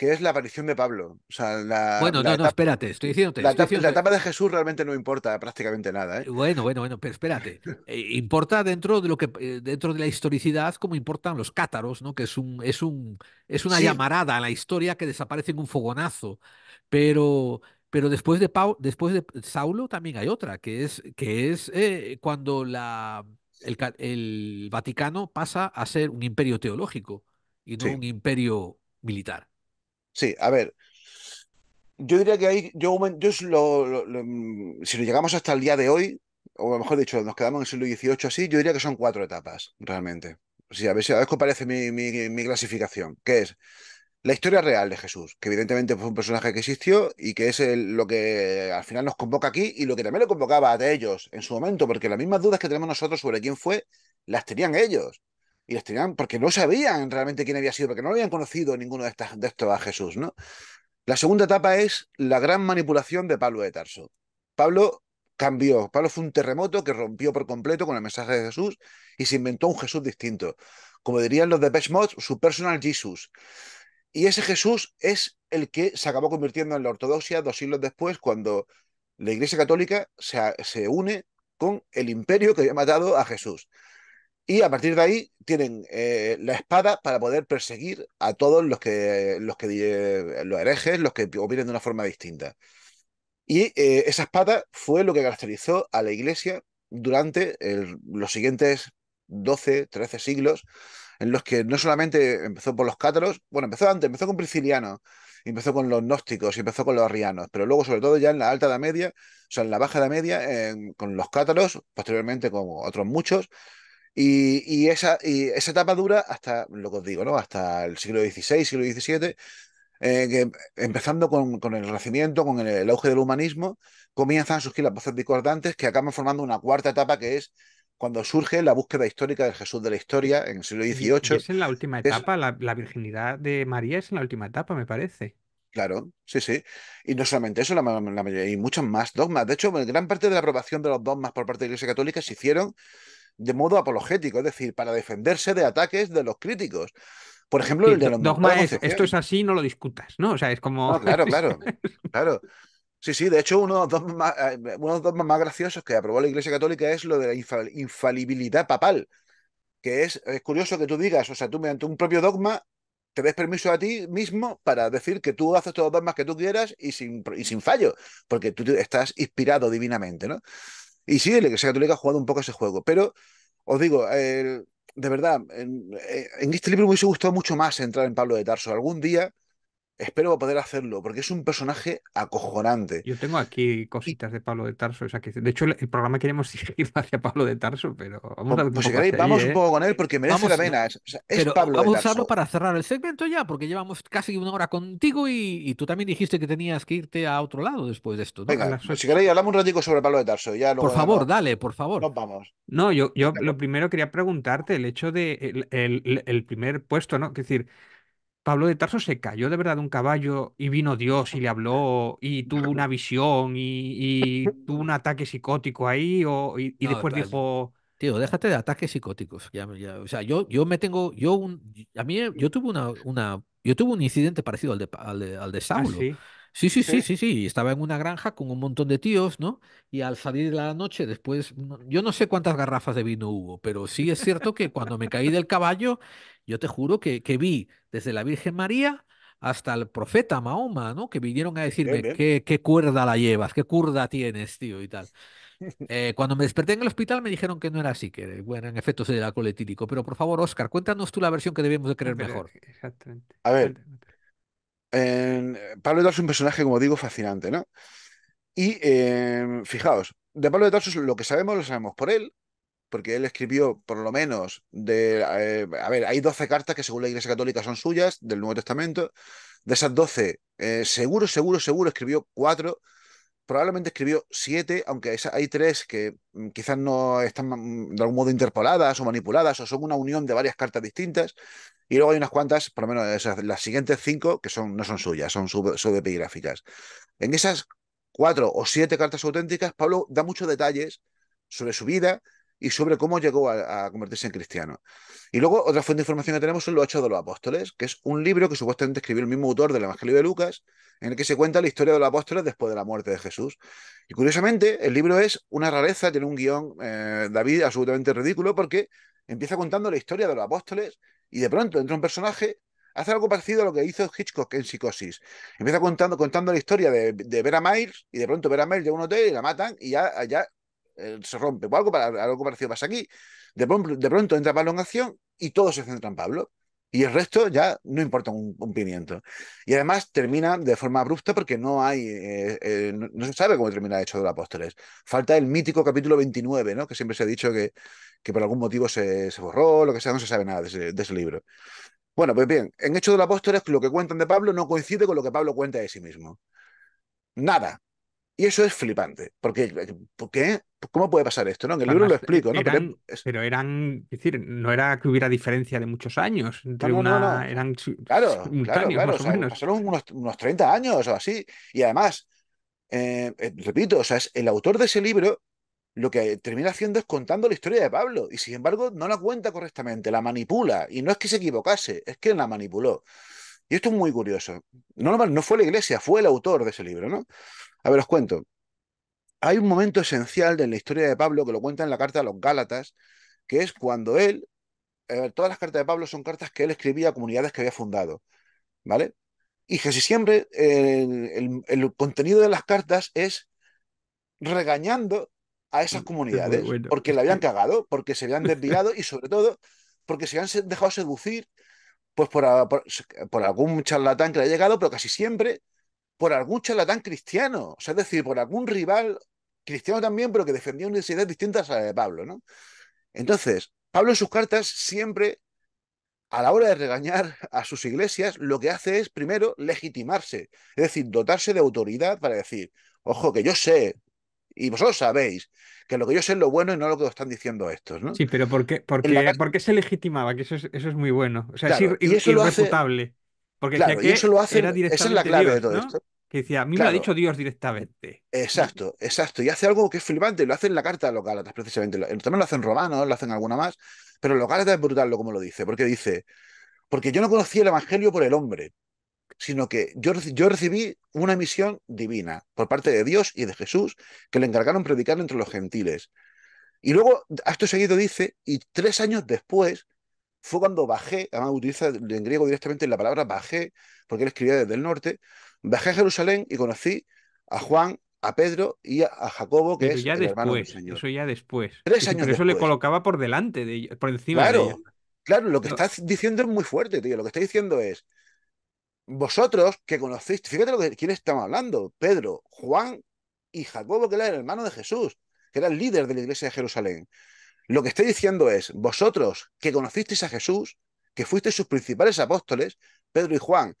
que es la aparición de Pablo. O sea, la, bueno, no, no, espérate, estoy diciéndote. La, etapa, de Jesús realmente no importa prácticamente nada. ¿eh? Bueno, bueno, bueno, pero espérate. (laughs) Eh, importa dentro de lo que eh, dentro de la historicidad como importan los cátaros, ¿no? Que es un es un es una llamarada a la historia que desaparece en un fogonazo. Pero pero después de Pau, después de Saulo también hay otra, que es que es cuando la el, el, Vaticano pasa a ser un imperio teológico y no un imperio militar. Sí, a ver. Yo diría que hay, yo, yo lo, mm, si lo llegamos hasta el día de hoy, o mejor dicho, nos quedamos en el siglo XVIII así, yo diría que son cuatro etapas, realmente. O a ver si a ver parece mi, mi, clasificación, que es la historia real de Jesús, que evidentemente fue un personaje que existió y que es lo que al final nos convoca aquí y lo que también lo convocaba a ellos en su momento, porque las mismas dudas que tenemos nosotros sobre quién fue, las tenían ellos y les tenían, porque no sabían realmente quién había sido, porque no habían conocido ninguno de, estas, de estos a Jesús, ¿no? La segunda etapa es la gran manipulación de Pablo de Tarso. Pablo cambió, Pablo fue un terremoto que rompió por completo con el mensaje de Jesús y se inventó un Jesús distinto. Como dirían los de Mod, su personal Jesus. Y ese Jesús es el que se acabó convirtiendo en la ortodoxia dos siglos después, cuando la Iglesia Católica se, se une con el imperio que había matado a Jesús. Y a partir de ahí tienen eh, la espada para poder perseguir a todos los que, los que eh, los herejes, los que opinan de una forma distinta. Y eh, esa espada fue lo que caracterizó a la iglesia durante los siguientes 12, 13 siglos, en los que no solamente empezó por los cátaros, bueno, empezó antes, empezó con Prisciliano, empezó con los gnósticos y empezó con los arrianos, pero luego, sobre todo, ya en la alta edad media, o sea, en la baja edad media, con los cátaros, posteriormente con otros muchos, y, esa, y esa etapa dura hasta, lo que os digo, ¿no? Hasta el siglo XVI, siglo XVII, eh, que, empezando con, con, el Renacimiento, con el, auge del humanismo, comienzan a surgir las voces discordantes que acaban formando una cuarta etapa que es cuando surge la búsqueda histórica del Jesús de la historia en el siglo XVIII. es en la última etapa, la, virginidad de María es en la última etapa, me parece. Claro, sí, sí. Y no solamente eso, la, mayoría, y muchos más dogmas. De hecho, gran parte de la aprobación de los dogmas por parte de la Iglesia Católica se hicieron de modo apologético, es decir, para defenderse de ataques de los críticos. Por ejemplo, el de los dogma es, esto es así, no lo discutas, ¿no? O sea, es como... claro, claro, (laughs) claro. Sí, sí, de hecho, uno de, los dogmas más, eh, uno de los más graciosos que aprobó la Iglesia Católica es lo de la infalibilidad papal, que es, es curioso que tú digas, o sea, tú mediante un propio dogma te des permiso a ti mismo para decir que tú haces todos los dogmas que tú quieras y sin, y sin fallo, porque tú estás inspirado divinamente, ¿no? Y sí, la Iglesia Católica ha jugado un poco ese juego, pero os digo, de verdad, en, este libro me hubiese gustado mucho más entrar en Pablo de Tarso. Algún día espero poder hacerlo, porque es un personaje acojonante. Yo tengo aquí cositas de Pablo de Tarso. O sea, que, de hecho, el, programa queremos ir hacia Pablo de Tarso, pero vamos a pues, si queréis, vamos un ¿eh? poco con él porque merece la pena. Es, pero vamos a usarlo para cerrar el segmento ya, porque llevamos casi una hora contigo y, tú también dijiste que tenías que irte a otro lado después de esto. Venga, pues, si queréis, hablamos un ratico sobre Pablo de Tarso. Ya por favor, dale, por favor. Nos vamos. No, yo, yo lo primero quería preguntarte el hecho de el, el primer puesto, ¿no? Es decir, Pablo de Tarso se cayó de verdad de un caballo y vino Dios y le habló y tuvo una (laughs) visión y, tuvo un ataque psicótico ahí o, y, después dijo... Tío, déjate de ataques psicóticos. o sea, yo, yo me tengo, yo un, a mí yo tuve una, una, yo tuve un incidente parecido al de, al de, ah, Saulo. Sí, sí, sí, sí, sí. Estaba en una granja con un montón de tíos, ¿no? Y al salir de la noche, después, yo no sé cuántas garrafas de vino hubo, pero sí es cierto que cuando me caí del caballo, yo te juro que, que vi desde la Virgen María hasta el profeta Mahoma, ¿no? Que vinieron a decirme qué, qué cuerda la llevas, qué curda tienes, tío, y tal. Eh, cuando me desperté en el hospital me dijeron que no era así, que bueno, en efecto se alcohol etílico. Pero por favor, Oscar, cuéntanos tú la versión que debemos de creer mejor. Exactamente. A ver, Pablo de Tarso es un personaje, como digo, fascinante, ¿no? Y em, fijaos, de Pablo de Tarso lo que sabemos lo sabemos por él, porque él escribió por lo menos de... Eh, a ver, hay 12 cartas que según la Iglesia Católica son suyas, del Nuevo Testamento. De esas 12, eh, seguro, seguro, seguro escribió cuatro probablemente escribió siete, aunque hay tres que mm, quizás no están mm, de algún modo interpoladas o manipuladas o son una unión de varias cartas distintas. Y luego hay unas cuantas, por lo menos las siguientes cinco, que no son suyas, son subepigráficas. En esas cuatro o siete cartas auténticas, Pablo da muchos detalles sobre su vida y sobre cómo llegó a, convertirse en cristiano. Y luego otra fuente de información que tenemos son los Hechos de los Apóstoles, que es un libro que supuestamente escribió el mismo autor del Evangelio de Lucas, en el que se cuenta la historia de los apóstoles después de la muerte de Jesús. Y curiosamente, el libro es una rareza, tiene un guion, eh, David, absolutamente ridículo, porque empieza contando la historia de los apóstoles y de pronto entra un personaje, hace algo parecido a lo que hizo Hitchcock en Psicosis. Empieza contando, contando la historia de, de Vera Miles y de pronto Vera Miles llega a un hotel y la matan y ya, ya se rompe. O algo, algo parecido pasa aquí. De, de pronto entra Pablo en acción y todo se centra en Pablo. Y el resto ya no importa un, pimiento. Y además termina de forma abrupta porque no hay, eh, eh, no, se sabe cómo termina el hecho de los apóstoles. Falta el mítico capítulo 29, ¿no? que siempre se ha dicho que, que por algún motivo se, se, borró, lo que sea, no se sabe nada de ese, libro. Bueno, pues bien, en Hechos de los Apóstoles lo que cuentan de Pablo no coincide con lo que Pablo cuenta de sí mismo. Nada. Y eso es flipante. Porque, ¿por qué? ¿Cómo puede pasar esto? ¿no? En el libro lo explico, ¿no? pero eran, es decir, no era que hubiera diferencia de muchos años. Entre no, no, una, Eran claro, claro, claro. O. Pasaron unos, unos, 30 años o así. Y además, eh, eh, repito, o sea, es el autor de ese libro lo que termina haciendo es contando la historia de Pablo. Y sin embargo, no la cuenta correctamente, la manipula. Y no es que se equivocase, es que la manipuló. Y esto es muy curioso. No, no fue la iglesia, fue el autor de ese libro, ¿no? A ver, os cuento. Hay un momento esencial en la historia de Pablo que lo cuenta en la carta a los Gálatas, que es cuando él, eh, todas las cartas de Pablo son cartas que él escribía a comunidades que había fundado, ¿vale? Y casi siempre el, contenido de las cartas es regañando a esas comunidades porque le habían cagado, porque se habían desviado y sobre todo porque se habían dejado seducir pues por, por, algún charlatán que le ha llegado, pero casi siempre por algún charlatán cristiano, o sea, es decir, por algún rival cristiano también, pero que defendía unas ideas distintas a la de Pablo, ¿no? Entonces, Pablo en sus cartas siempre, a la hora de regañar a sus iglesias, lo que hace es primero legitimarse, es decir, dotarse de autoridad para decir, ojo, que yo sé, y vosotros sabéis, que lo que yo sé es lo bueno y no lo que os están diciendo estos, ¿no? Sí, pero ¿por qué, se legitimaba? Que eso es, eso es muy bueno. O sea, es irrefutable. Porque claro, y eso lo hace, esa es la clave de todo esto. Que decía, a mí me lo ha dicho Dios directamente. Exacto, exacto. Y hace algo que es flipante, lo hace en la carta de los Gálatas, precisamente. También lo hacen romanos, lo hacen alguna más, pero los Gálatas es brutal lo como lo dice, porque dice, porque yo no conocí el Evangelio por el hombre, sino que yo, yo recibí una misión divina por parte de Dios y de Jesús que le encargaron predicar entre los gentiles. Y luego, esto seguido dice, y tres años después, fue cuando bajé, además utiliza en griego directamente la palabra bajé, porque él escribía desde el norte, bajé a Jerusalén y conocí a Juan, a Pedro y a, Jacobo, que es ya el después, hermano del Señor. Eso ya después. Tres años Pero eso le colocaba por delante, de, por encima claro, de Claro, lo que estás diciendo es muy fuerte, tío. Lo que está diciendo es, vosotros que conocéis, fíjate lo que, quién estamos hablando, Pedro, Juan y Jacobo, que era el hermano de Jesús, que era el líder de la iglesia de Jerusalén. Lo que estoy diciendo es, vosotros que conocisteis a Jesús, que fuisteis sus principales apóstoles, Pedro y Juan,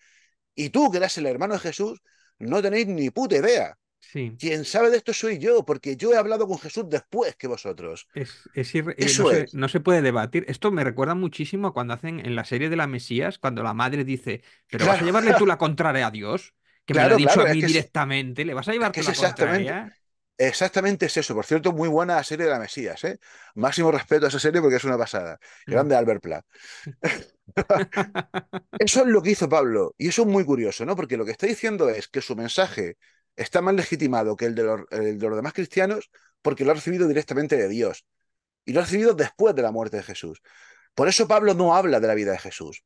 y tú que eras el hermano de Jesús, no tenéis ni puta idea. Sí. Quien sabe de esto soy yo, porque yo he hablado con Jesús después que vosotros. Es, es irre- eh, Eso no, se, es. no se puede debatir. Esto me recuerda muchísimo a cuando hacen en la serie de la Mesías, cuando la madre dice, pero vas a Claro. llevarle tú la (laughs) contraria a Dios, que me lo Claro, ha dicho claro, a mí es- directamente, le vas a llevar tú la exactamente- contraria. Exactamente es eso. Por cierto, muy buena serie de la Mesías, ¿eh? Máximo respeto a esa serie porque es una pasada. Mm. Grande Albert Pla. (laughs) (laughs) Eso es lo que hizo Pablo. Y eso es muy curioso, ¿no? Porque lo que está diciendo es que su mensaje está más legitimado que el de los, el de los demás cristianos porque lo ha recibido directamente de Dios. Y lo ha recibido después de la muerte de Jesús. Por eso Pablo no habla de la vida de Jesús.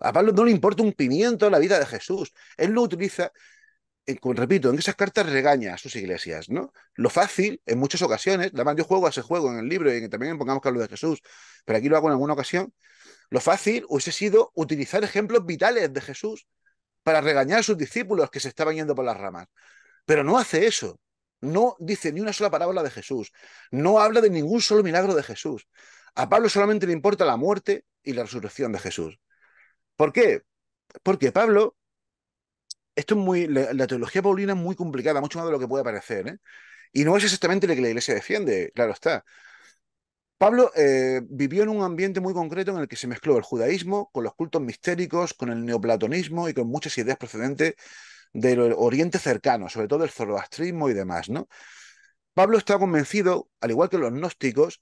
A Pablo no le importa un pimiento la vida de Jesús. Él lo utiliza, como repito, en esas cartas regaña a sus iglesias, ¿no? Lo fácil, en muchas ocasiones, además yo juego a ese juego en el libro y también pongamos que hablo de Jesús, pero aquí lo hago en alguna ocasión, lo fácil hubiese sido utilizar ejemplos vitales de Jesús para regañar a sus discípulos que se estaban yendo por las ramas. Pero no hace eso. No dice ni una sola parábola de Jesús. No habla de ningún solo milagro de Jesús. A Pablo solamente le importa la muerte y la resurrección de Jesús. ¿Por qué? Porque Pablo, esto es muy, la, teología paulina es muy complicada, mucho más de lo que puede parecer, ¿eh? Y no es exactamente lo que la iglesia defiende, claro está. Pablo eh, vivió en un ambiente muy concreto en el que se mezcló el judaísmo con los cultos mistéricos, con el neoplatonismo y con muchas ideas procedentes del oriente cercano, sobre todo el zoroastrismo y demás, ¿no? Pablo estaba convencido, al igual que los gnósticos,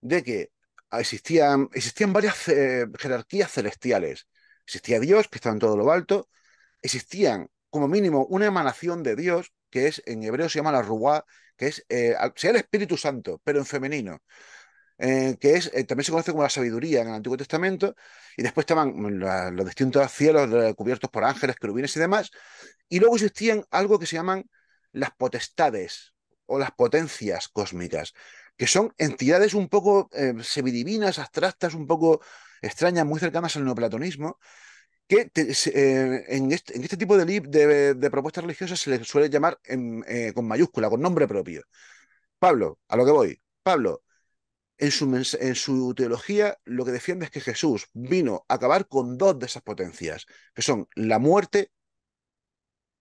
de que existían, existían varias eh, jerarquías celestiales. Existía Dios, que estaba en todo lo alto, existían como mínimo una emanación de Dios, que es en hebreo se llama la Ruá, que es eh, sea el Espíritu Santo, pero en femenino eh, que es, eh, también se conoce como la sabiduría en el Antiguo Testamento, y después estaban la- los distintos cielos cubiertos por ángeles, querubines y demás, y luego existían algo que se llaman las potestades o las potencias cósmicas, que son entidades un poco eh, semidivinas, abstractas, un poco extrañas, muy cercanas al neoplatonismo, que eh, en, este, tipo de, propuestas religiosas se les suele llamar eh, con mayúscula, con nombre propio. Pablo, a lo que voy. Pablo, en su, teología lo que defiende es que Jesús vino a acabar con dos de esas potencias, que son la muerte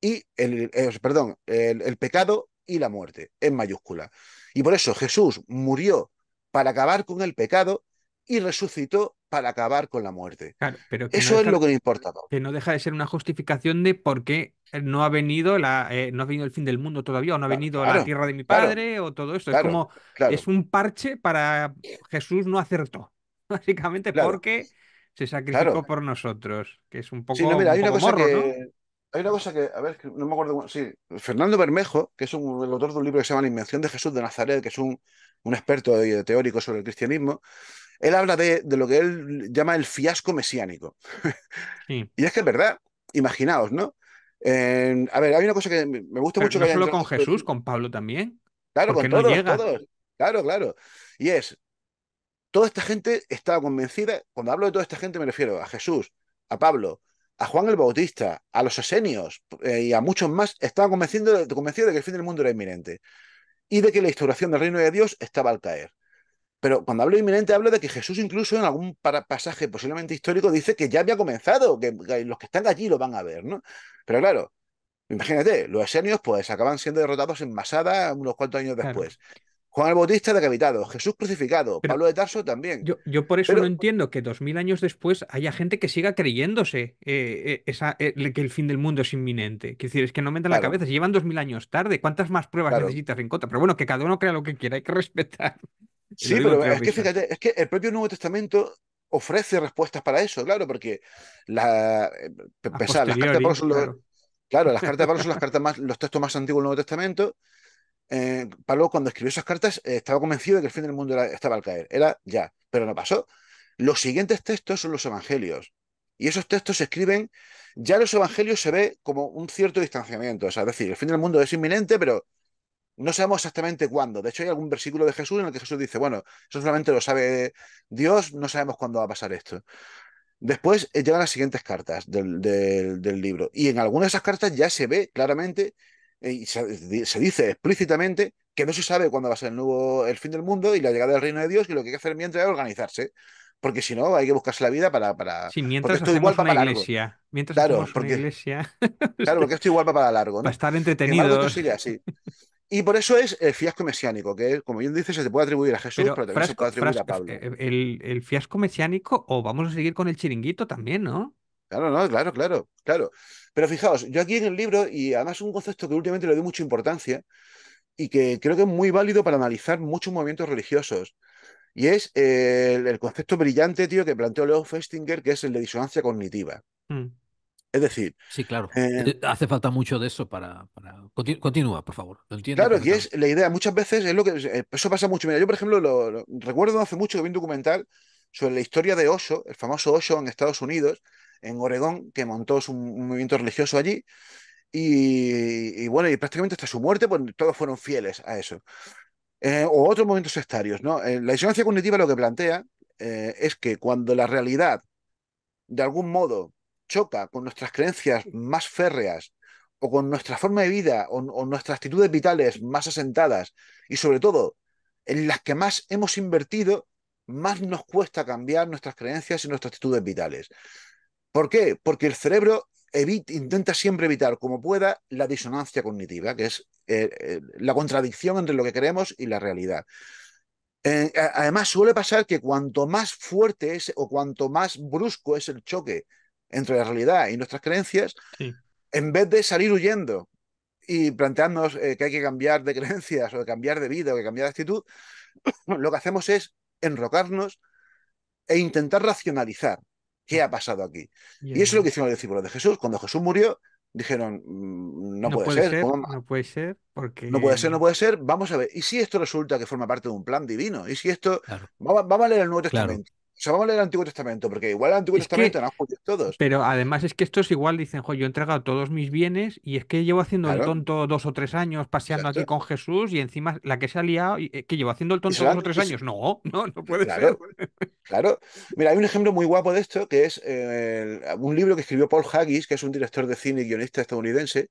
y el, eh, perdón, el pecado y la muerte, en mayúscula. Y por eso Jesús murió para acabar con el pecado y resucitó para acabar con la muerte. Claro, pero no Eso es lo que me importa. que no deja de ser una justificación de por qué no ha venido la, eh, no ha venido el fin del mundo todavía, o no ha Claro, venido claro, la tierra de mi padre, o todo esto. es como, es un parche para Jesús no acertó, (laughs) básicamente porque se sacrificó por nosotros, que es un poco, Sí, no, mira, un hay una cosa morro, que. ¿no? Hay una cosa que, a ver, que no me acuerdo. Sí, Fernando Bermejo, que es un, el autor de un libro que se llama La Invención de Jesús de Nazaret, que es un, un experto y teórico sobre el cristianismo, él habla de, de lo que él llama el fiasco mesiánico. Sí. (laughs) Y es que es verdad, imaginaos, ¿no? A ver, hay una cosa que me gusta Pero mucho no que solo con Jesús, con Pablo también. Claro, con no todos, llega. todos. Claro, claro. Y es, toda esta gente estaba convencida, cuando hablo de toda esta gente me refiero a Jesús, a Pablo, a Juan el Bautista, a los esenios eh, y a muchos más, estaban convencidos de, convencidos de que el fin del mundo era inminente y de que la instauración del reino de Dios estaba al caer. Pero cuando hablo de inminente, hablo de que Jesús incluso en algún pasaje posiblemente histórico dice que ya había comenzado, que, que los que están allí lo van a ver, ¿no? Pero claro, imagínate, los esenios pues acaban siendo derrotados en Masada unos cuantos años Claro. después. Juan el Bautista decapitado, Jesús crucificado, Pero- Pablo de Tarso también. Yo, yo por eso Pero- no entiendo que dos mil años después haya gente que siga creyéndose eh, eh, esa, eh, que el fin del mundo es inminente. Quiero decir, es que no me entra en la Claro. cabeza. Si llevan dos mil años tarde, ¿cuántas más pruebas Claro. necesitas en contra? Pero bueno, que cada uno crea lo que quiera, hay que (laughs) respetar. Sí, pero es que fíjate, es que el propio Nuevo Testamento ofrece respuestas para eso, claro, porque la, eh, pe- A pensad, las cartas de Pablo son los- claro. Claro, las (laughs) cartas de Pablo son las cartas más, los textos más antiguos del Nuevo Testamento. Eh, Pablo, cuando escribió esas cartas, eh, estaba convencido de que el fin del mundo era- estaba al caer. Era ya, pero no pasó. Los siguientes textos son los evangelios. Y esos textos se escriben, ya los evangelios se ve como un cierto distanciamiento. O sea, es decir, el fin del mundo es inminente, pero no sabemos exactamente cuándo. De hecho, hay algún versículo de Jesús en el que Jesús dice, bueno, eso solamente lo sabe Dios, no sabemos cuándo va a pasar esto. Después eh, llegan las siguientes cartas del, del- del libro. Y en algunas de esas cartas ya se ve claramente eh, y se, se dice explícitamente que no se sabe cuándo va a ser el nuevo, el fin del mundo y la llegada del reino de Dios, y lo que hay que hacer mientras es organizarse. Porque si no, hay que buscarse la vida para. para... Sí, porque mientras esto igual una para largo. iglesia. Mientras Claro, hacemos una porque- iglesia Claro, porque esto igual va para largo, (laughs) ¿no? para estar sigue así. Y por eso es el fiasco mesiánico, que, como bien dices, se te puede atribuir a Jesús, Pero pero, también se puede frasco, atribuir a Pablo. el, el fiasco mesiánico, o vamos a seguir con el chiringuito también, ¿no? Claro, no, claro, claro, claro. Pero fijaos, yo aquí en el libro, y además un concepto que últimamente le doy mucha importancia y que creo que es muy válido para analizar muchos movimientos religiosos. Y es eh, el, el concepto brillante, tío, que planteó Leo Festinger, que es el de disonancia cognitiva. Mm. Es decir, Sí, claro. Eh, Eh, Hace falta mucho de eso para... para... Conti- Continúa, por favor. Lo entiendo Claro, que perfectamente. es la idea. Muchas veces es lo que eh, eso pasa mucho. Mira, yo, por ejemplo, lo, lo- recuerdo hace mucho que vi un documental sobre la historia de Osho, el famoso Osho en Estados Unidos, en Oregón, que montó su- un movimiento religioso allí. Y, y bueno, y prácticamente hasta su muerte, pues todos fueron fieles a eso. Eh, o otros movimientos sectarios, ¿no? Eh, la disonancia cognitiva lo que plantea eh, es que cuando la realidad, de algún modo, choca con nuestras creencias más férreas o con nuestra forma de vida o, o nuestras actitudes vitales más asentadas y sobre todo en las que más hemos invertido, más nos cuesta cambiar nuestras creencias y nuestras actitudes vitales. ¿Por qué? Porque el cerebro evita, intenta siempre evitar como pueda la disonancia cognitiva, que es eh, eh, la contradicción entre lo que creemos y la realidad. Eh, además, suele pasar que cuanto más fuerte es o cuanto más brusco es el choque entre la realidad y nuestras creencias, Sí. en vez de salir huyendo y plantearnos eh, que hay que cambiar de (laughs) creencias o de cambiar de vida o que cambiar de actitud, (coughs) lo que hacemos es enrocarnos e intentar racionalizar qué ha pasado aquí. Y eso es lo que hicieron los discípulos de Jesús. Cuando Jesús murió, dijeron, "Mm, no, puede, ser, ¿cómo- no puede ser, porque no puede ser, no puede ser. Vamos a ver. ¿Y si esto resulta que forma parte de un plan divino? ¿Y si esto... Claro. Vamos, a leer el Nuevo. Testamento. Sea, vamos a leer el Antiguo Testamento, porque igual el Antiguo Es que- Testamento no han judíos todos. Pero además es que estos igual dicen, jo, yo he entregado todos mis bienes y es que llevo haciendo el tonto dos o tres años paseando aquí con Jesús y encima la que se ha liado, eh, que llevo haciendo el tonto dos o tres y años. No, no, no puede Claro. ser. Claro. Mira, hay un ejemplo muy guapo de esto, que es eh, un libro que escribió Paul Haggis, que es un director de cine y guionista estadounidense,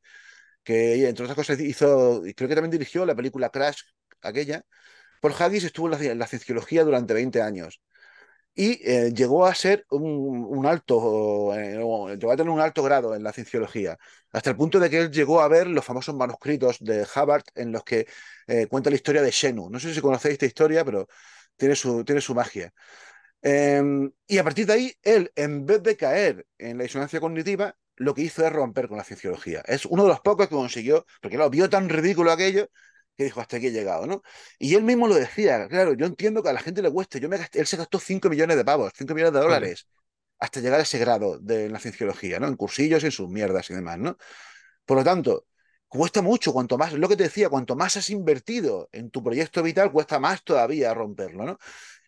que entre otras cosas hizo, creo que también dirigió la película Crash, aquella. Paul Haggis estuvo en la, en la cienciología durante 20 años y eh, llegó a ser un, alto, eh, llegó a tener un alto grado en la cienciología, hasta el punto de que él llegó a ver los famosos manuscritos de Hubbard en los que eh, cuenta la historia de Xenu. No sé si conocéis esta historia, pero tiene su, tiene su magia. Eh, y a partir de ahí, él, en vez de caer en la disonancia cognitiva, lo que hizo es romper con la cienciología. Es uno de los pocos que consiguió, porque lo vio tan ridículo aquello, que dijo, hasta aquí he llegado, ¿no? Y él mismo lo decía, claro, yo entiendo que a la gente le cueste, yo me gasté, él se gastó 5 millones de pavos, 5 millones de dólares, hasta llegar a ese grado de la cienciología, ¿no? En cursillos, en sus mierdas y demás, ¿no? Por lo tanto, cuesta mucho, cuanto más, lo que te decía, cuanto más has invertido en tu proyecto vital, cuesta más todavía romperlo, ¿no?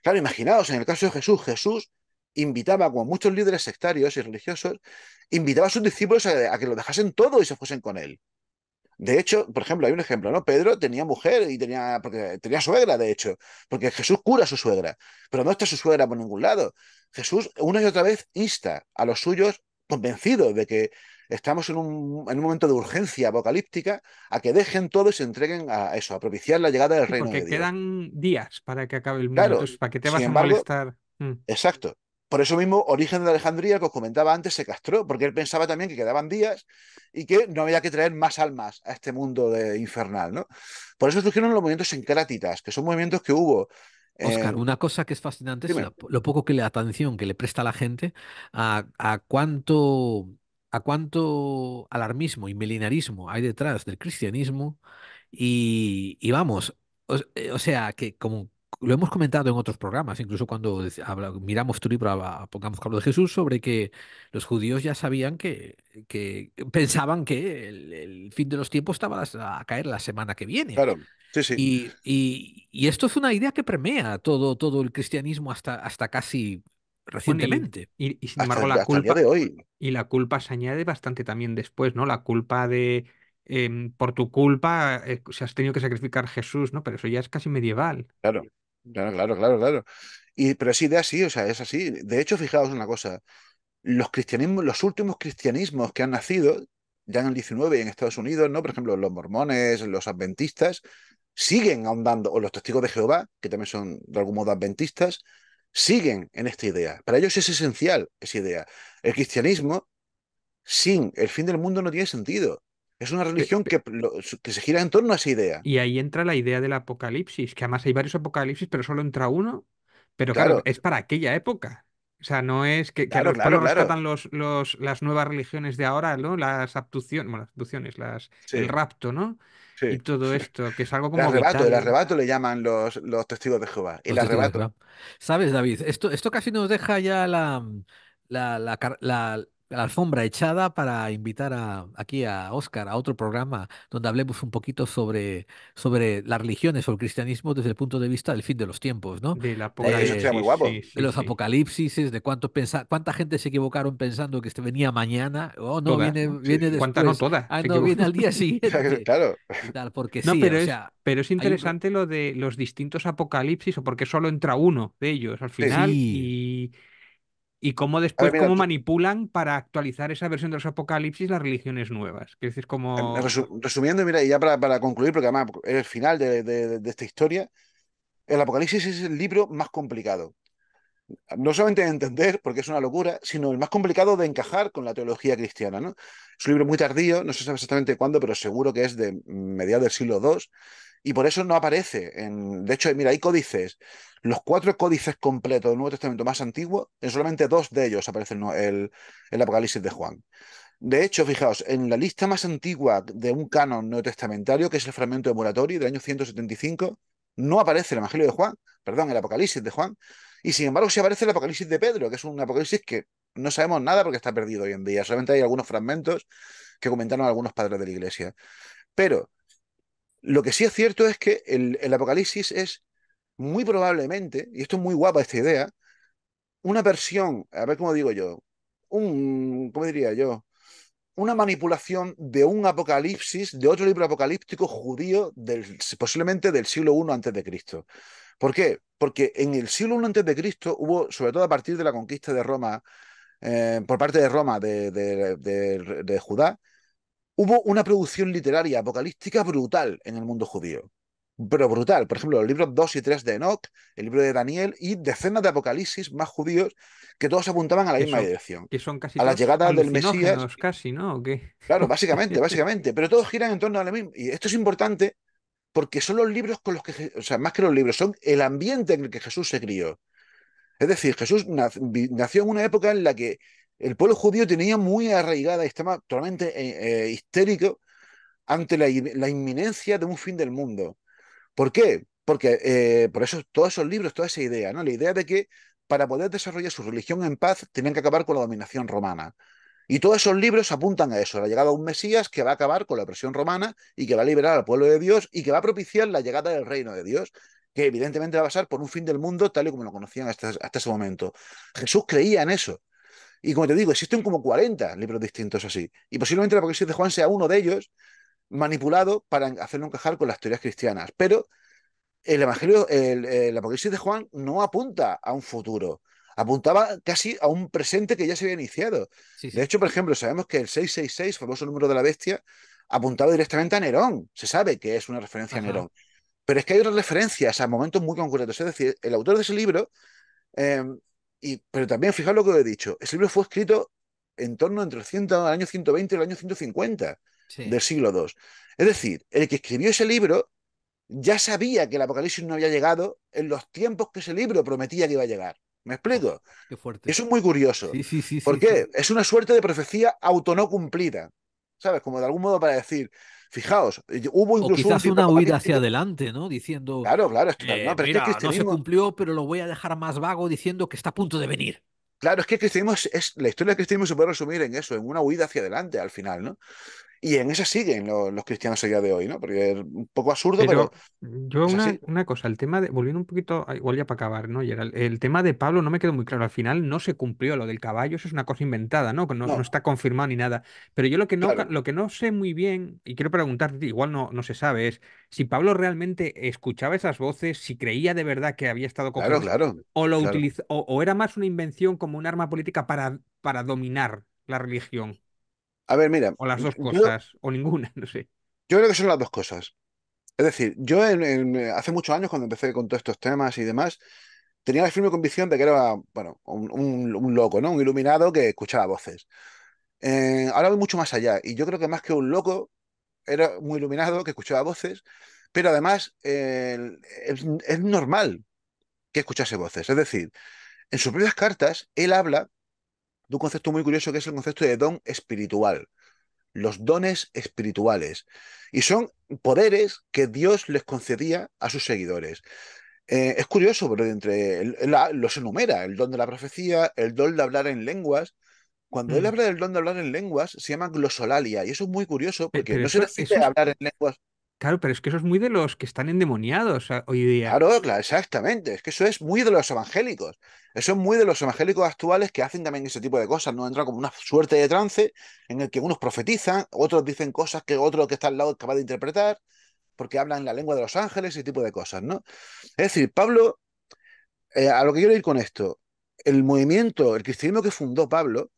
Claro, imaginaos, en el caso de Jesús, Jesús invitaba, como muchos líderes sectarios y religiosos, invitaba a sus discípulos a, a que lo dejasen todo y se fuesen con él. De hecho, por ejemplo, hay un ejemplo, ¿no? Pedro tenía mujer y tenía, porque tenía suegra, de hecho, porque Jesús cura a su suegra, pero no está su suegra por ningún lado. Jesús una y otra vez insta a los suyos, convencidos de que estamos en un, en un momento de urgencia apocalíptica, a que dejen todo y se entreguen a eso, a propiciar la llegada del Sí, reino porque de Dios. quedan días para que acabe el mundo. Claro, Entonces, ¿para qué te vas a embargo, molestar? Mm. Exacto. Por eso mismo, Origen de Alejandría, que os comentaba antes, se castró, porque él pensaba también que quedaban días y que no había que traer más almas a este mundo de infernal, ¿no? Por eso surgieron los movimientos encrátitas, que son movimientos que hubo. eh, Oscar, una cosa que es fascinante es la- lo poco que le atención que le presta la gente a, a cuánto a cuánto alarmismo y milenarismo hay detrás del cristianismo y, y vamos, o, eh, o sea que como lo hemos comentado en otros programas, incluso cuando miramos tu libro, pongamos Pablo de Jesús, sobre que los judíos ya sabían que, que pensaban que el, el fin de los tiempos estaba a caer la semana que viene. Claro, sí, sí. Y, y- y esto es una idea que permea todo, todo el cristianismo hasta, hasta casi Bueno, y, recientemente. y- y sin embargo, la culpa, de hoy. y la culpa se añade bastante también después, ¿no? La culpa de em, por tu culpa eh, se has tenido que sacrificar Jesús, ¿no? Pero eso ya es casi medieval. Claro, claro, claro, claro, claro. Y, pero esa idea sí, o sea, es así. De hecho, fijaos una cosa. los cristianismos, los últimos cristianismos que han nacido, ya en el 19 y en Estados Unidos, ¿no? Por ejemplo, los mormones, los adventistas, siguen ahondando, o los testigos de Jehová, que también son de algún modo adventistas, siguen en esta idea. Para ellos es esencial esa idea. El cristianismo, sin el fin del mundo, no tiene sentido. Es una religión que, que, se gira en torno a esa idea. Y ahí entra la idea del apocalipsis, que además hay varios apocalipsis, pero solo entra uno. Pero claro, es para aquella época. O sea, no es que, que claro, claro, rescatan los, los, las nuevas religiones de ahora, ¿no? Las abducciones, bueno, las abducciones, las, el rapto, ¿no? Y todo esto, que es algo como. El arrebato, el arrebato le llaman los, los testigos de Jehová. El arrebato. ¿Sabes, David? Esto, esto casi nos deja ya la, la, la, la alfombra echada para invitar a, aquí a Oscar a otro programa donde hablemos un poquito sobre, sobre las religiones o el cristianismo desde el punto de vista del fin de los tiempos, ¿no? De, la muy guapo. de los apocalipsis, de cuánto pensa, cuánta gente se equivocaron pensando que este venía mañana, o oh, no, viene, viene después. no toda? Ah, no, viene al día (laughs) siguiente. claro. porque no, sí, pero, o es, sea, pero es interesante lo de los distintos apocalipsis, o porque solo entra uno de ellos al final y y cómo después, cómo manipulan para actualizar esa versión de los apocalipsis las religiones nuevas. Que es como... Resumiendo, mira, y ya para, para, concluir, porque además es el final de, de, de, esta historia, el Apocalipsis es el libro más complicado. No solamente de entender, porque es una locura, sino el más complicado de encajar con la teología cristiana. ¿no? Es un libro muy tardío, no se sabe exactamente cuándo, pero seguro que es de mediados del siglo II, y por eso no aparece. En... De hecho, mira, hay códices los cuatro códices completos del Nuevo Testamento más antiguo, en solamente dos de ellos aparece el, el, Apocalipsis de Juan. De hecho, fijaos, en la lista más antigua de un canon neotestamentario, que es el fragmento de Moratori del año 175, no aparece el Evangelio de Juan, perdón, el Apocalipsis de Juan, y sin embargo sí aparece el Apocalipsis de Pedro, que es un Apocalipsis que no sabemos nada porque está perdido hoy en día, solamente hay algunos fragmentos que comentaron algunos padres de la Iglesia. Pero lo que sí es cierto es que el, Apocalipsis es muy probablemente, y esto es muy guapa esta idea, una versión, a ver cómo digo yo, un, ¿cómo diría yo? Una manipulación de un apocalipsis, de otro libro apocalíptico judío, del, posiblemente del siglo I antes de Cristo. ¿Por qué? Porque en el siglo I antes de Cristo hubo, sobre todo a partir de la conquista de Roma, eh, por parte de Roma, de Judá, hubo una producción literaria apocalíptica brutal en el mundo judío pero brutal. Por ejemplo, los libros 2 y 3 de Enoch, el libro de Daniel y decenas de apocalipsis más judíos que todos apuntaban a la misma dirección. Que son casi a la llegada del Mesías. casi, ¿no? Claro, básicamente, (laughs) básicamente. Pero todos giran en torno a la misma. Y esto es importante porque son los libros con los que, o sea, más que los libros, son el ambiente en el que Jesús se crió. Es decir, Jesús nació en una época en la que el pueblo judío tenía muy arraigada estaba totalmente eh, eh, histérico ante la, inminencia de un fin del mundo. ¿Por qué? Porque eh, por eso todos esos libros, toda esa idea, ¿no? La idea de que para poder desarrollar su religión en paz tenían que acabar con la dominación romana. Y todos esos libros apuntan a eso, la llegada de un Mesías que va a acabar con la opresión romana y que va a liberar al pueblo de Dios y que va a propiciar la llegada del reino de Dios, que evidentemente va a pasar por un fin del mundo tal y como lo conocían hasta ese momento. Jesús creía en eso. Y como te digo, existen como 40 libros distintos así. Y posiblemente la Apocalipsis de Juan sea uno de ellos, manipulado para hacerlo encajar con las teorías cristianas. Pero el Evangelio, el, Apocalipsis de Juan no apunta a un futuro, apuntaba casi a un presente que ya se había iniciado. De hecho, por ejemplo, sabemos que el 666, famoso número de la bestia, apuntaba directamente a Nerón. Se sabe que es una referencia a Nerón. Pero es que hay otras referencias a momentos muy concretos. Es decir, el autor de ese libro, em, y, pero también fijaos lo que he dicho, ese libro fue escrito en torno entre el, año 120 y el año 150 del siglo II. Es decir, el que escribió ese libro ya sabía que el apocalipsis no había llegado en los tiempos que ese libro prometía que iba a llegar. ¿Me explico? Qué fuerte. Eso es muy curioso. Sí, sí, sí. ¿Por qué? Es una suerte de profecía auto no cumplida. ¿Sabes? Como de algún modo para decir, fijaos, hubo incluso. O quizás una huida hacia adelante, ¿no? Diciendo. Claro, claro, esto, eh, no, pero es que no se cumplió, pero lo voy a dejar más vago diciendo que está a punto de venir. Claro, es que el cristianismo es, la historia del cristianismo se puede resumir en eso, en una huida hacia adelante al final, ¿no? Y en esa siguen los, los cristianos a día de hoy, ¿no? Porque es un poco absurdo, pero, pero yo una, cosa, el tema de, volviendo un poquito, ah, igual ya para acabar, ¿no? Gerald? El, tema de Pablo no me quedó muy claro. Al final no se cumplió lo del caballo, eso es una cosa inventada, ¿no? No, no No, está confirmado ni nada. Pero yo lo que no, claro, lo que no sé muy bien, y quiero preguntarte, igual no, no se sabe, es si Pablo realmente escuchaba esas voces, si creía de verdad que había estado con claro, claro, o lo claro. utiliza, o, o era más una invención como un arma política para, para dominar la religión, A ver, mira, o las dos yo, cosas, o ninguna, (laughs) no sé. yo creo que son las dos cosas. Es decir, yo en- en- hace muchos años, cuando empecé con todos estos temas y demás, tenía la firme convicción de que era, bueno, un, un- un loco, ¿no? Un iluminado que escuchaba voces. Eh, ahora voy mucho más allá, y yo creo que más que un loco, era muy iluminado que escuchaba voces, pero además eh, es, es normal que escuchase voces. Es decir, en sus propias cartas, él habla de un concepto muy curioso que es el concepto de don espiritual, los dones espirituales. Y son poderes que Dios les concedía a sus seguidores. Eh, es curioso, pero entre la- los enumera, el don de la profecía, el don de hablar en lenguas. Cuando él Mm. habla del don de hablar en lenguas, se llama glosolalia, y eso es muy curioso Pe- porque no se refiere a hablar en lenguas Claro, pero es que eso es muy de los que están endemoniados a- hoy día. Claro, claro, exactamente. Es que eso es muy de los evangélicos. Eso es muy de los evangélicos actuales que hacen también ese tipo de cosas. No entran como una suerte de trance en el que unos profetizan, otros dicen cosas que otro que está al lado es capaz de interpretar, porque hablan la lengua de los ángeles, ese tipo de cosas, ¿no? Es decir, Pablo, eh, a lo que quiero ir con esto, el movimiento, el cristianismo que fundó Pablo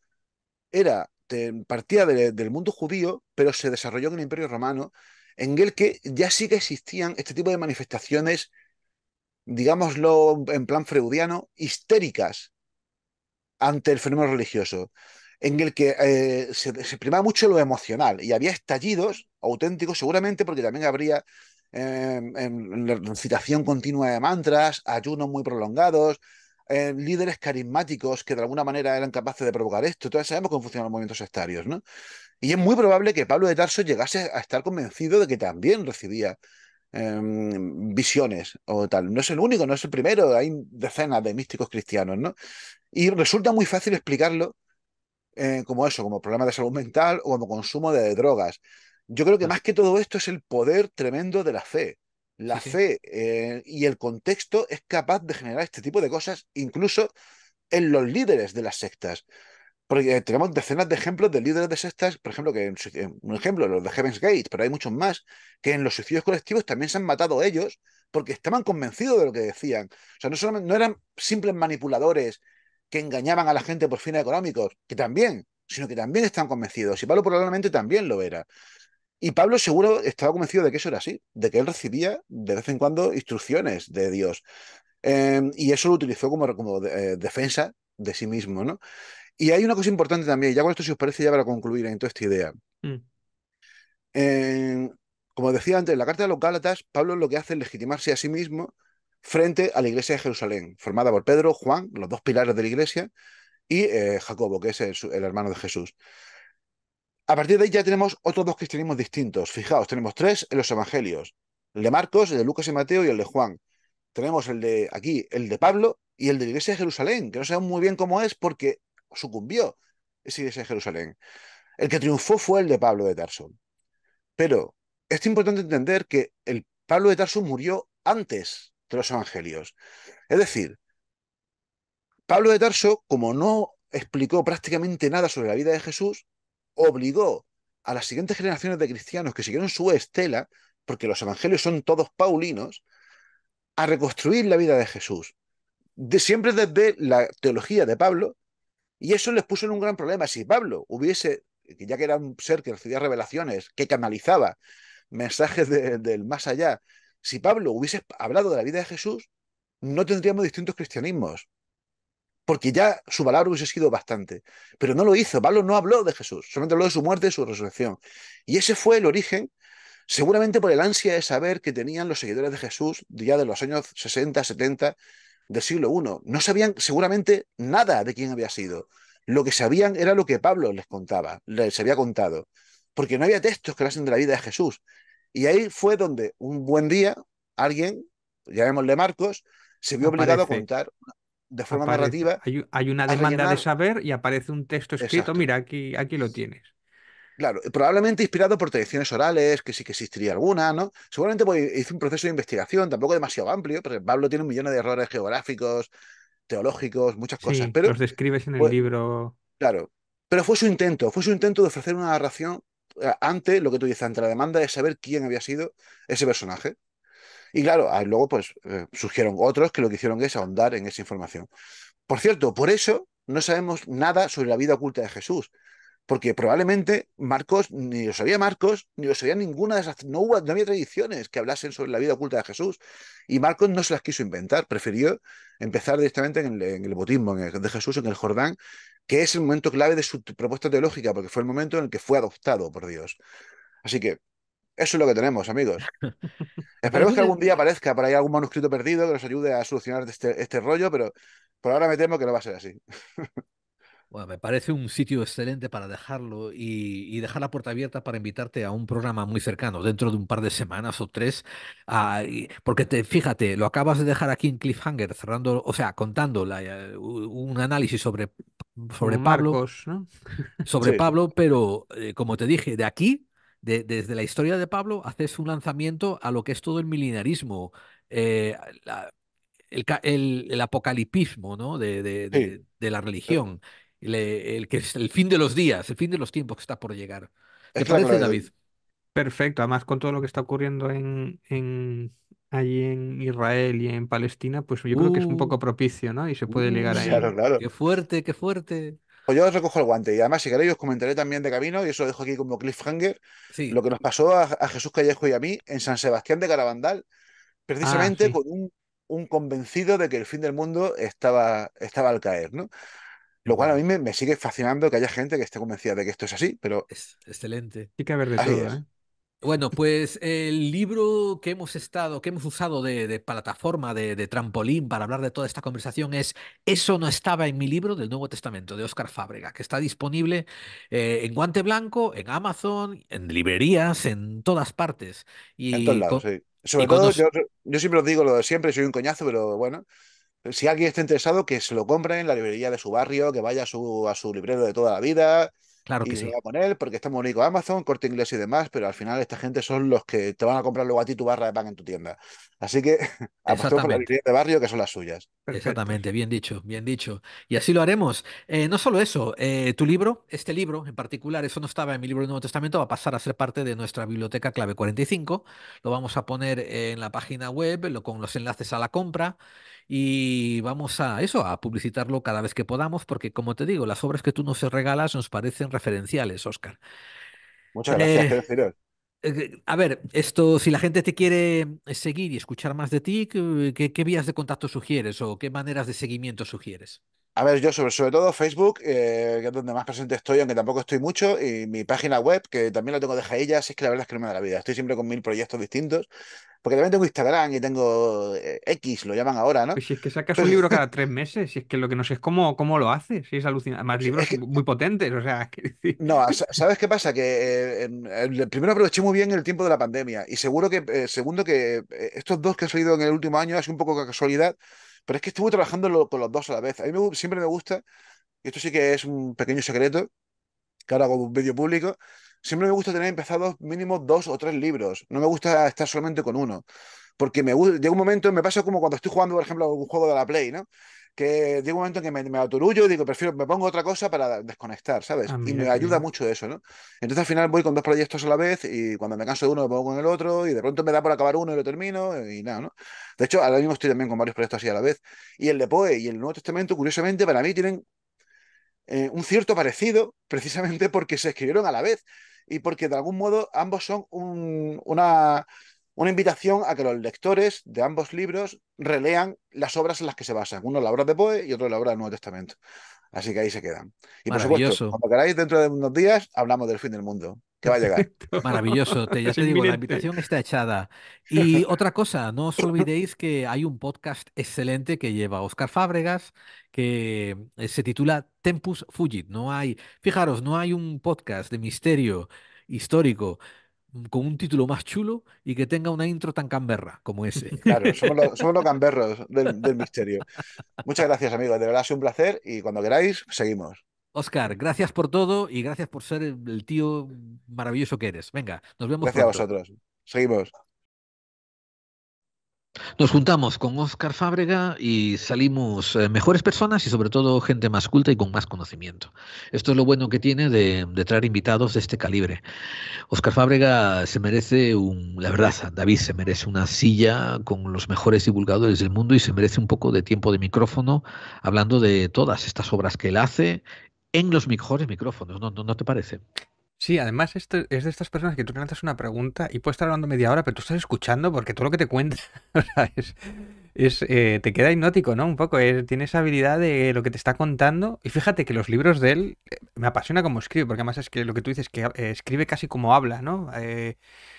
era, de- partía de- del mundo judío, pero se desarrolló en el Imperio Romano, en el que ya sí que existían este tipo de manifestaciones digámoslo en plan freudiano, histéricas ante el fenómeno religioso, en el que eh, se, se primaba mucho lo emocional y había estallidos auténticos, seguramente porque también habría eh, en la recitación continua de mantras, ayunos muy prolongados, eh, líderes carismáticos que de alguna manera eran capaces de provocar esto. Entonces sabemos cómo funcionan los movimientos sectarios, ¿no? Y es muy probable que Pablo de Tarso llegase a estar convencido de que también recibía eh, visiones o tal. No es el único, no es el primero, hay decenas de místicos cristianos, ¿no? Y resulta muy fácil explicarlo eh, como eso, como problema de salud mental o como consumo de drogas. Yo creo que más que todo esto es el poder tremendo de la fe. La Sí, fe eh, y el contexto es capaz de generar este tipo de cosas, incluso en los líderes de las sectas. Porque tenemos decenas de ejemplos de líderes de sectas, por ejemplo, que un ejemplo, los de Heaven's Gate, pero hay muchos más, que en los suicidios colectivos también se han matado ellos porque estaban convencidos de lo que decían. O sea, no, solamente, no eran simples manipuladores que engañaban a la gente por fines económicos, que también, sino que también estaban convencidos. Y Pablo probablemente también lo era. Y Pablo seguro estaba convencido de que eso era así, de que él recibía de vez en cuando instrucciones de Dios. Eh, y eso lo utilizó como, como eh, defensa de sí mismo, ¿no? Y hay una cosa importante también, ya con esto si os parece ya para concluir en toda esta idea. Mm. Eh, como decía antes, en la carta de los Gálatas, Pablo lo que hace es legitimarse a sí mismo frente a la iglesia de Jerusalén, formada por Pedro, Juan, los dos pilares de la iglesia, y eh, Jacobo, que es el, el hermano de Jesús. A partir de ahí ya tenemos otros dos cristianismos distintos. Fijaos, tenemos tres en los evangelios: el de Marcos, el de Lucas y Mateo y el de Juan. Tenemos el de aquí, el de Pablo y el de la iglesia de Jerusalén, que no sabemos muy bien cómo es porque sucumbió esa iglesia de Jerusalén. El que triunfó fue el de Pablo de Tarso. Pero es importante entender que el Pablo de Tarso murió antes de los evangelios. Es decir, Pablo de Tarso, como no explicó prácticamente nada sobre la vida de Jesús, obligó a las siguientes generaciones de cristianos que siguieron su estela, porque los evangelios son todos paulinos, a reconstruir la vida de Jesús. De, siempre desde la teología de Pablo, y eso les puso en un gran problema. Si Pablo hubiese, ya que era un ser que recibía revelaciones, que canalizaba mensajes de, del más allá, si Pablo hubiese hablado de la vida de Jesús, no tendríamos distintos cristianismos, porque ya su palabra hubiese sido bastante. Pero no lo hizo. Pablo no habló de Jesús, solamente habló de su muerte y su resurrección. Y ese fue el origen, seguramente por el ansia de saber que tenían los seguidores de Jesús ya de los años 60, 70 del siglo I. No sabían seguramente nada de quién había sido. Lo que sabían era lo que Pablo les contaba, les había contado, porque no había textos que hablasen de la vida de Jesús. Y ahí fue donde un buen día alguien, llamémosle Marcos, se vio obligado a contar de forma aparece. narrativa Hay, hay una demanda de saber y aparece un texto escrito. Exacto. Mira, aquí, aquí lo tienes. Claro, probablemente inspirado por tradiciones orales, que sí que existiría alguna, ¿no? Seguramente pues, hizo un proceso de investigación, tampoco demasiado amplio, porque Pablo tiene un millón de errores geográficos, teológicos, muchas cosas. Sí, pero, los describes en el pues, libro. Claro, pero fue su intento, fue su intento de ofrecer una narración eh, ante lo que tú dices, ante la demanda de saber quién había sido ese personaje. Y claro, ah, luego pues eh, surgieron otros que lo que hicieron es ahondar en esa información. Por cierto, por eso no sabemos nada sobre la vida oculta de Jesús, porque probablemente Marcos, ni lo sabía Marcos, ni lo sabía ninguna de esas, no, no había tradiciones que hablasen sobre la vida oculta de Jesús, y Marcos no se las quiso inventar, prefirió empezar directamente en el, en el, de Jesús en el Jordán, que es el momento clave de su propuesta teológica, porque fue el momento en el que fue adoptado por Dios. Así que eso es lo que tenemos, amigos. (laughs) Esperemos que algún día aparezca por ahí algún manuscrito perdido que nos ayude a solucionar este, este rollo, pero por ahora me temo que no va a ser así. (laughs) Bueno, me parece un sitio excelente para dejarlo y, y, dejar la puerta abierta para invitarte a un programa muy cercano, dentro de un par de semanas o tres, a, y, porque te, fíjate, lo acabas de dejar aquí en Cliffhanger, cerrando, o sea, contando la, un análisis sobre, sobre Pablo, (laughs) sobre Sí. Pablo, pero eh, como te dije, de aquí, de- desde la historia de Pablo, haces un lanzamiento a lo que es todo el milenarismo, eh, la- el, ca- el- el apocalipismo, ¿no? de, de- Sí, de- de la religión, el, el que es el fin de los días, el fin de los tiempos que está por llegar. ¿Te parece, David? Perfecto, además con todo lo que está ocurriendo en, en allí en Israel y en Palestina, pues yo creo que es un Uh, poco propicio, ¿no? Y se puede ligar ahí. Claro, uh, claro. qué fuerte, qué fuerte. Pues yo os recojo el guante y además si queréis os comentaré también de camino y eso lo dejo aquí como cliffhanger, Sí, lo que nos pasó a, a Jesús Callejo y a mí en San Sebastián de Carabandal, Ah, precisamente sí, con un, un convencido de que el fin del mundo estaba, estaba al caer, ¿no? Lo cual a mí me, me sigue fascinando que haya gente que esté convencida de que esto es así, pero Es excelente. hay que haber de así todo, es. ¿eh? Bueno, pues el libro que hemos estado, que hemos usado de, de plataforma, de, de trampolín para hablar de toda esta conversación es Eso no estaba en mi libro del Nuevo Testamento de Óscar Fábrega, que está disponible eh, en Guante Blanco, en Amazon, en librerías, en todas partes. En todos Y lados, con, sí. y Sobre todo, nos- yo, yo siempre os digo lo de siempre, soy un coñazo, pero bueno, si alguien está interesado, que se lo compre en la librería de su barrio, que vaya a su, a su librero de toda la vida claro y que sí, va a poner, porque está muy único Amazon, Corte Inglés y demás, pero al final esta gente son los que te van a comprar luego a ti tu barra de pan en tu tienda. Así que (laughs) apostemos por la librería de barrio, que son las suyas. Perfecto. Exactamente, bien dicho, bien dicho. Y así lo haremos. Eh, no solo eso, eh, tu libro, este libro en particular, eso no estaba en mi libro del Nuevo Testamento, va a pasar a ser parte de nuestra biblioteca clave 45. Lo vamos a poner en la página web, lo- con los enlaces a la compra. Y vamos a eso, a publicitarlo cada vez que podamos, porque como te digo, las obras que tú nos regalas nos parecen referenciales, Oscar. Muchas gracias, qué Eh, eh, A ver, esto, si la gente te quiere seguir y escuchar más de ti, ¿qué, qué- qué vías de contacto sugieres o qué maneras de seguimiento sugieres? A ver, yo sobre, sobre todo Facebook, eh, que es donde más presente estoy, aunque tampoco estoy mucho, y mi página web, que también la tengo de jaillas, es que la verdad es que no me da la vida. Estoy siempre con mil proyectos distintos, porque también tengo Instagram y tengo eh, X, lo llaman ahora, ¿no? Pues si es que sacas Pero un libro cada (laughs) tres meses, si es que lo que no sé es cómo, cómo lo haces, si es alucinante. Es libros muy potentes, o sea, (laughs) decir, no, sa- ¿sabes qué pasa? Que eh, en- en- primero aproveché muy bien el tiempo de la pandemia, y seguro que, eh, segundo que eh, estos dos que han salido en el último año sido un poco casualidad, pero es que estuve trabajando con los dos a la vez. A mí siempre me gusta, y esto sí que es un pequeño secreto, que ahora como un medio público, siempre me gusta tener empezados mínimo dos o tres libros. No me gusta estar solamente con uno. Porque me llega un momento, me pasa como cuando estoy jugando, por ejemplo, a un juego de la Play, ¿no? Que llega un momento en que me, me aturullo y digo, prefiero, me pongo otra cosa para desconectar, ¿sabes? ah, Y me ayuda mucho eso, ¿no? Entonces al final voy con dos proyectos a la vez y cuando me canso de uno me pongo con el otro y de pronto me da por acabar uno y lo termino y nada, ¿no? De hecho, ahora mismo estoy también con varios proyectos así a la vez. Y el de Poe y el Nuevo Testamento, curiosamente, para mí tienen eh, un cierto parecido, precisamente porque se escribieron a la vez y porque de algún modo ambos son un- una, una invitación a que los lectores de ambos libros relean las obras en las que se basan. Uno la obra de Poe y otro la obra del Nuevo Testamento. Así que ahí se quedan. Y por supuesto, Maravilloso, cuando queráis, dentro de unos días, hablamos del fin del mundo, que va a llegar. (laughs) Maravilloso. Te, ya Es te digo, la invitación está echada. (laughs) Y otra cosa, no os olvidéis que hay un podcast excelente que lleva Oscar Fábregas, que eh, se titula Tempus Fugit. No hay, fijaros, no hay un podcast de misterio histórico con un título más chulo y que tenga una intro tan camberra como ese. Claro, somos los, somos los (laughs) del, del misterio. Muchas gracias, amigos. De verdad ha sido un placer y cuando queráis, seguimos. Oscar, gracias por todo y gracias por ser el tío maravilloso que eres. Venga, nos vemos Gracias a vosotros. Seguimos. Nos juntamos con Oscar Fábrega y salimos eh, mejores personas y sobre todo gente más culta y con más conocimiento. Esto es lo bueno que tiene de, traer invitados de este calibre. Oscar Fábrega se merece un, la verdad, David se merece una silla con los mejores divulgadores del mundo y se merece un poco de tiempo de micrófono hablando de todas estas obras que él hace en los mejores micrófonos, ¿no, no, no te parece? Sí, además esto es de estas personas que tú lanzas una pregunta y puedes estar hablando media hora, pero tú estás escuchando porque todo lo que te cuenta (laughs) es, eh, te queda hipnótico, ¿no? Un poco, es- tiene esa habilidad de lo que te está contando. Y fíjate que los libros de él eh, me apasiona cómo escribe, porque además es que lo que tú dices, que eh, escribe casi como habla, ¿no? Eh,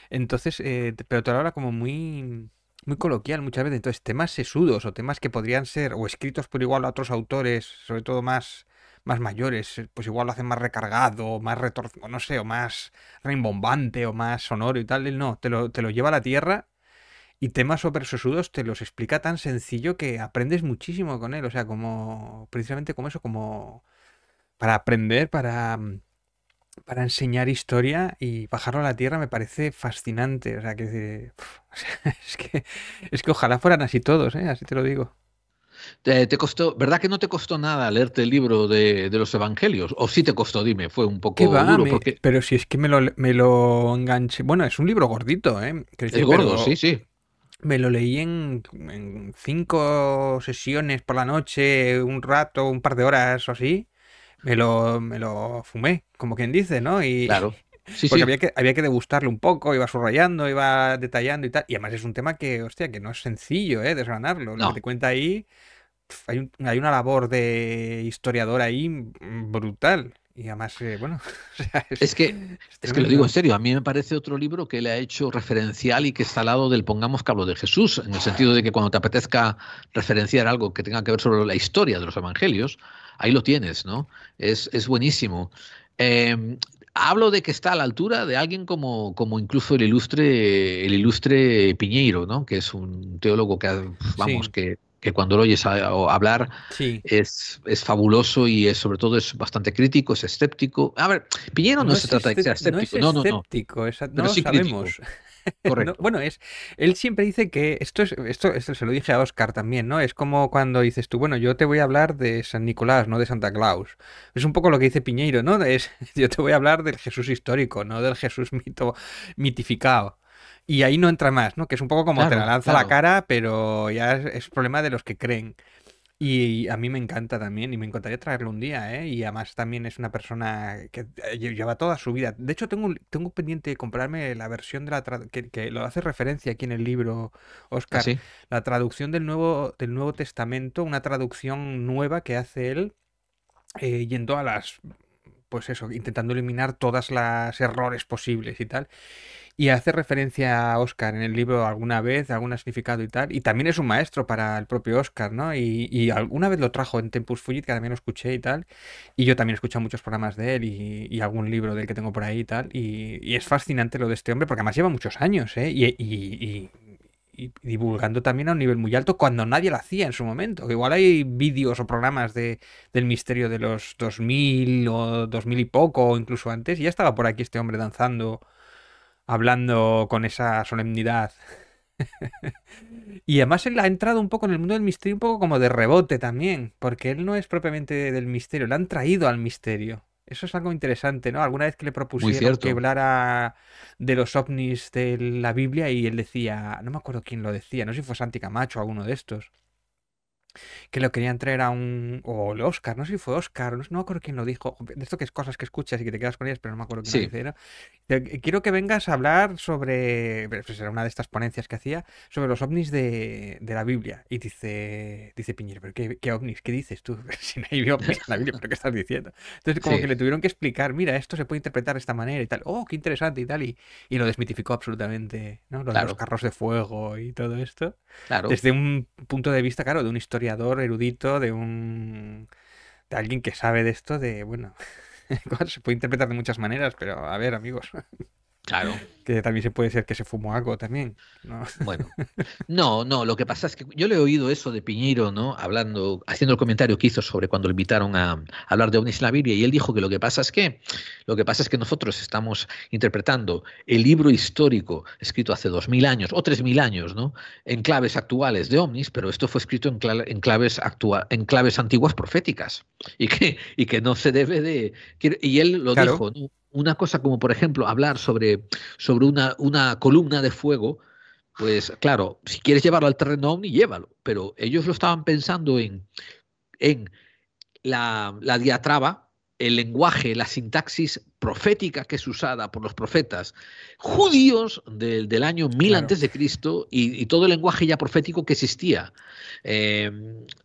entonces, eh, pero te habla como muy, muy coloquial muchas veces. Entonces, temas sesudos o temas que podrían ser o escritos por igual a otros autores, sobre todo más, más mayores, eh, pues igual lo hacen más recargado, más retorcido, no sé, o más rimbombante o más sonoro y tal. Él no, te lo, te lo lleva a la tierra y temas súper sesudos te los explica tan sencillo que aprendes muchísimo con él. O sea, como precisamente como eso, como para aprender, para, para enseñar historia y bajarlo a la tierra me parece fascinante. O sea, que, (laughs) es que es que ojalá fueran así todos, ¿eh? Así te lo digo. ¿Te, te costó, verdad que no te costó nada leerte el libro de, de los evangelios? ¿O sí te costó? Dime, fue un poco ¿Qué va? duro Me- porque Pero si es que me lo, me lo enganché. Bueno, es un libro gordito, ¿eh? Es decir, gordo, pero sí, sí. Me lo leí en, en cinco sesiones por la noche, un rato, un par de horas o así. Me lo, me lo fumé, como quien dice, ¿no? Y Claro. Sí, porque sí. había que, había que degustarlo un poco, iba subrayando, iba detallando y tal. Y además es un tema que, hostia, que no es sencillo, ¿eh? Desgranarlo. Lo No. que te cuenta ahí, hay, un- hay una labor de historiador ahí mm, brutal. Y además, eh, bueno, (laughs) o sea, es, Es que, es es que lo digo en serio, a mí me parece otro libro que le ha hecho referencial y que está al lado del Pongamos que hablo de Jesús, en el sentido de que cuando te apetezca referenciar algo que tenga que ver sobre la historia de los evangelios, ahí lo tienes, ¿no? Es, es buenísimo. Eh, hablo de que está a la altura de alguien como, como incluso el ilustre, el ilustre Piñeiro, ¿no? Que es un teólogo que, vamos, Sí, que, que cuando lo oyes a- a hablar sí. es, es fabuloso y es, sobre todo es bastante crítico, es escéptico. A ver, Piñero no, No se trata de que sea escép- no es escéptico, no, no, no, no lo sí crítico, (laughs) No, correcto. bueno, es, él siempre dice que esto es, esto, esto se lo dije a Oscar también, ¿no? Es como cuando dices tú, bueno, yo te voy a hablar de San Nicolás, no de Santa Claus. Es un poco lo que dice Piñeiro, ¿no? Es, (laughs) yo te voy a hablar del Jesús histórico, no del Jesús mito, mitificado. Y ahí no entra más, ¿no? Que es un poco como te la Claro, lanza a la claro. cara, pero ya es, es problema de los que creen. Y a mí me encanta también, y me encantaría traerlo un día, ¿eh? Y además también es una persona que eh, lle- lleva toda su vida. De hecho, tengo, tengo pendiente de comprarme la versión de la que, que lo hace referencia aquí en el libro, Oscar, Así. la traducción del Nuevo, del Nuevo Testamento, una traducción nueva que hace él, eh, yendo a las, pues eso, intentando eliminar todas las errores posibles y tal. Y hace referencia a Oscar en el libro alguna vez, algún significado y tal. Y también es un maestro para el propio Oscar, ¿no? Y, y alguna vez lo trajo en Tempus Fugit, que también lo escuché y tal. Y yo también he escuchado muchos programas de él y, y algún libro del que tengo por ahí y tal. Y, y es fascinante lo de este hombre, porque además lleva muchos años, ¿eh? Y, y- divulgando también a un nivel muy alto cuando nadie lo hacía en su momento. Igual hay vídeos o programas de, del misterio de los 2000 o 2000 y poco, o incluso antes, y ya estaba por aquí este hombre danzando hablando con esa solemnidad. (laughs) Y además él ha entrado un poco en el mundo del misterio, un poco como de rebote también, porque él no es propiamente del misterio, le han traído al misterio. Eso es algo interesante, ¿no? Alguna vez que le propusieron que hablara de los ovnis de la Biblia y él decía, no me acuerdo quién lo decía, no sé si fue Santi Camacho o alguno de estos, que lo querían traer a un... o el Oscar, no sé si fue Oscar, no, no me acuerdo quién lo dijo, de esto que es cosas que escuchas y que te quedas con ellas, pero no me acuerdo quién lo Sí. dice, ¿no? Quiero que vengas a hablar sobre, pues era una de estas ponencias que hacía, sobre los ovnis de, de la Biblia. Y dice, dice Piñero, ¿pero qué, qué ovnis? ¿Qué dices tú? (laughs) Si no hay ovnis en la Biblia, ¿pero qué estás diciendo? Entonces como que le tuvieron que explicar, mira, esto se puede interpretar de esta manera y tal. Oh, qué interesante y tal. Y, y lo desmitificó absolutamente, ¿no? Lo de los claro, carros de fuego y todo esto. claro. Desde un punto de vista, claro, de un erudito, de un... de alguien que sabe de esto, de, bueno, (laughs) se puede interpretar de muchas maneras, pero a ver, amigos. (laughs) Claro. Que también se puede ser que se fumó algo también. ¿no? Bueno, (laughs) no, no, lo que pasa es que yo le he oído eso de Piñeiro, ¿no? Hablando, haciendo el comentario que hizo sobre cuando le invitaron a, hablar de ovnis en la Biblia, y él dijo que lo que pasa es que lo que pasa es que nosotros estamos interpretando el libro histórico escrito hace dos mil años o tres mil años, ¿no? En claves actuales de ovnis, pero esto fue escrito en, en claves actua en claves antiguas proféticas y que, y que no se debe de. Y él lo dijo, ¿no? Una cosa como, por ejemplo, hablar sobre, sobre una, una columna de fuego, pues claro, si quieres llevarlo al terreno ovni, llévalo. Pero ellos lo estaban pensando en, en la, la diatraba, el lenguaje, la sintaxis profética que es usada por los profetas judíos del, del año 1000 claro. antes de Cristo y, y, todo el lenguaje ya profético que existía. Eh,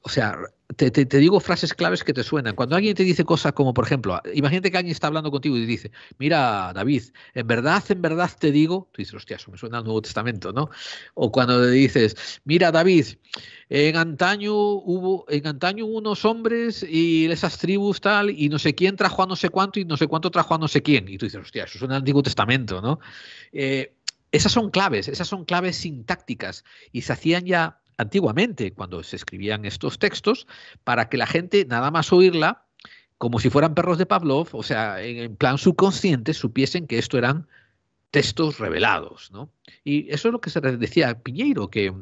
o sea, te, te, te, digo frases claves que te suenan. Cuando alguien te dice cosas como, por ejemplo, imagínate que alguien está hablando contigo y dice, mira, David, en verdad, en verdad te digo, tú dices, hostia, eso me suena al Nuevo Testamento, ¿no? O cuando le dices, mira, David, en antaño hubo, en antaño unos hombres y esas tribus tal, y no sé quién trajo a no sé cuánto y no sé cuánto trajo a no sé quién. Y tú dices, hostia, eso es un Antiguo Testamento, ¿no? Eh, esas son claves, esas son claves sintácticas y se hacían ya antiguamente, cuando se escribían estos textos, para que la gente, nada más oírla, como si fueran perros de Pavlov, o sea, en, plan subconsciente, supiesen que esto eran textos revelados. ¿no? Y eso es lo que se decía a Piñeiro, que,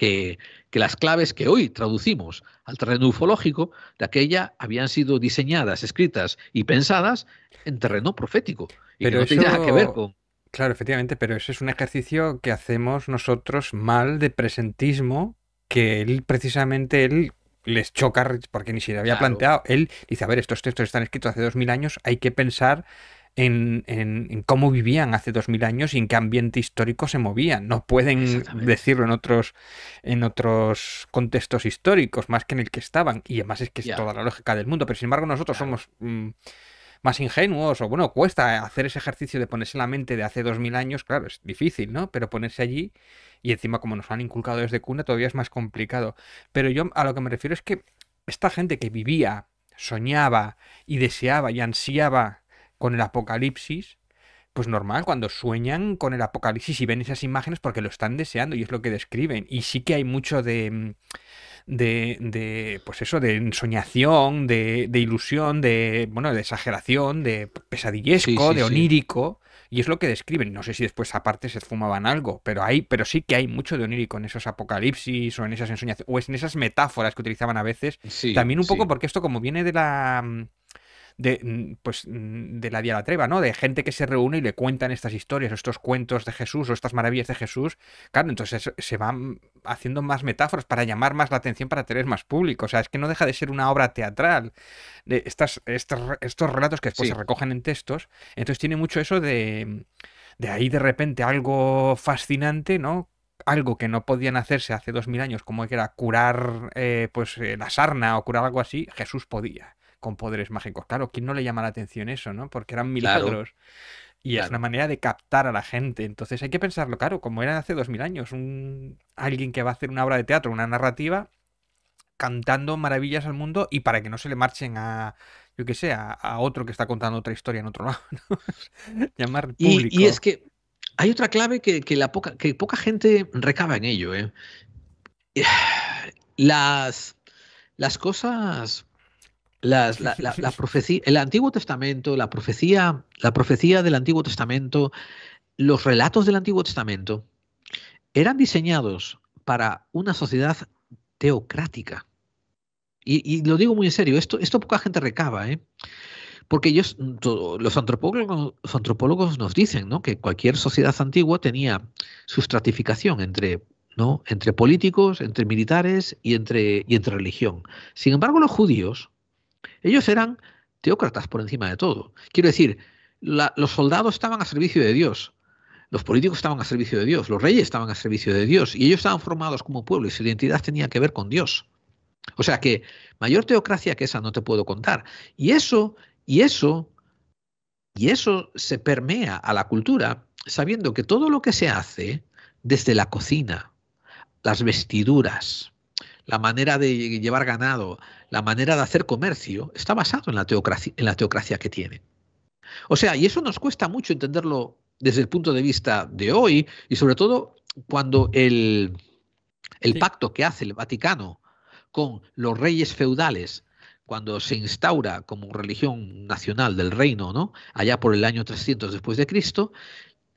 que, que, las claves que hoy traducimos al terreno ufológico, de aquella habían sido diseñadas, escritas y pensadas en terreno profético. Y Pero que no eso... tenía nada que ver con, Claro, efectivamente, pero eso es un ejercicio que hacemos nosotros mal de presentismo, que él precisamente él les choca porque ni se le había Claro. planteado. Él dice, a ver, estos textos están escritos hace dos mil años, hay que pensar en, en- en cómo vivían hace dos mil años y en qué ambiente histórico se movían. No pueden decirlo en otros, en otros contextos históricos más que en el que estaban. Y además es que es toda la lógica del mundo. Pero sin embargo, nosotros Claro. somos mm, más ingenuos, o bueno, cuesta hacer ese ejercicio de ponerse en la mente de hace dos mil años, claro, es difícil, ¿no? Pero ponerse allí y encima como nos han inculcado desde cuna todavía es más complicado. Pero yo a lo que me refiero es que esta gente que vivía, soñaba y deseaba y ansiaba con el apocalipsis, pues normal, cuando sueñan con el apocalipsis y ven esas imágenes porque lo están deseando y es lo que describen. Y sí que hay mucho de, mm, de, de, pues eso, de ensoñación, de, de ilusión, de, bueno, de exageración, de pesadillesco, Sí, sí, de sí. onírico. Y es lo que describen. No sé si después aparte se fumaban algo, pero hay, pero sí que hay mucho de onírico en esos apocalipsis o en esas ensoñaciones, o en esas metáforas que utilizaban a veces Sí, también un poco porque esto como viene de la mm, de mm, pues mm, de la dialatreba, ¿no? De gente que se reúne y le cuentan estas historias, o estos cuentos de Jesús o estas maravillas de Jesús. Claro, entonces se van haciendo más metáforas para llamar más la atención para tener más público. O sea, es que no deja de ser una obra teatral. De estas, estos, estos relatos que después Sí. se recogen en textos. Entonces tiene mucho eso de de ahí de repente algo fascinante, ¿no? Algo que no podían hacerse hace dos mil años, como que era curar eh, pues eh, la sarna o curar algo así, Jesús podía, con poderes mágicos. Claro, ¿quién no le llama la atención eso, no? Porque eran Claro. milagros. Y es una manera de captar a la gente. Entonces hay que pensarlo, claro, como era hace dos mil años, un alguien que va a hacer una obra de teatro, una narrativa, cantando maravillas al mundo y para que no se le marchen a, yo qué sé, a, a otro que está contando otra historia en otro lado, (laughs) ¿no? Llamar Y, público. y es que hay otra clave que, que la poca, que poca gente recaba en ello. ¿eh? (sighs) Las, las cosas, las, la, la- profecía, el Antiguo Testamento, la profecía, la profecía del Antiguo Testamento, los relatos del Antiguo Testamento eran diseñados para una sociedad teocrática. Y, lo digo muy en serio, esto, esto poca gente recaba, ¿eh? Porque ellos, mm, los antropólogos, antropólogos nos dicen ¿no? que cualquier sociedad antigua tenía su estratificación entre, ¿no? entre políticos, entre militares y entre, y entre religión. Sin embargo, los judíos, ellos eran teócratas por encima de todo. Quiero decir, los soldados estaban a servicio de Dios, los políticos estaban a servicio de Dios, los reyes estaban a servicio de Dios, y ellos estaban formados como pueblo y su identidad tenía que ver con Dios. O sea que mayor teocracia que esa no te puedo contar. Y eso, y eso, y eso se permea a la cultura sabiendo que todo lo que se hace, desde la cocina, las vestiduras, la manera de llevar ganado, la manera de hacer comercio, está basado en la teocracia, en la teocracia que tiene. O sea, y eso nos cuesta mucho entenderlo desde el punto de vista de hoy y sobre todo cuando el, el pacto que hace el Vaticano con los reyes feudales cuando se instaura como religión nacional del reino, ¿no? Allá por el año 300 después de Cristo,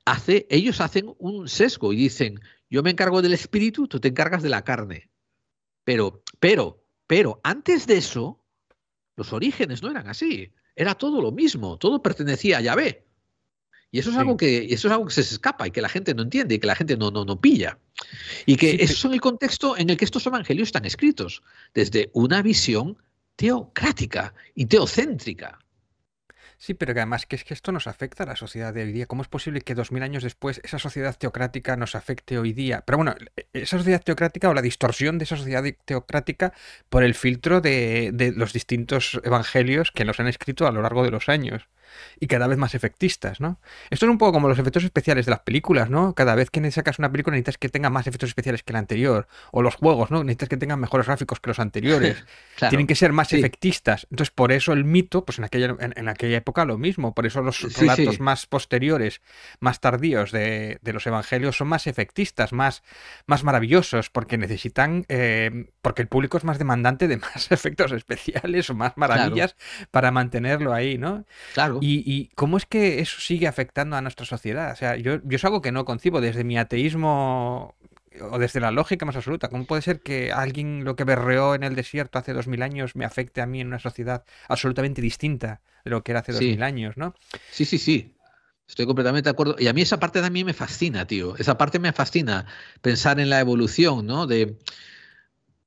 hace, ellos hacen un sesgo y dicen, yo me encargo del espíritu, tú te encargas de la carne. Pero, pero, pero, antes de eso, los orígenes no eran así. Era todo lo mismo, todo pertenecía a Yahvé. Y eso es, algo que, eso es algo que se escapa y que la gente no entiende y que la gente no, no, no pilla. Y que eso es el contexto en el que estos evangelios están escritos, desde una visión teocrática y teocéntrica. Sí, pero que además que es que esto nos afecta a la sociedad de hoy día. ¿Cómo es posible que dos mil años después esa sociedad teocrática nos afecte hoy día? Pero bueno, esa sociedad teocrática o la distorsión de esa sociedad teocrática por el filtro de, de los distintos evangelios que nos han escrito a lo largo de los años y cada vez más efectistas, ¿no? Esto es un poco como los efectos especiales de las películas, ¿no? Cada vez que sacas una película necesitas que tenga más efectos especiales que la anterior. O los juegos, ¿no? Necesitas que tengan mejores gráficos que los anteriores. (laughs) Tienen que ser más efectistas. Entonces, por eso el mito, pues en aquella, en, aquella época lo mismo. Por eso los relatos más posteriores, más tardíos de, los evangelios son más efectistas, más, más maravillosos, porque necesitan, eh, porque el público es más demandante de (laughs) más efectos especiales o más maravillas para mantenerlo ahí, ¿no? Claro. Y, cómo es que eso sigue afectando a nuestra sociedad? O sea, yo, yo es algo que no concibo desde mi ateísmo o desde la lógica más absoluta. ¿Cómo puede ser que alguien lo que berreó en el desierto hace dos mil años me afecte a mí en una sociedad absolutamente distinta de lo que era hace dos mil años, ¿no? Sí, sí, sí. Estoy completamente de acuerdo. Y a mí esa parte también me fascina, tío. Esa parte me fascina. Pensar en la evolución, ¿no? De,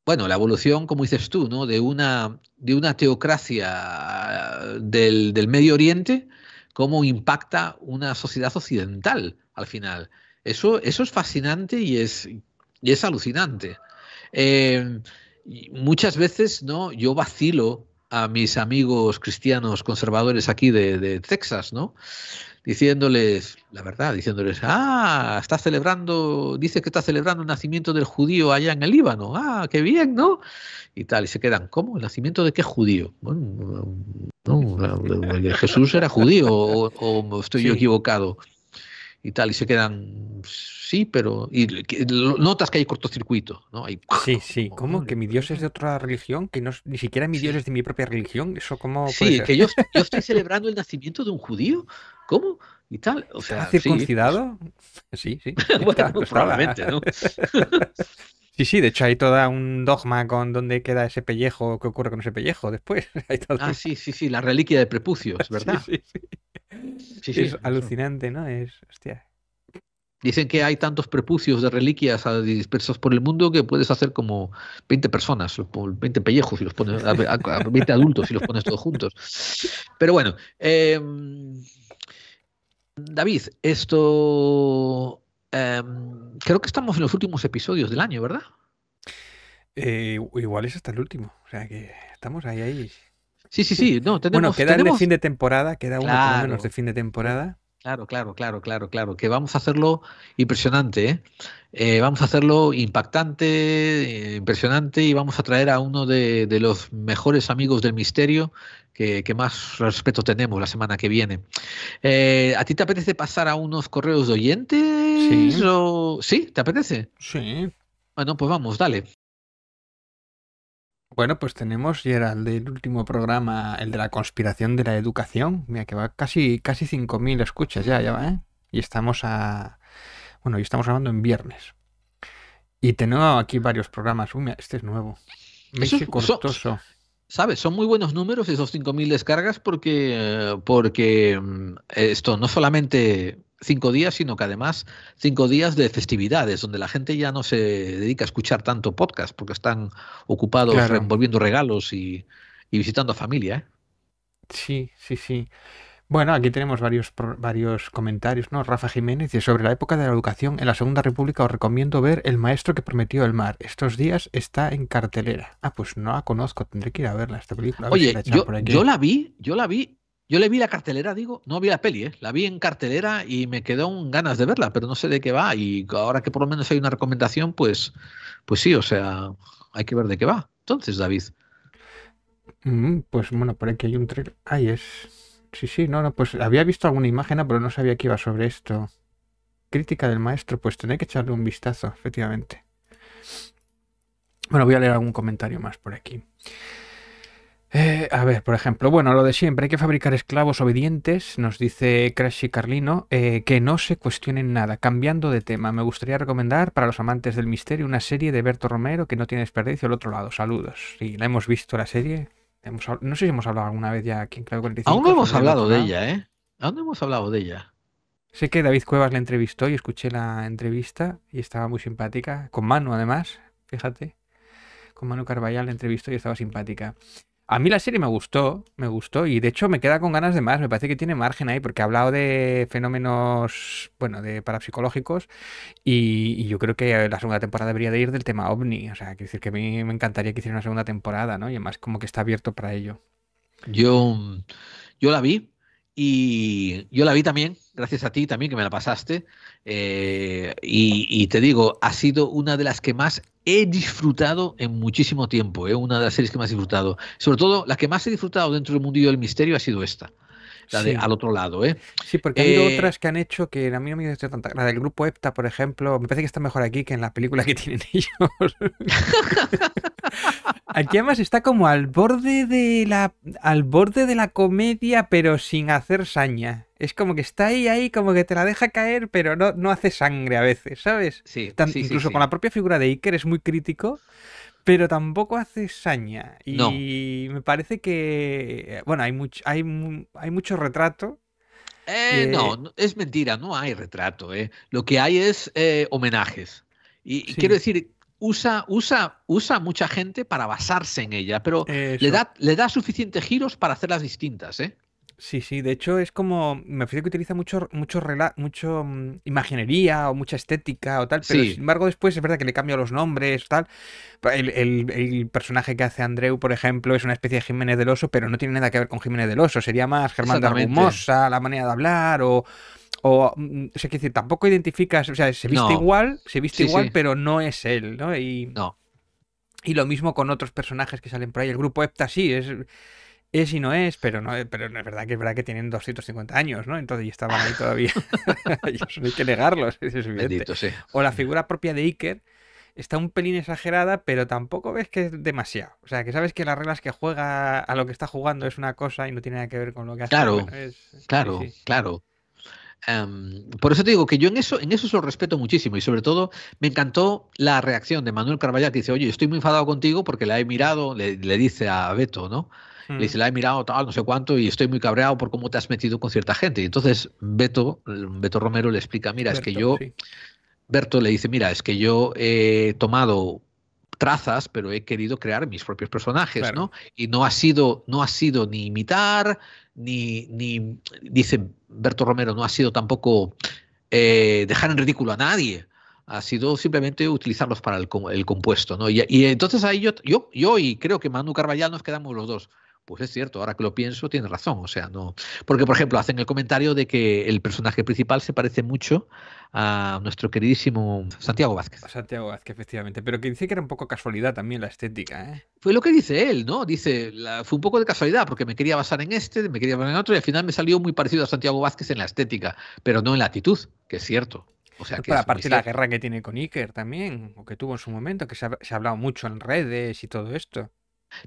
bueno, la evolución, como dices tú, ¿no? de, una, de una teocracia del, Medio Oriente, cómo impacta una sociedad occidental al final. Eso, eso es fascinante y es, y es alucinante. Eh, muchas veces ¿no? yo vacilo a mis amigos cristianos conservadores aquí de, de Texas, ¿no? Diciéndoles, la verdad, diciéndoles, ah, está celebrando, dice que está celebrando el nacimiento del judío allá en el Líbano, ah, qué bien, ¿no? Y tal, y se quedan, ¿cómo? ¿El nacimiento de qué judío? Bueno, no, Jesús era judío o, estoy yo equivocado. Y tal, y se quedan, sí, pero. Y notas que hay cortocircuito, ¿no? Hay, sí, sí. ¿Cómo? ¿Que mi Dios es de otra religión? ¿Que no, ni siquiera mi Dios es de mi propia religión? ¿Eso cómo.? Sí, que yo, yo, (laughs) estoy celebrando el nacimiento de un judío. ¿Cómo? Y tal. O sea, circuncidado? Sí, sí. (laughs) bueno, probablemente, ¿no? (laughs) Sí, sí, de hecho hay todo un dogma con dónde queda ese pellejo, qué ocurre con ese pellejo después. (laughs) Ah, sí, sí, sí, la reliquia de prepucios, ¿verdad? Sí, sí, sí. es alucinante, ¿no? Es, hostia. Dicen que hay tantos prepucios de reliquias dispersos por el mundo que puedes hacer como 20 personas, 20 pellejos, y los pones, 20 adultos y los pones todos juntos. Pero bueno, em, David, esto em, creo que estamos en los últimos episodios del año, ¿verdad? Eh, igual es hasta el último, o sea que estamos ahí, ahí. Sí, sí, sí. No, bueno, queda el de fin de temporada, queda uno por lo menos de fin de temporada. Claro, claro, claro, claro, claro. Que vamos a hacerlo impresionante, ¿eh? Eh, vamos a hacerlo impactante, eh, impresionante y vamos a traer a uno de, los mejores amigos del misterio que, más respeto tenemos la semana que viene. ¿A ti te apetece pasar a unos correos de oyentes? Sí. ¿Sí? ¿Te apetece? Sí. Bueno, pues vamos, dale. Bueno, pues tenemos, Gerald, el último programa, el de la conspiración de la educación. Mira, que va casi, casi 5.000 escuchas ya, ya va, ¿eh? Y estamos a... Bueno, y estamos hablando en viernes. Y tenemos aquí varios programas. Uy, este es nuevo. Me cortoso. ¿Sabes? Son muy buenos números esos 5.000 descargas porque, porque mm, esto no solamente cinco días, sino que además cinco días de festividades, donde la gente ya no se dedica a escuchar tanto podcast, porque están ocupados envolviendo regalos y, visitando a familia. ¿eh? Sí, sí, sí. Bueno, aquí tenemos varios, varios comentarios, ¿no? Rafa Jiménez dice, sobre la época de la educación en la Segunda República os recomiendo ver El maestro que prometió el mar. Estos días está en cartelera. Ah, pues no la conozco, tendré que ir a verla esta película. Oye, yo, yo la vi, yo la vi yo le vi la cartelera, digo, no vi la peli, ¿eh? la vi en cartelera y me quedó ganas de verla, pero no sé de qué va. Y ahora que por lo menos hay una recomendación, pues, pues sí, o sea, hay que ver de qué va. Entonces, David. Mm, pues bueno, por aquí hay un trailer. Ahí es. Sí, sí, no, no, pues había visto alguna imagen, pero no sabía que iba sobre esto. Crítica del maestro, pues tendré que echarle un vistazo, efectivamente. Bueno, voy a leer algún comentario más por aquí. Eh, a ver, por ejemplo, bueno, lo de siempre, hay que fabricar esclavos obedientes, nos dice Crashy Carlino, eh, que no se cuestionen nada. Cambiando de tema, me gustaría recomendar para los amantes del misterio una serie de Berto Romero que no tiene desperdicio al otro lado. Saludos. Sí, la hemos visto la serie. No sé si hemos hablado alguna vez ya aquí en Clave 45. Aún no hemos hablado de ella, ¿eh? Aún no hemos hablado de ella. Sé que David Cuevas la entrevistó y escuché la entrevista y estaba muy simpática, con Manu además, fíjate. Con Manu Carballal la entrevistó y estaba simpática. A mí la serie me gustó, me gustó y de hecho me queda con ganas de más. Me parece que tiene margen ahí porque ha hablado de fenómenos, bueno, de parapsicológicos y, yo creo que la segunda temporada debería de ir del tema ovni. O sea, quiero decir que a mí me encantaría que hiciera una segunda temporada, ¿no? Y además como que está abierto para ello. Yo, yo la vi y yo la vi también, gracias a ti también que me la pasaste. Eh, y, te digo, ha sido una de las que más he disfrutado en muchísimo tiempo, ¿eh? una de las series que más he disfrutado. Sobre todo, la que más he disfrutado dentro del mundillo del misterio ha sido esta. La de al otro lado, ¿eh? Sí, porque ha habido eh, otras que han hecho que a mí no me ha gustado tanta. La del grupo EPTA, por ejemplo, me parece que está mejor aquí que en la película que (laughs) tienen ellos. (laughs) aquí además está como al borde de la al borde de la comedia, pero sin hacer saña. Es como que está ahí, ahí, como que te la deja caer, pero no, no hace sangre a veces, ¿sabes? Sí. incluso con la propia figura de Iker es muy crítico pero tampoco hace saña. Y me parece que, bueno, hay mucho, hay, hay mucho retrato. Eh, no, es mentira, no hay retrato. Eh. Lo que hay es eh, homenajes. Y, quiero decir, usa, usa, usa mucha gente para basarse en ella, pero le da, le da suficientes giros para hacerlas distintas. ¿eh? Sí, sí, de hecho es como, me parece que utiliza mucho, mucho, mucho mm, imaginería o mucha estética o tal, pero sin embargo después es verdad que le cambia los nombres, tal. El, el, personaje que hace Andreu, por ejemplo, es una especie de Jiménez del Oso, pero no tiene nada que ver con Jiménez del Oso, sería más Germán de Argumosa, la manera de hablar o... O, mm, o sea, decir, tampoco identificas, o sea, se viste igual, se viste igual, pero no es él, ¿no? Y, no. Y lo mismo con otros personajes que salen por ahí. El grupo Epta sí, es es y no es, pero no, pero no es verdad que es verdad que tienen 250 años, ¿no? Entonces ya estaban ahí todavía. (laughs) (laughs) No hay que negarlos, es Bendito, sí. O la figura propia de Iker está un pelín exagerada, pero tampoco ves que es demasiado. O sea, que sabes que las reglas que juega a lo que está jugando es una cosa y no tiene nada que ver con lo que hace. Claro, claro, claro. Em, por eso te digo que yo en eso, en eso lo respeto muchísimo y sobre todo me encantó la reacción de Manuel Carvallal que dice, oye, estoy muy enfadado contigo porque la he mirado, le, le dice a Beto, ¿no? Le dice, la he mirado tal, no sé cuánto, y estoy muy cabreado por cómo te has metido con cierta gente. Y entonces Beto, Beto Romero le explica, mira, es que yo, Berto le dice, mira, es que yo he tomado trazas, pero he querido crear mis propios personajes, ¿no? Y no ha sido, no ha sido ni imitar, ni, ni dice Berto Romero, no ha sido tampoco eh, dejar en ridículo a nadie ha sido simplemente utilizarlos para el, el compuesto, ¿no? Y, y, entonces ahí yo, yo, yo y creo que Manu Carballal nos quedamos los dos. Pues es cierto, ahora que lo pienso, tiene razón. O sea, no. Porque, por ejemplo, hacen el comentario de que el personaje principal se parece mucho a nuestro queridísimo Santiago Vázquez. Santiago Vázquez, efectivamente. Pero que dice que era un poco casualidad también la estética, ¿eh? Fue lo que dice él, ¿no? Dice, fue un poco de casualidad, porque me quería basar en este, me quería basar en otro, y al final me salió muy parecido a Santiago Vázquez en la estética, pero no en la actitud, que es cierto. O sea, que aparte la guerra que tiene con Iker también, o que tuvo en su momento, que se ha hablado mucho en redes y todo esto.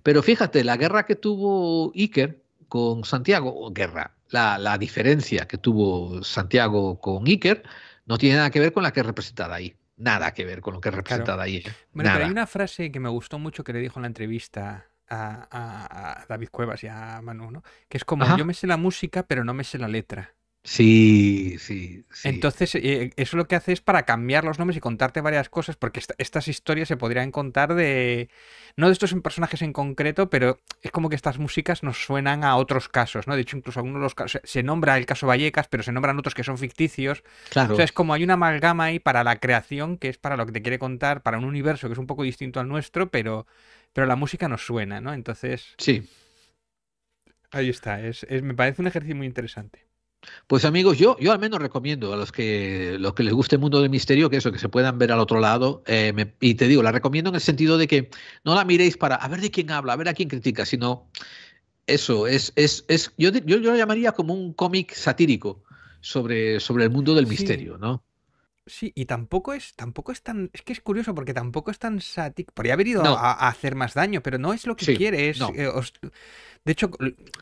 Pero fíjate, la guerra que tuvo Iker con Santiago, guerra, la, diferencia que tuvo Santiago con Iker no tiene nada que ver con la que es representada ahí. Nada que ver con lo que es representada ahí. Bueno, pero hay una frase que me gustó mucho que le dijo en la entrevista a, David Cuevas y a Manu, ¿no? Que es como, yo me sé la música, pero no me sé la letra. Sí, sí, Entonces, eh, eso lo que hace es para cambiar los nombres y contarte varias cosas, porque estas historias se podrían contar de, no de estos personajes en concreto, pero es como que estas músicas nos suenan a otros casos, ¿no? De hecho, incluso algunos de los casos, se nombra el caso Vallecas, pero se nombran otros que son ficticios. Claro. O sea, es como hay una amalgama ahí para la creación, que es para lo que te quiere contar, para un universo que es un poco distinto al nuestro, pero, pero la música nos suena, ¿no? Entonces... Sí. Ahí está, es, me parece un ejercicio muy interesante. Pues amigos, yo, yo al menos recomiendo a los que, los que les guste el mundo del misterio que eso, que se puedan ver al otro lado. Eh, y te digo, la recomiendo en el sentido de que no la miréis para a ver de quién habla, a ver a quién critica, sino Eso, es, es, es yo, yo, yo lo llamaría como un cómic satírico sobre, sobre el mundo del Sí. misterio, ¿no? Sí, y tampoco es, tampoco es tan, es que es curioso porque tampoco es tan sático. Podría haber ido No. a, a hacer más daño, pero no es lo que Sí, quiere. Es, no. eh, os- de hecho,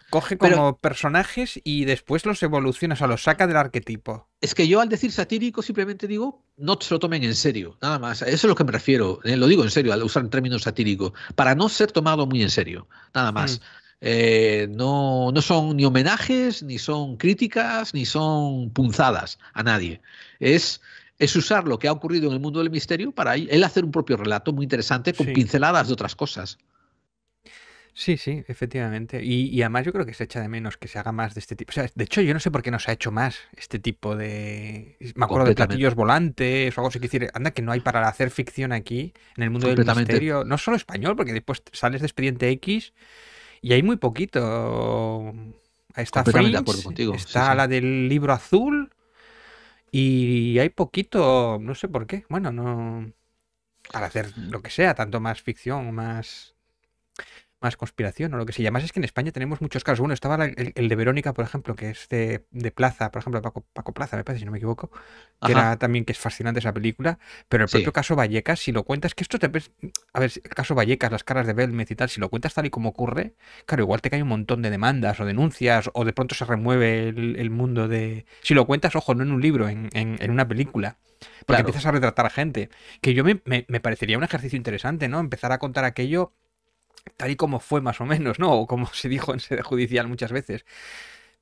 coge Pero- como personajes y después los evoluciona, o sea, los saca del arquetipo. Es que yo al decir satírico simplemente digo, no se lo tomen en serio, nada más. A Eso es lo que me refiero, eh, lo digo en serio al usar el término satírico, para no ser tomado muy en serio, nada más. Mm. Eh, no, no son ni homenajes, ni son críticas, ni son punzadas a nadie. Es, es usar lo que ha ocurrido en el mundo del misterio para él hacer un propio relato muy interesante con Sí. pinceladas de otras cosas. Sí, sí, efectivamente. Y, y además yo creo que se echa de menos que se haga más de este tipo. O sea, de hecho, yo no sé por qué no se ha hecho más este tipo de... Me acuerdo de platillos volantes o algo así. que decir, anda que no hay para hacer ficción aquí, en el mundo del misterio. No solo español, porque después sales de Expediente X y hay muy poquito. Está Completamente de Fringe, acuerdo contigo, sí, está sí. la del libro azul y hay poquito, no sé por qué. Bueno, no... Para hacer lo que sea, tanto más ficción, más más conspiración o lo que. Y además es que en España tenemos muchos casos. Bueno, estaba la- el, el de Verónica, por ejemplo, que es de, de Plaza, por ejemplo, Paco, Paco Plaza, me parece, si no me equivoco, que Ajá. era también que es fascinante esa película, pero el Sí. propio caso Vallecas, si lo cuentas, que esto te a ver, el caso Vallecas, las caras de Belmez y tal, si lo cuentas tal y como ocurre, claro, igual te cae un montón de demandas o denuncias, o de pronto se remueve el, el mundo de... Si lo cuentas, ojo, no en un libro, en, en- en una película. Porque Claro. empiezas a retratar a gente. Que yo me, me- me parecería un ejercicio interesante, ¿no? Empezar a contar aquello tal y como fue más o menos, ¿no? O como se dijo en sede judicial muchas veces.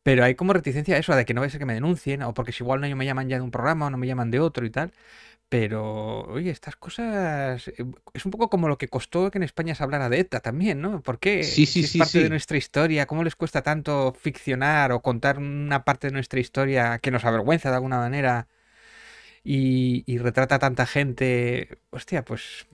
Pero hay como reticencia a eso, de que no vaya a ser que me denuncien, o porque si igual no me llaman ya de un programa o no me llaman de otro y tal. Pero, oye, estas cosas. eh, Es un poco como lo que costó que en España se hablara de ETA también, ¿no? ¿Por qué? Sí, Si es sí, parte de nuestra historia, ¿cómo les cuesta tanto ficcionar o contar una parte de nuestra historia que nos avergüenza de alguna manera y, y retrata a tanta gente? Hostia, pues.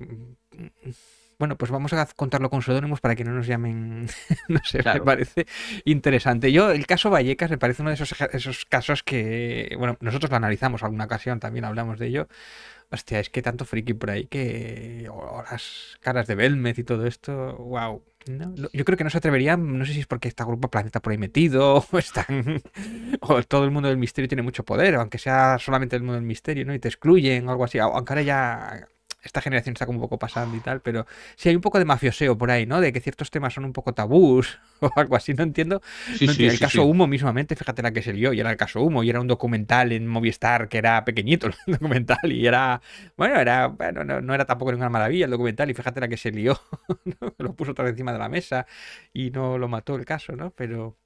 Bueno, pues vamos a contarlo con seudónimos para que no nos llamen. (laughs) no sé, me parece interesante. Yo, el caso Vallecas me parece uno de esos, esos casos que, bueno, nosotros lo analizamos alguna ocasión, también hablamos de ello. Hostia, es que tanto friki por ahí que. O, las caras de Belmez y todo esto, wow. No, yo creo que no se atreverían, no sé si es porque está Grupo Planeta por ahí metido, (laughs) o están. o todo el mundo del misterio tiene mucho poder, aunque sea solamente el mundo del misterio, ¿no? Y te excluyen o algo así. Aunque ahora ya esta generación está como un poco pasando y tal, pero sí hay un poco de mafioseo por ahí, ¿no? De que ciertos temas son un poco tabús (laughs) o algo así, no entiendo. Sí, no sí, el sí, caso. Humo mismamente, fíjate la que se lió, y era el caso Humo, y era un documental en Movistar que era pequeñito (laughs) el documental, y era, bueno, era, bueno, no, no era tampoco ninguna maravilla el documental, y fíjate la que se lió, (laughs) ¿no? Lo puso otra vez encima de la mesa y no lo mató el caso, ¿no? Pero...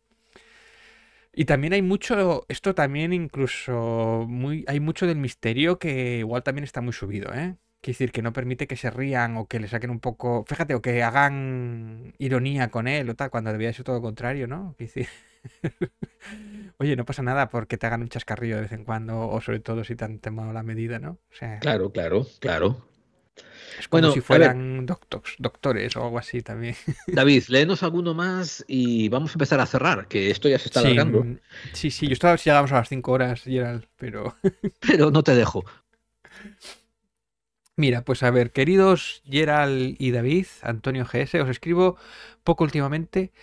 Y también hay mucho, esto también incluso, muy, hay mucho del misterio que igual también está muy subido, ¿eh? Quiere decir que no permite que se rían o que le saquen un poco, fíjate, o que hagan ironía con él o tal, cuando debía ser todo lo contrario, ¿no? Quiere decir, (laughs) Oye, no pasa nada porque te hagan un chascarrillo de vez en cuando, o sobre todo si te han tomado la medida, ¿no? O sea, Claro, claro, claro. es como Bueno, si fueran doctores o algo así también. (laughs) David, léenos alguno más y vamos a empezar a cerrar, que esto ya se está Sí, alargando, sí, sí, yo estaba si llegamos a las 5 horas, Gerald, pero... pero no te dejo. (laughs) Mira, pues a ver, queridos Gerald y David, Antonio GS, os escribo poco últimamente,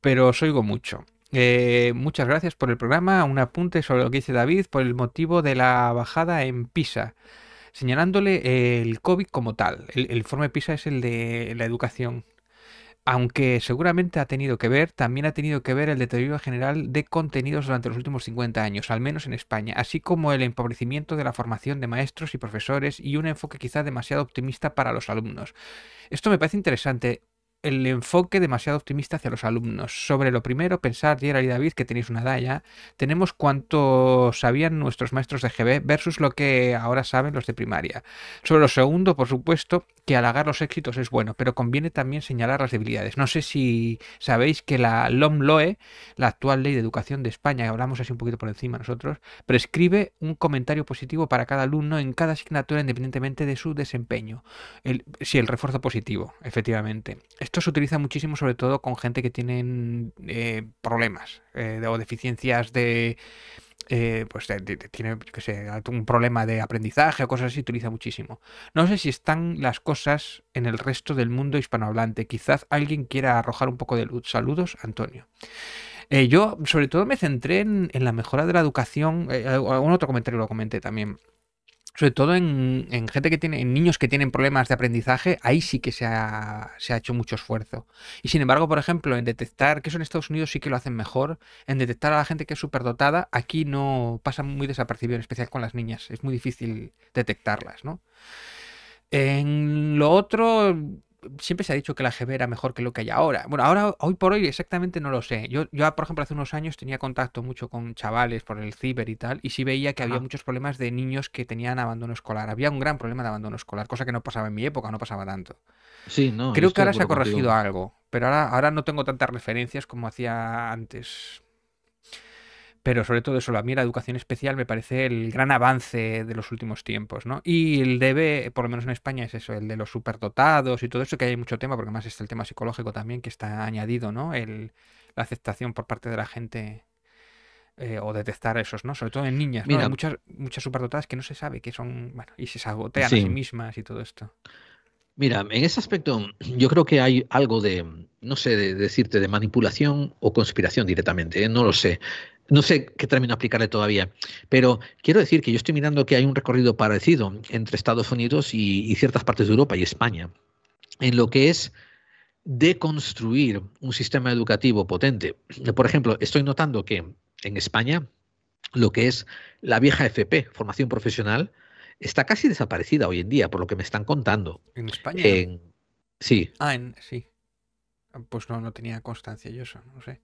pero os oigo mucho. Eh, muchas gracias por el programa. Un apunte sobre lo que dice David por el motivo de la bajada en PISA, señalándole el COVID como tal. El, el informe PISA es el de la educación. Aunque seguramente ha tenido que ver, también ha tenido que ver el deterioro general de contenidos durante los últimos 50 años, al menos en España, así como el empobrecimiento de la formación de maestros y profesores y un enfoque quizá demasiado optimista para los alumnos. Esto me parece interesante, el enfoque demasiado optimista hacia los alumnos. Sobre lo primero, pensar, Gerard y David, que tenéis una edad ya, tenemos cuánto sabían nuestros maestros de GB versus lo que ahora saben los de primaria. Sobre lo segundo, por supuesto, que halagar los éxitos es bueno, pero conviene también señalar las debilidades. No sé si sabéis que la LOMLOE, la actual ley de educación de España, que hablamos así un poquito por encima nosotros, prescribe un comentario positivo para cada alumno en cada asignatura independientemente de su desempeño. El, sí, el refuerzo positivo, efectivamente. Esto se utiliza muchísimo sobre todo con gente que tienen eh, problemas eh, o deficiencias de eh, pues tiene que un problema de aprendizaje o cosas así, utiliza muchísimo. No sé si están las cosas en el resto del mundo hispanohablante. Quizás alguien quiera arrojar un poco de luz. Saludos, Antonio. Yo sobre todo me centré en, la mejora de la educación. Eh, algún otro comentario lo comenté también sobre todo en, gente que tiene, en niños que tienen problemas de aprendizaje, ahí sí que se ha, hecho mucho esfuerzo. Y sin embargo, por ejemplo, en detectar, que eso en Estados Unidos sí que lo hacen mejor, en detectar a la gente que es superdotada, aquí no pasa muy desapercibido, en especial con las niñas. Es muy difícil detectarlas, ¿no? En lo otro, siempre se ha dicho que la GB era mejor que lo que hay ahora. Bueno, ahora, hoy por hoy, exactamente no lo sé. Yo, yo, por ejemplo, hace unos años tenía contacto mucho con chavales por el ciber y tal, y sí veía que había muchos problemas de niños que tenían abandono escolar. Había un gran problema de abandono escolar, cosa que no pasaba en mi época, no pasaba tanto. Sí, no. Creo que ahora se ha corregido algo, pero ahora, ahora no tengo tantas referencias como hacía antes. Pero sobre todo eso, a mí la educación especial me parece el gran avance de los últimos tiempos, ¿no? Y el debe, por lo menos en España, es eso, el de los superdotados y todo eso, que hay mucho tema, porque además está el tema psicológico también que está añadido, ¿no? El, la aceptación por parte de la gente eh, o detectar esos, ¿no? Sobre todo en niñas, ¿no? Hay muchas, muchas superdotadas que no se sabe que son, bueno, y se sabotean a sí mismas y todo esto. Mira, en ese aspecto yo creo que hay algo de, no sé, de decirte, de manipulación o conspiración directamente, ¿eh? no lo sé. No sé qué término aplicarle todavía, pero quiero decir que yo estoy mirando que hay un recorrido parecido entre Estados Unidos y, ciertas partes de Europa y España, en lo que es deconstruir un sistema educativo potente. Por ejemplo, estoy notando que en España lo que es la vieja FP, formación profesional, está casi desaparecida hoy en día, por lo que me están contando. ¿En España? sí. Ah, en, sí. Pues no, no tenía constancia yo eso, no sé.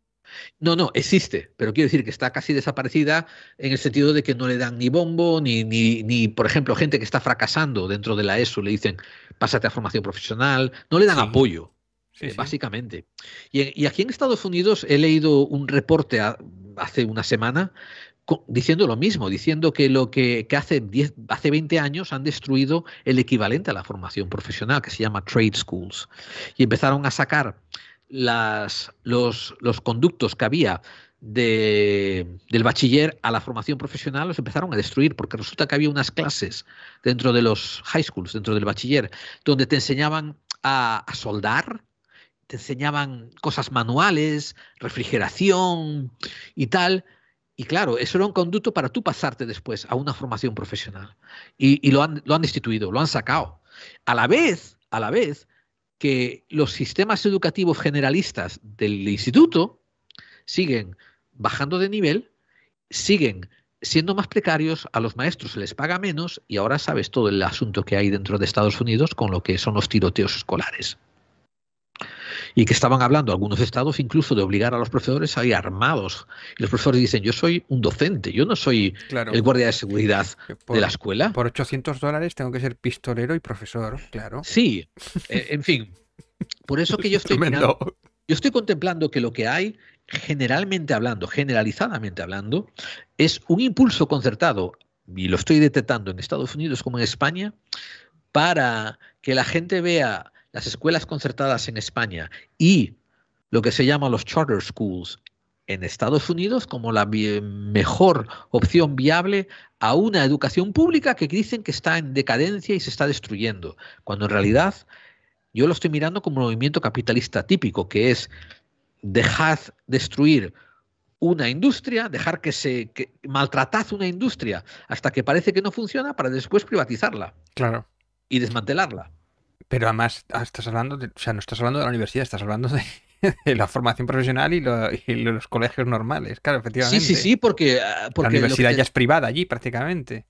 No, no, existe, pero quiero decir que está casi desaparecida en el sentido de que no le dan ni bombo, ni, ni, ni por ejemplo, gente que está fracasando dentro de la ESO le dicen, pásate a formación profesional, no le dan apoyo, eh, básicamente. Y, aquí en Estados Unidos he leído un reporte hace una semana diciendo lo mismo, diciendo que lo que, hace, 10, hace 20 años han destruido el equivalente a la formación profesional, que se llama trade schools, y empezaron a sacar las, los, conductos que había de, del bachiller a la formación profesional los empezaron a destruir, porque resulta que había unas clases dentro de los high schools, dentro del bachiller, donde te enseñaban a, soldar, te enseñaban cosas manuales, refrigeración y tal. Y claro, eso era un conducto para tú pasarte después a una formación profesional. Y, y lo, han, lo han destituido, lo han sacado. A la vez, a la vez, que los sistemas educativos generalistas del instituto siguen bajando de nivel, siguen siendo más precarios, a los maestros se les paga menos y ahora sabes todo el asunto que hay dentro de Estados Unidos con lo que son los tiroteos escolares. Y que estaban hablando algunos estados incluso de obligar a los profesores a ir armados. Y los profesores dicen, yo soy un docente, yo no soy el guardia de seguridad de la escuela. Por 800 dólares tengo que ser pistolero y profesor, claro. Sí, eh, en fin. Por eso que yo estoy yo estoy contemplando que lo que hay, generalmente hablando, generalizadamente hablando, es un impulso concertado, y lo estoy detectando en Estados Unidos como en España, para que la gente vea las escuelas concertadas en España y lo que se llama los charter schools en Estados Unidos como la mejor opción viable a una educación pública que dicen que está en decadencia y se está destruyendo, cuando en realidad yo lo estoy mirando como un movimiento capitalista típico, que es dejar destruir una industria, dejar que se que una industria hasta que parece que no funciona para después privatizarla. Claro. Y desmantelarla. Pero además ah, estás hablando, de, o sea, no estás hablando de la universidad, estás hablando de, (laughs) la formación profesional y, los colegios normales, claro, efectivamente. Sí, sí, sí, porque... Ah, la universidad ya es privada allí prácticamente.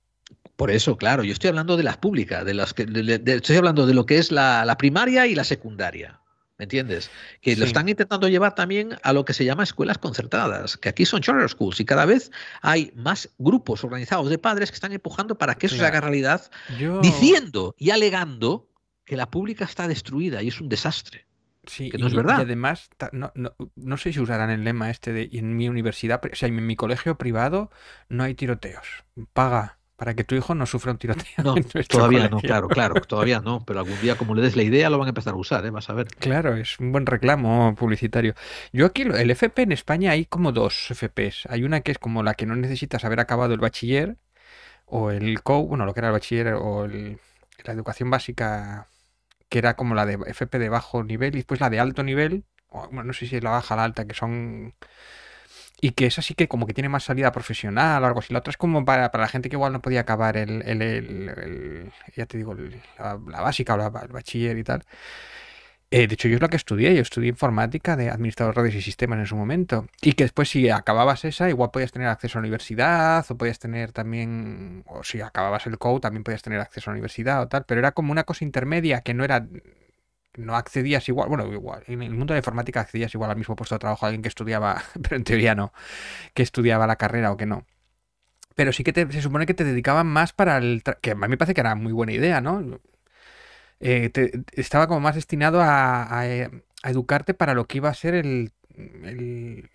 Por eso, claro, yo estoy hablando de las públicas, de las que estoy hablando de lo que es la, primaria y la secundaria. ¿Me entiendes? Que lo están intentando llevar también a lo que se llama escuelas concertadas, que aquí son charter schools y cada vez hay más grupos organizados de padres que están empujando para que eso se haga realidad, diciendo y alegando que la pública está destruida y es un desastre. Sí, que no es verdad. Y además, no, no, sé si usarán el lema este de en mi universidad, o sea, en mi colegio privado no hay tiroteos. Paga, para que tu hijo no sufra un tiroteo. No, (laughs) todavía no, claro, claro, todavía no, pero algún día como le des la idea lo van a empezar a usar, ¿eh? vas a ver. Claro, es un buen reclamo publicitario. Yo aquí, el FP en España hay como dos FPs. Hay una que es como la que no necesitas haber acabado el bachiller o el COU, bueno, lo que era el bachiller o la educación básica, que era como la de FP de bajo nivel y después la de alto nivel, bueno, no sé si es la baja la alta, que son y que esa sí que como que tiene más salida profesional o algo así. La otra es como para, para la gente que igual no podía acabar el, el, ya te digo, la, básica o el bachiller y tal. Eh, de hecho, yo es lo que estudié. Yo estudié informática de administrador de redes y sistemas en su momento. Y que después, si acababas esa, igual podías tener acceso a la universidad, o podías tener también, o si acababas el code, también podías tener acceso a la universidad o tal. Pero era como una cosa intermedia que no era no accedías igual, bueno, igual, en el mundo de la informática accedías igual al mismo puesto de trabajo alguien que estudiaba, (laughs) pero en teoría no, que estudiaba la carrera o que no. Pero sí que se supone que te dedicaban más para el... que a mí me parece que era muy buena idea, ¿no? Eh, estaba como más destinado a, a educarte para lo que iba a ser el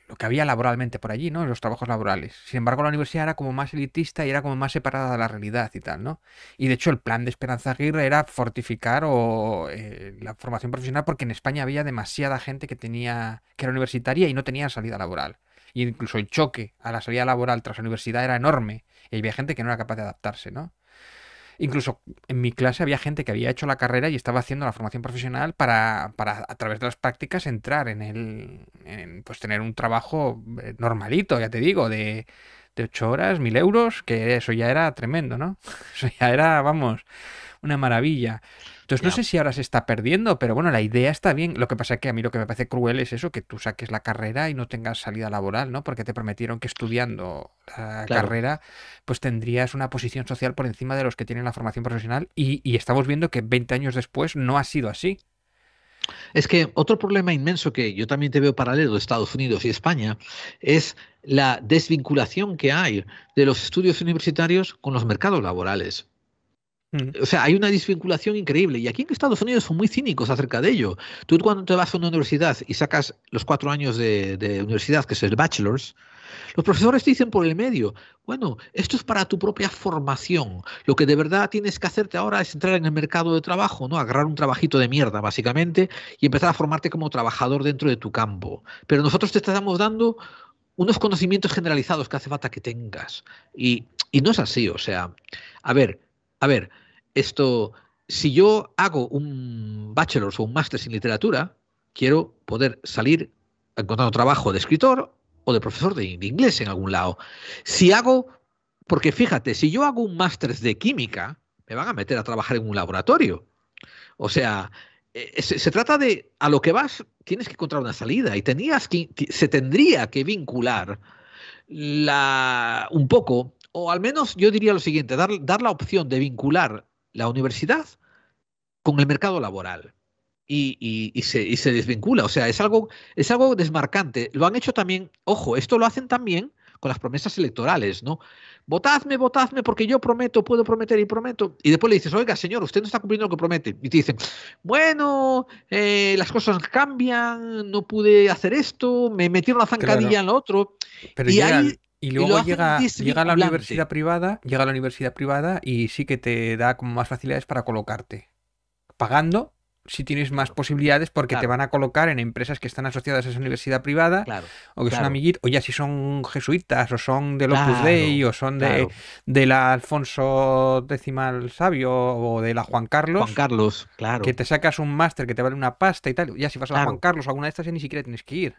lo que había laboralmente por allí, ¿no? Los trabajos laborales. Sin embargo, la universidad era como más elitista y era como más separada de la realidad y tal, ¿no? Y de hecho, el plan de Esperanza Aguirre era fortificar o, eh, la formación profesional porque en España había demasiada gente que tenía que era universitaria y no tenía salida laboral. Y incluso el choque a la salida laboral tras la universidad era enorme y había gente que no era capaz de adaptarse, ¿no? Incluso en mi clase había gente que había hecho la carrera y estaba haciendo la formación profesional para, para a través de las prácticas entrar en el, en, pues tener un trabajo eh, normalito, ya te digo, de, de 8 horas, mil euros, que eso ya era tremendo, ¿no? (laughs) Eso ya era, vamos, una maravilla. Entonces no sé si ahora se está perdiendo, pero bueno, la idea está bien. Lo que pasa es que a mí lo que me parece cruel es eso, que tú saques la carrera y no tengas salida laboral, ¿no? Porque te prometieron que estudiando la carrera, pues tendrías una posición social por encima de los que tienen la formación profesional y, y estamos viendo que 20 años después no ha sido así. Es que otro problema inmenso que yo también te veo paralelo de Estados Unidos y España es la desvinculación que hay de los estudios universitarios con los mercados laborales. O sea, hay una desvinculación increíble. Y aquí en Estados Unidos son muy cínicos acerca de ello. Tú cuando te vas a una universidad y sacas los cuatro años de, universidad, que es el bachelor's, los profesores te dicen por el medio, bueno, esto es para tu propia formación. Lo que de verdad tienes que hacerte ahora es entrar en el mercado de trabajo, ¿no? Agarrar un trabajito de mierda, básicamente, y empezar a formarte como trabajador dentro de tu campo. Pero nosotros te estamos dando unos conocimientos generalizados que hace falta que tengas. Y, y no es así, o sea, a ver, a ver, esto, si yo hago un bachelor o un máster en literatura, quiero poder salir encontrando trabajo de escritor o de profesor de, inglés en algún lado. Si hago, porque fíjate, si yo hago un máster de química, me van a meter a trabajar en un laboratorio. O sea, eh, se, trata de a lo que vas, tienes que encontrar una salida y tenías que, se tendría que vincular la, un poco, o al menos yo diría lo siguiente, dar, dar la opción de vincular la universidad con el mercado laboral. Y, se, se, desvincula. O sea, es algo, es algo desmarcante. Lo han hecho también, ojo, esto lo hacen también con las promesas electorales, ¿no? Votadme, votadme, porque yo prometo, puedo prometer y prometo. Y después le dices, oiga, señor, usted no está cumpliendo lo que promete. Y te dicen, bueno, eh, las cosas cambian, no pude hacer esto, me metieron la zancadilla en lo otro. Pero y ahí y luego llega, llega a la universidad privada, llega a la universidad privada y sí que te da como más facilidades para colocarte. Pagando si tienes más posibilidades porque te van a colocar en empresas que están asociadas a esa universidad privada o que son amiguitos, o ya si son jesuitas o son del Opus Dei o son de, de la Alfonso X el Sabio o de la Juan Carlos. Juan Carlos, claro. Que te sacas un máster que te vale una pasta y tal. Ya si vas a Juan Carlos o alguna de estas ya ni siquiera tienes que ir.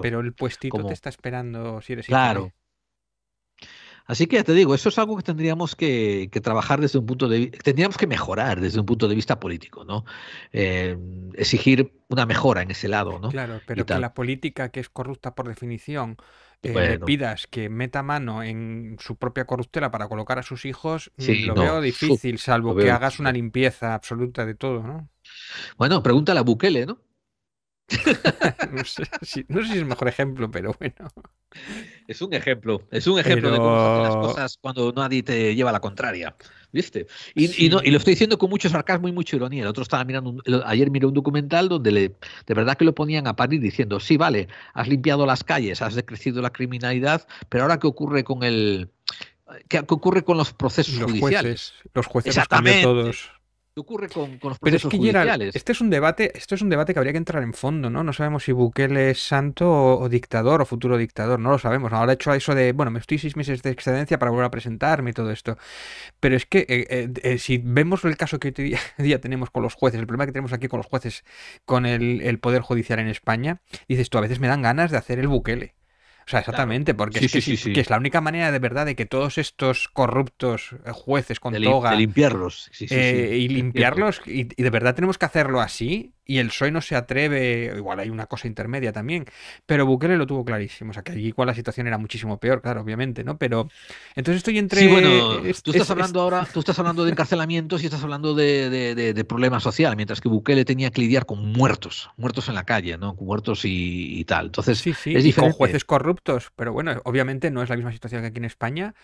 Pero el puestito te está esperando si eres Claro. Así que ya te digo, eso es algo que tendríamos que, trabajar desde un punto de vista, tendríamos que mejorar desde un punto de vista político, ¿no? Eh, exigir una mejora en ese lado, ¿no? Claro, pero que la política que es corrupta por definición eh, le pidas que meta mano en su propia corruptela para colocar a sus hijos, mm, lo veo difícil, salvo que hagas una limpieza absoluta de todo, ¿no? Bueno, pregúntale a Bukele, ¿no? (laughs) no, sé si, es el mejor ejemplo, pero bueno. Es un ejemplo, es un ejemplo de cómo se hacen las cosas cuando nadie te lleva la contraria. ¿Viste? Y, lo estoy diciendo con mucho sarcasmo y mucha ironía. El otro estaba mirando, ayer miré un documental donde le, de verdad que lo ponían a parir diciendo, sí, vale, has limpiado las calles, has decrecido la criminalidad, pero ahora qué ocurre con el, ¿Qué, ocurre con los procesos los judiciales? Jueces, los jueces Exactamente. todos. ¿Qué ocurre con, los procesos Pero judiciales? este es un debate, esto es un debate que habría que entrar en fondo, ¿no? No sabemos si Bukele es santo o, dictador o futuro dictador, no lo sabemos. Ahora he hecho eso de, bueno, me estoy seis meses de excedencia para volver a presentarme y todo esto. Pero es que eh, eh, eh, si vemos el caso que hoy (laughs) día, tenemos con los jueces, el problema que tenemos aquí con los jueces, con el, el poder judicial en España, dices tú, a veces me dan ganas de hacer el Bukele. O sea, exactamente, porque es, que, es la única manera de verdad de que todos estos corruptos eh, jueces con toga. De limpiarlos. Eh, y limpiarlos, y, de verdad tenemos que hacerlo así, y el PSOE no se atreve, igual hay una cosa intermedia también, pero Bukele lo tuvo clarísimo, o sea que allí igual la situación era muchísimo peor, claro, obviamente, ¿no? Pero entonces estoy entre... Sí, bueno, tú estás hablando ahora, tú estás hablando de encarcelamientos y estás hablando de, de, de, problema social, mientras que Bukele tenía que lidiar con muertos, muertos en la calle, ¿no? Con muertos y, tal. Entonces, sí, sí, es diferente. con jueces corruptos, pero bueno, obviamente no es la misma situación que aquí en España,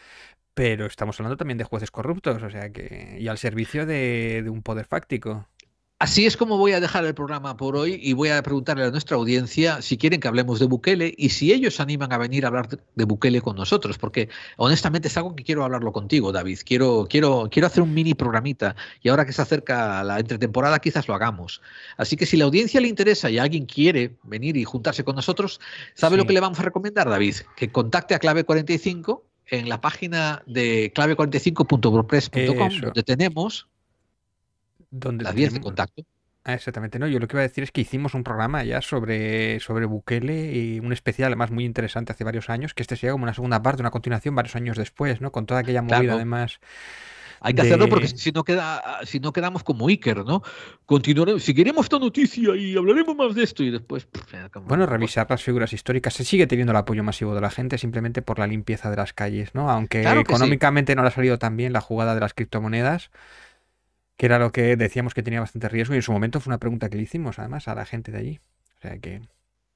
pero estamos hablando también de jueces corruptos, o sea que, y al servicio de, de un poder fáctico. Así es como voy a dejar el programa por hoy y voy a preguntarle a nuestra audiencia si quieren que hablemos de Bukele y si ellos animan a venir a hablar de Bukele con nosotros, porque honestamente es algo que quiero hablarlo contigo, David. Quiero, quiero, quiero hacer un mini programita y ahora que se acerca la entretemporada quizás lo hagamos. Así que si la audiencia le interesa y alguien quiere venir y juntarse con nosotros, ¿sabe lo que le vamos a recomendar, David? Que contacte a Clave 45 en la página de clave45.wordpress.com, donde tenemos donde las vías de contacto. Ah, exactamente, no. Yo lo que iba a decir es que hicimos un programa ya sobre, sobre Bukele y un especial, además muy interesante hace varios años, que este sería como una segunda parte, una continuación varios años después, ¿no? Con toda aquella movida, además. Hay que hacerlo porque si no queda, si no quedamos como Iker, ¿no? Continuaremos, seguiremos esta noticia y hablaremos más de esto y después. bueno, revisar las figuras históricas. Se sigue teniendo el apoyo masivo de la gente simplemente por la limpieza de las calles, ¿no? Aunque económicamente no le ha salido tan bien la jugada de las criptomonedas que era lo que decíamos que tenía bastante riesgo y en su momento fue una pregunta que le hicimos además a la gente de allí. O sea que...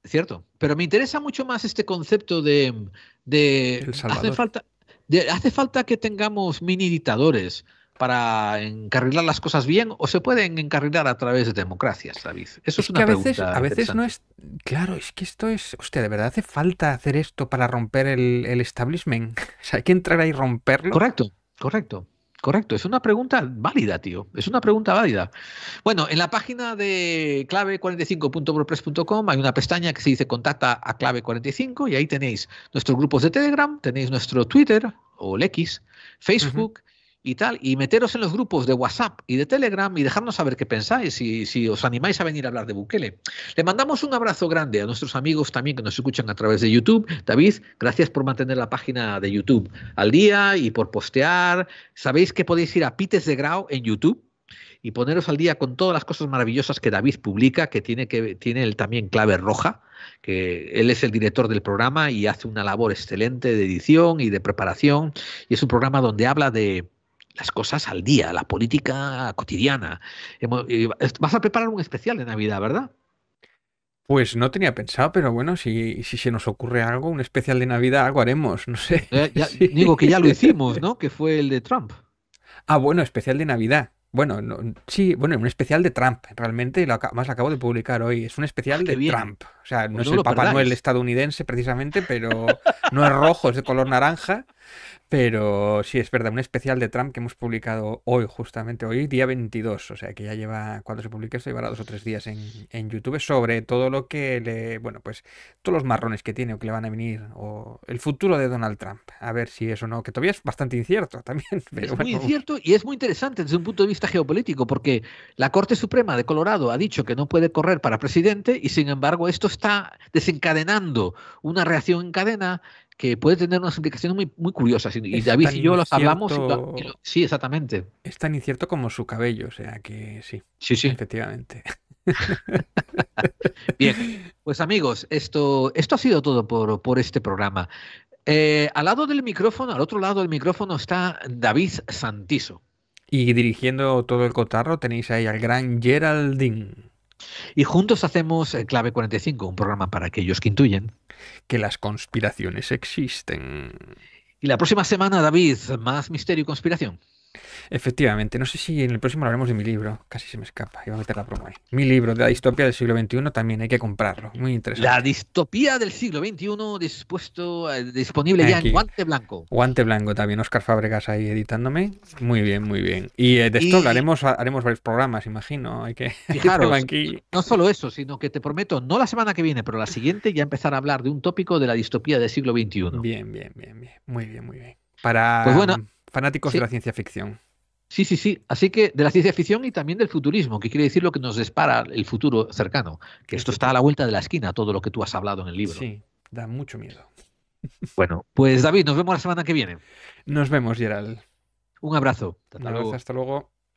Cierto, pero me interesa mucho más este concepto de, de hace falta de, hace falta que tengamos mini dictadores para encarrilar las cosas bien o se pueden encarrilar a través de democracias, David? Eso es, una a pregunta. Veces, a veces no es. Claro, es que esto es. Hostia, ¿de verdad hace falta hacer esto para romper el, el establishment? (laughs) O sea, hay que entrar ahí y romperlo. Correcto, correcto. Correcto, es una pregunta válida, tío. Es una pregunta válida. Bueno, en la página de clave45.wordpress.com hay una pestaña que se dice Contacta a Clave45 y ahí tenéis nuestros grupos de Telegram, tenéis nuestro Twitter o el X, Facebook y tal, y meteros en los grupos de WhatsApp y de Telegram y dejarnos saber qué pensáis y si os animáis a venir a hablar de Bukele. Le mandamos un abrazo grande a nuestros amigos también que nos escuchan a través de YouTube. David, gracias por mantener la página de YouTube al día y por postear. Sabéis que podéis ir a Pites de Grau en YouTube y poneros al día con todas las cosas maravillosas que David publica, que tiene, que tiene él también clave roja, que él es el director del programa y hace una labor excelente de edición y de preparación. Y es un programa donde habla de, las cosas al día, la política cotidiana. Vas a preparar un especial de Navidad, ¿verdad? Pues no tenía pensado, pero bueno, si, si se nos ocurre algo, un especial de Navidad, algo haremos, no sé. Eh, (laughs) digo que ya lo hicimos, ¿no? Que fue el de Trump. Ah, bueno, especial de Navidad. Bueno, sí, bueno, un especial de Trump, realmente, lo más acabo de publicar hoy. Es un especial ah, de Trump. O sea, no pues es el Papá Noel estadounidense precisamente, pero no es rojo, es de color naranja. Pero sí, es verdad, un especial de Trump que hemos publicado hoy, justamente hoy, día 22, o sea que ya lleva, cuando se publique esto, llevará dos o tres días en, en YouTube sobre todo lo que le, bueno, pues todos los marrones que tiene o que le van a venir, o el futuro de Donald Trump, a ver si eso no, que todavía es bastante incierto también. (laughs) es muy incierto y es muy interesante desde un punto de vista geopolítico, porque la Corte Suprema de Colorado ha dicho que no puede correr para presidente y sin embargo esto está desencadenando una reacción en cadena que puede tener unas implicaciones muy, muy curiosas. Y David y yo los hablamos. sí, exactamente. Es tan incierto como su cabello, o sea que sí. Sí, sí. Efectivamente. (laughs) Bien, pues amigos, esto, esto ha sido todo por, por este programa. Eh, al lado del micrófono, al otro lado del micrófono está David Santiso. Y dirigiendo todo el cotarro tenéis ahí al gran Geraldine. Y juntos hacemos eh, Clave 45, un programa para aquellos que intuyen que las conspiraciones existen. Y la próxima semana, David, más misterio y conspiración. Efectivamente, no sé si en el próximo hablaremos de mi libro, casi se me escapa, iba a meter la promo ahí. Mi libro de la distopía del siglo XXI también hay que comprarlo, muy interesante. La distopía del siglo XXI dispuesto, eh, disponible ya Aquí. en guante blanco. Guante blanco también, Oscar Fábregas ahí editándome. Muy bien, muy bien. Y eh, de esto Y- hablaremos, haremos varios programas, imagino. Hay que (laughs) Fijaros, aquí. no solo eso, sino que te prometo, no la semana que viene, pero la siguiente, ya empezar a hablar de un tópico de la distopía del siglo XXI. Bien, bien, bien, bien. Muy bien, muy bien. Para Pues bueno, fanáticos sí. de la ciencia ficción. Sí, sí, sí. Así que de la ciencia ficción y también del futurismo, que quiere decir lo que nos dispara el futuro cercano. Que esto está a la vuelta de la esquina, todo lo que tú has hablado en el libro. Sí, da mucho miedo. (laughs) Bueno, pues David, nos vemos la semana que viene. Nos vemos, Gerald. Un abrazo. Hasta Un luego. abrazo, hasta luego.